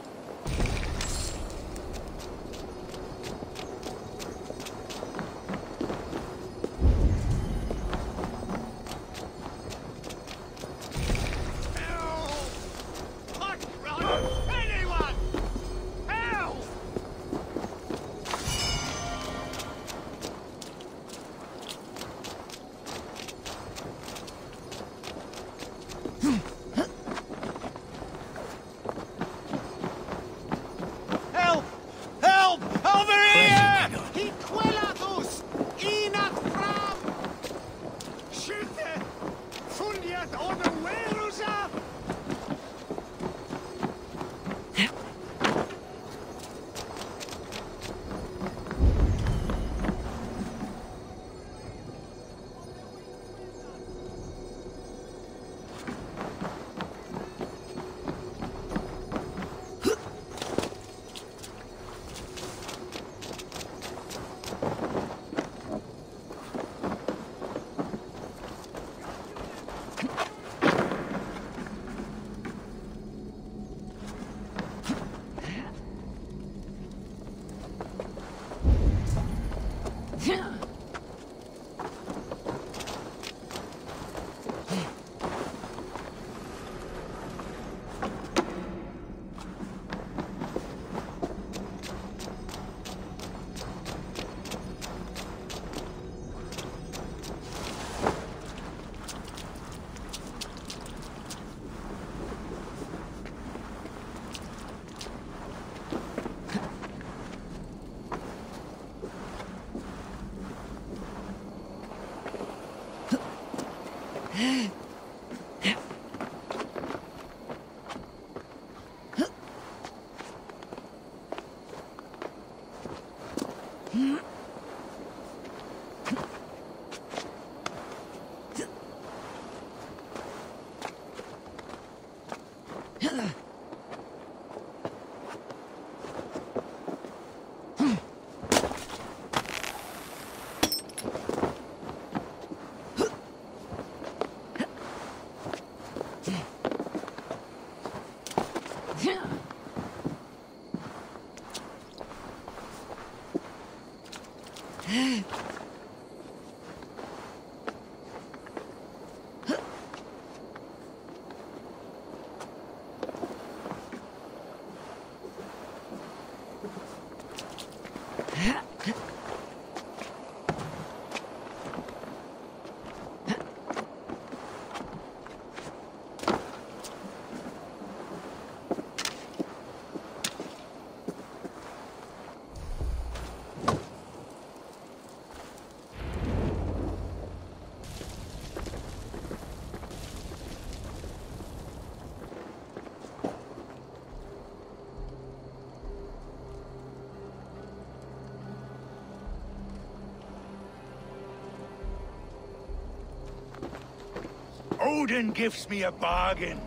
Odin gives me a bargain.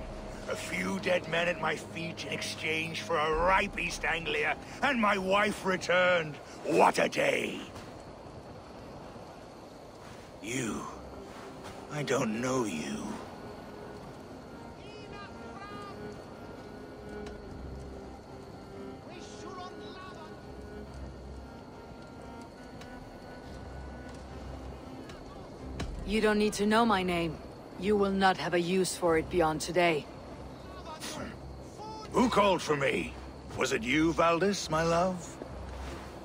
A few dead men at my feet in exchange for a ripe East Anglia, and my wife returned. What a day! You. I don't know you. You don't need to know my name. You will not have a use for it beyond today. Who called for me? Was it you, Valdis, my love?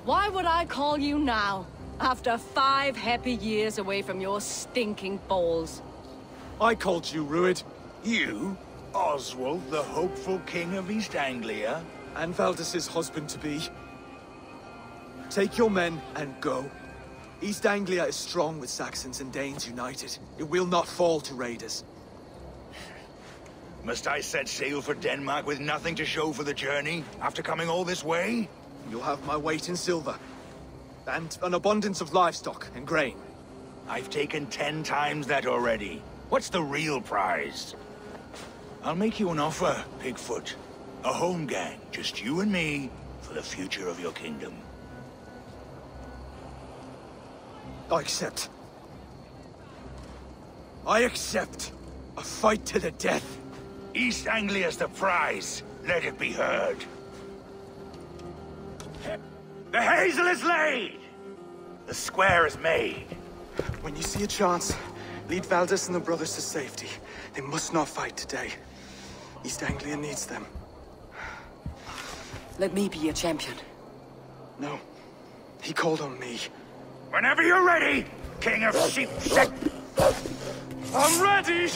Why would I call you now? After five happy years away from your stinking balls. I called you, Rued. You? Oswald, the hopeful king of East Anglia? And Valdis's husband-to-be. Take your men and go. East Anglia is strong with Saxons and Danes united. It will not fall to raiders. Must I set sail for Denmark with nothing to show for the journey, after coming all this way? You'll have my weight in silver. And an abundance of livestock and grain. I've taken ten times that already. What's the real prize? I'll make you an offer, Pigfoot. A holmgang, just you and me, for the future of your kingdom. I accept. I accept. A fight to the death. East Anglia's the prize. Let it be heard. The hazel is laid! The square is made. When you see a chance, lead Valdis and the brothers to safety. They must not fight today. East Anglia needs them. Let me be your champion. No. He called on me. Whenever you're ready, King of Sheep I'm ready!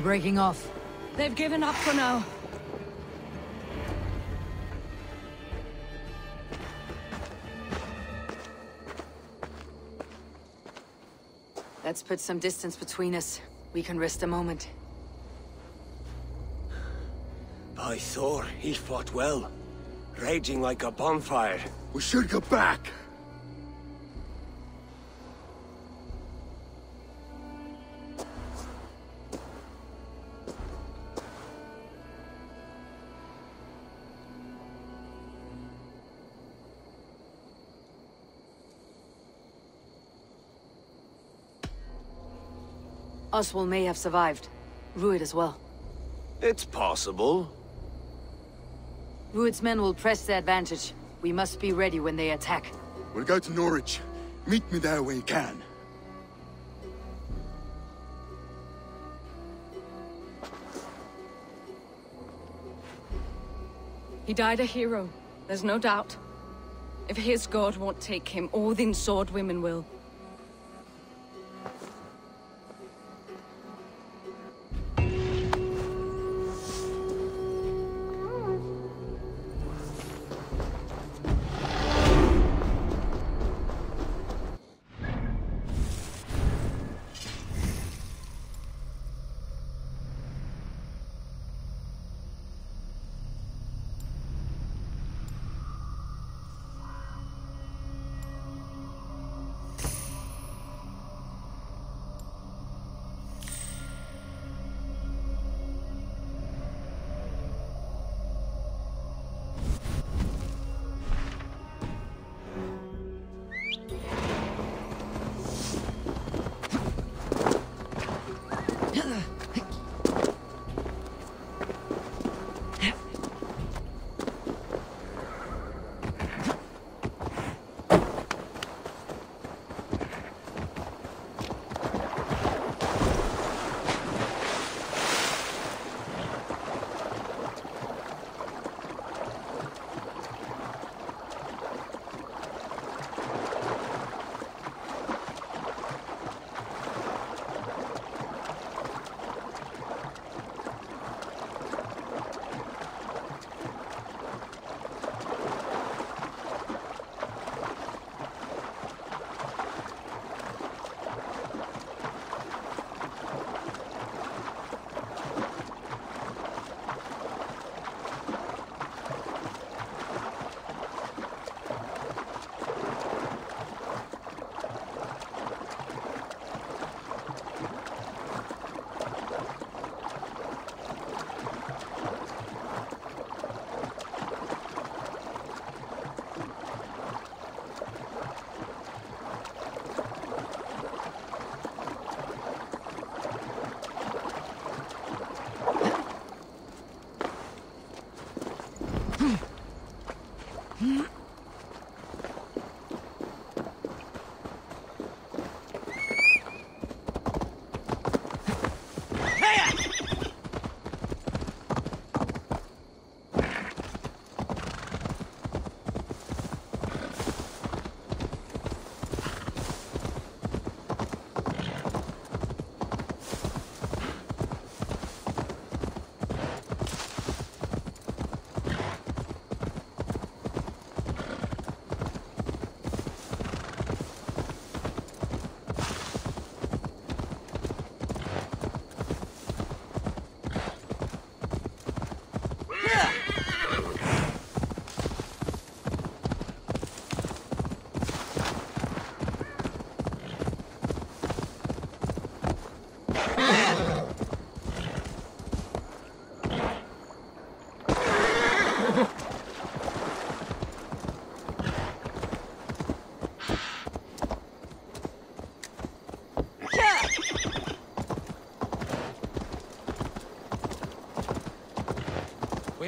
They're breaking off. They've given up for now. Let's put some distance between us. We can rest a moment. By Thor, he fought well. Raging like a bonfire. We should go back. Oswald may have survived. Rued as well. It's possible. Rued's men will press their advantage. We must be ready when they attack. We'll go to Norwich. Meet me there when you can. He died a hero. There's no doubt. If his god won't take him, Odin's sword women will.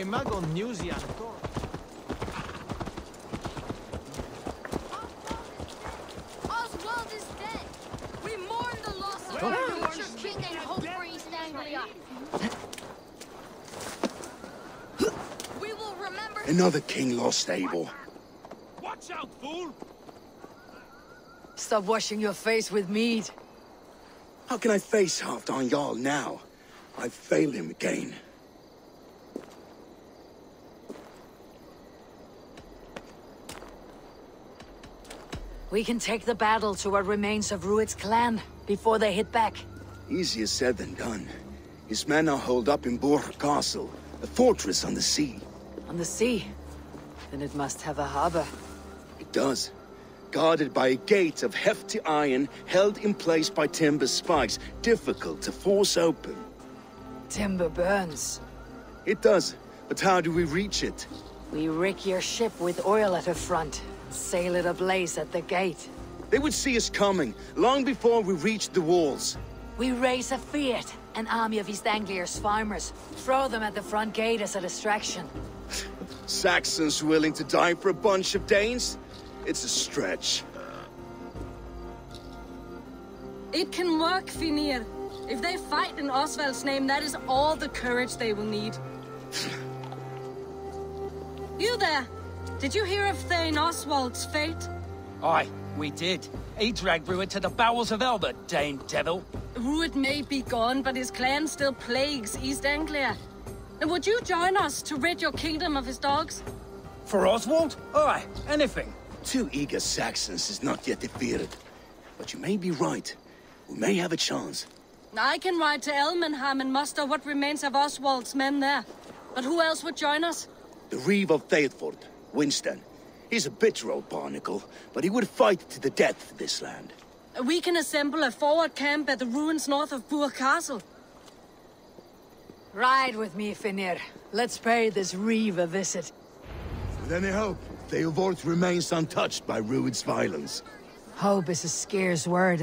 We mago newsy ancora. Oswald is dead. We mourn the loss of our future king and hope for East Anglia. We will remember Another king lost, Abel. Watch out, fool! Stop washing your face with mead. How can I face Halfdan Jarl now? I've failed him again. We can take the battle to what remains of Rued's clan before they hit back. Easier said than done. His men are holed up in Burgh Castle, a fortress on the sea. On the sea? Then it must have a harbor. It does. Guarded by a gate of hefty iron held in place by timber spikes, difficult to force open. Timber burns. It does, but how do we reach it? We rig your ship with oil at her front, sail it ablaze at the gate. They would see us coming, long before we reached the walls. We raise a fyrd, an army of East Anglia's farmers. Throw them at the front gate as a distraction. Saxons willing to die for a bunch of Danes? It's a stretch. It can work, Finnr. If they fight in Oswald's name, that is all the courage they will need. Did you hear of Thane Oswald's fate? Aye, we did. He dragged Rued to the bowels of Elba, Dane Devil. Rued may be gone, but his clan still plagues East Anglia. And would you join us to rid your kingdom of his dogs? For Oswald? Aye, anything. Two eager Saxons is not yet defeated. But you may be right. We may have a chance. I can ride to Elmham and muster what remains of Oswald's men there. But who else would join us? The Reeve of Thetford, Winston. He's a bitter old barnacle, but he would fight to the death for this land. We can assemble a forward camp at the ruins north of Burgh Castle. Ride with me, Finnr. Let's pay this Reeve a visit. With any hope, Thetford remains untouched by Rued's violence. Hope is a scarce word